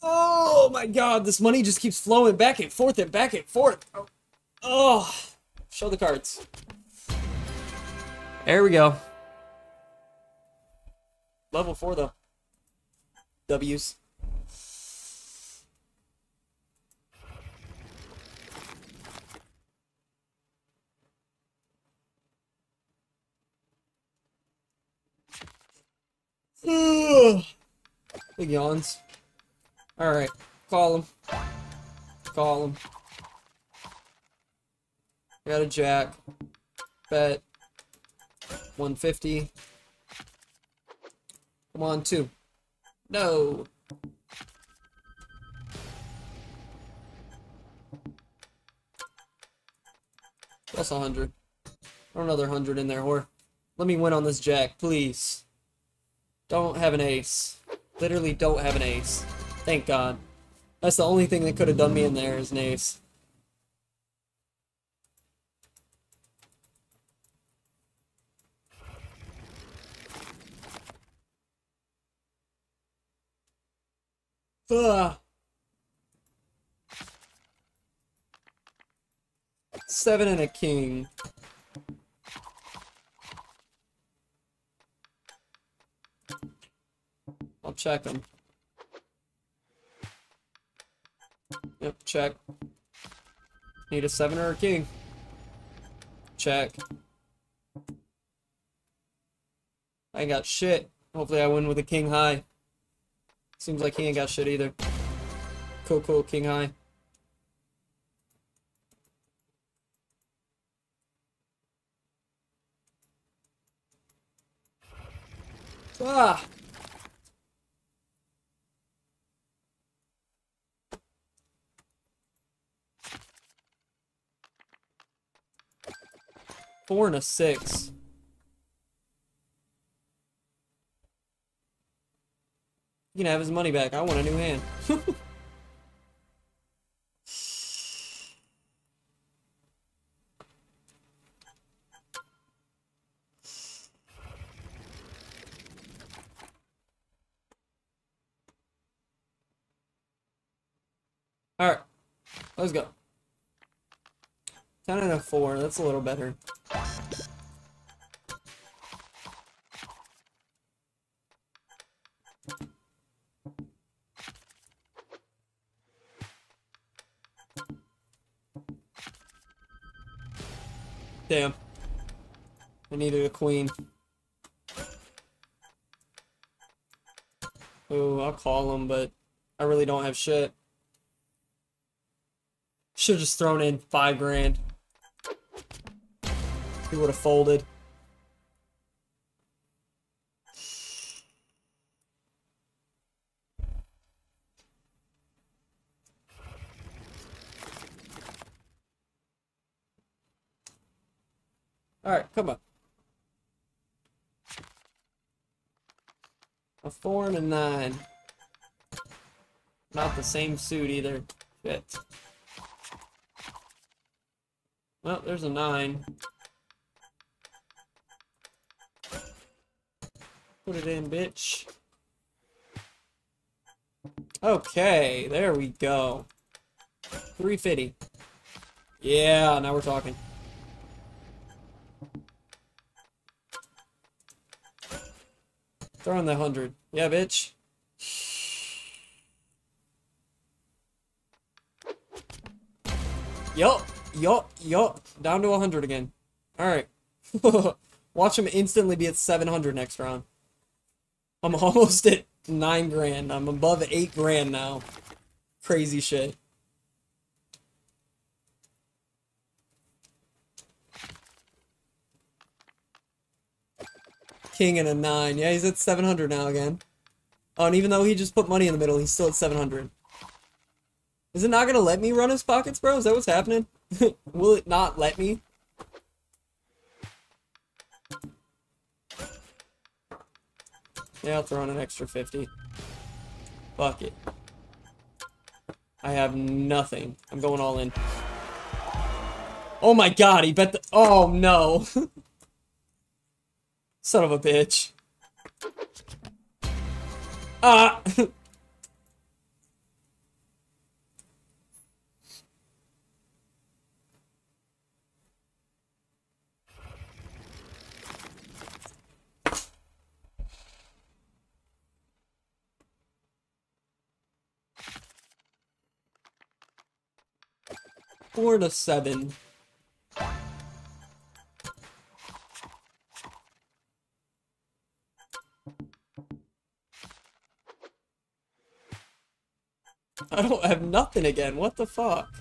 Oh my god, this money just keeps flowing back and forth and back and forth. Oh. oh. Show the cards. There we go. Level 4 though. W's. [SIGHS] Big yawns. Alright. Call him. Call him. Got a jack. Bet. 150. Come on, two. No. Plus a hundred. Throw another hundred in there, whore. Let me win on this jack, please. Don't have an ace. Literally don't have an ace. Thank God. That's the only thing that could have done me in there is an ace. Ugh. Seven and a king. I'll check them. Yep, check. Need a seven or a king. Check. I got shit. Hopefully I win with a king high. Seems like he ain't got shit either. Cool, cool, king high. Ah! Four and a six. He can have his money back. I want a new hand. [LAUGHS] Alright. Let's go. 10 and a 4. That's a little better. Damn. I needed a queen. Ooh, I'll call him, but I really don't have shit. Should have just thrown in five grand. He would have folded. Alright, come on. A four and a nine. Not the same suit either. Shit. Well, there's a nine. Put it in, bitch. Okay, there we go. 350. Yeah, now we're talking. Throw in the hundred. Yeah, bitch. Yup, yup, yup. Down to 100 again. Alright. [LAUGHS] Watch him instantly be at 700 next round. I'm [LAUGHS] almost at 9 grand. I'm above 8 grand now. Crazy shit. King and a 9. Yeah, he's at 700 now again. Oh, and even though he just put money in the middle, he's still at 700. Is it not gonna let me run his pockets, bro? Is that what's happening? [LAUGHS] Will it not let me? Yeah, I'll throw in an extra 50. Fuck it. I have nothing. I'm going all in. Oh my god, he bet the- Oh no. [LAUGHS] Son of a bitch. Ah! [LAUGHS] Four to seven. [LAUGHS] I don't have nothing again. What the fuck?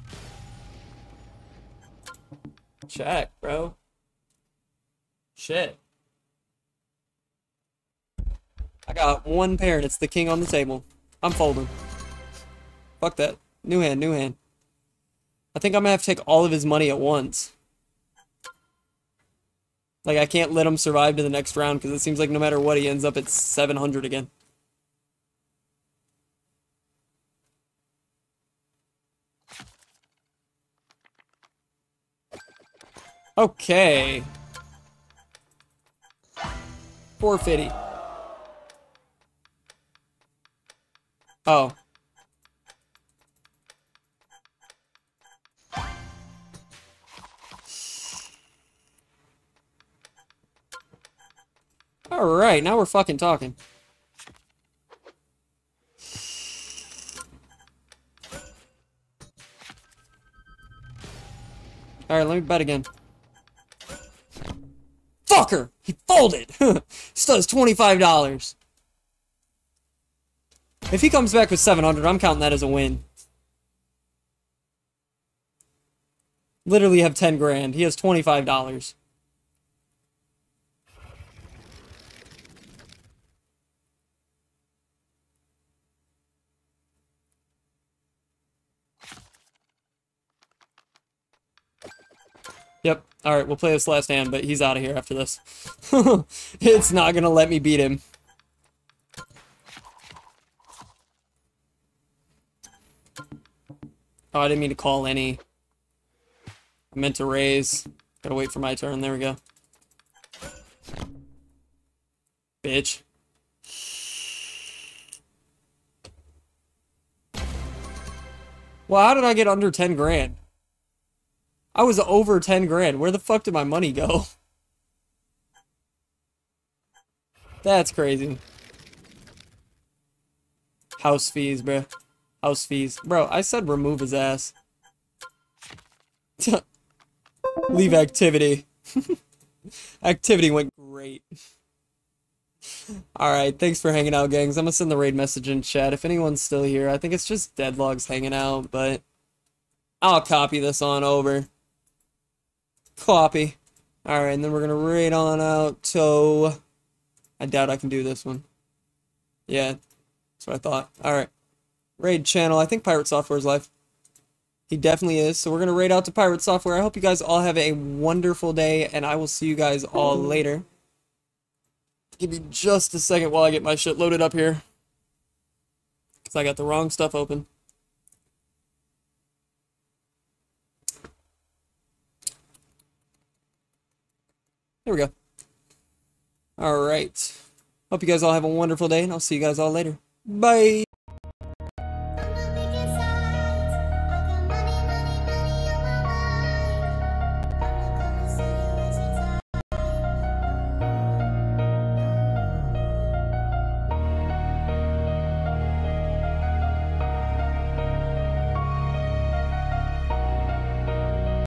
Check, bro. Shit. I got one pair and it's the king on the table. I'm folding. Fuck that. New hand, new hand. I think I'm gonna have to take all of his money at once. Like, I can't let him survive to the next round because it seems like no matter what, he ends up at 700 again. Okay. 450. Oh. Alright, now we're fucking talking. Alright, let me bet again. Fucker! He folded! [LAUGHS] Still has $25. If he comes back with 700, I'm counting that as a win. Literally have 10 grand. He has $25. Yep. Alright, we'll play this last hand, but he's out of here after this. [LAUGHS] it's not gonna let me beat him. Oh, I didn't mean to call any. I meant to raise. Gotta wait for my turn. There we go. Bitch. Well, how did I get under 10 grand? I was over 10 grand. Where the fuck did my money go? That's crazy. House fees, bro. House fees. Bro, I said remove his ass. [LAUGHS] Leave activity. [LAUGHS] activity went great. Alright, thanks for hanging out, gangs. I'm gonna send the raid message in chat if anyone's still here. I think it's just Deadlocks hanging out, but I'll copy this on over. Copy. Alright, and then we're gonna raid on out to... I doubt I can do this one. Yeah, that's what I thought. Alright. Raid channel. I think Pirate Software is live. He definitely is. So we're going to raid out to Pirate Software. I hope you guys all have a wonderful day, and I will see you guys all later. Give me just a second while I get my shit loaded up here. Because I got the wrong stuff open. There we go. Alright. Hope you guys all have a wonderful day, and I'll see you guys all later. Bye!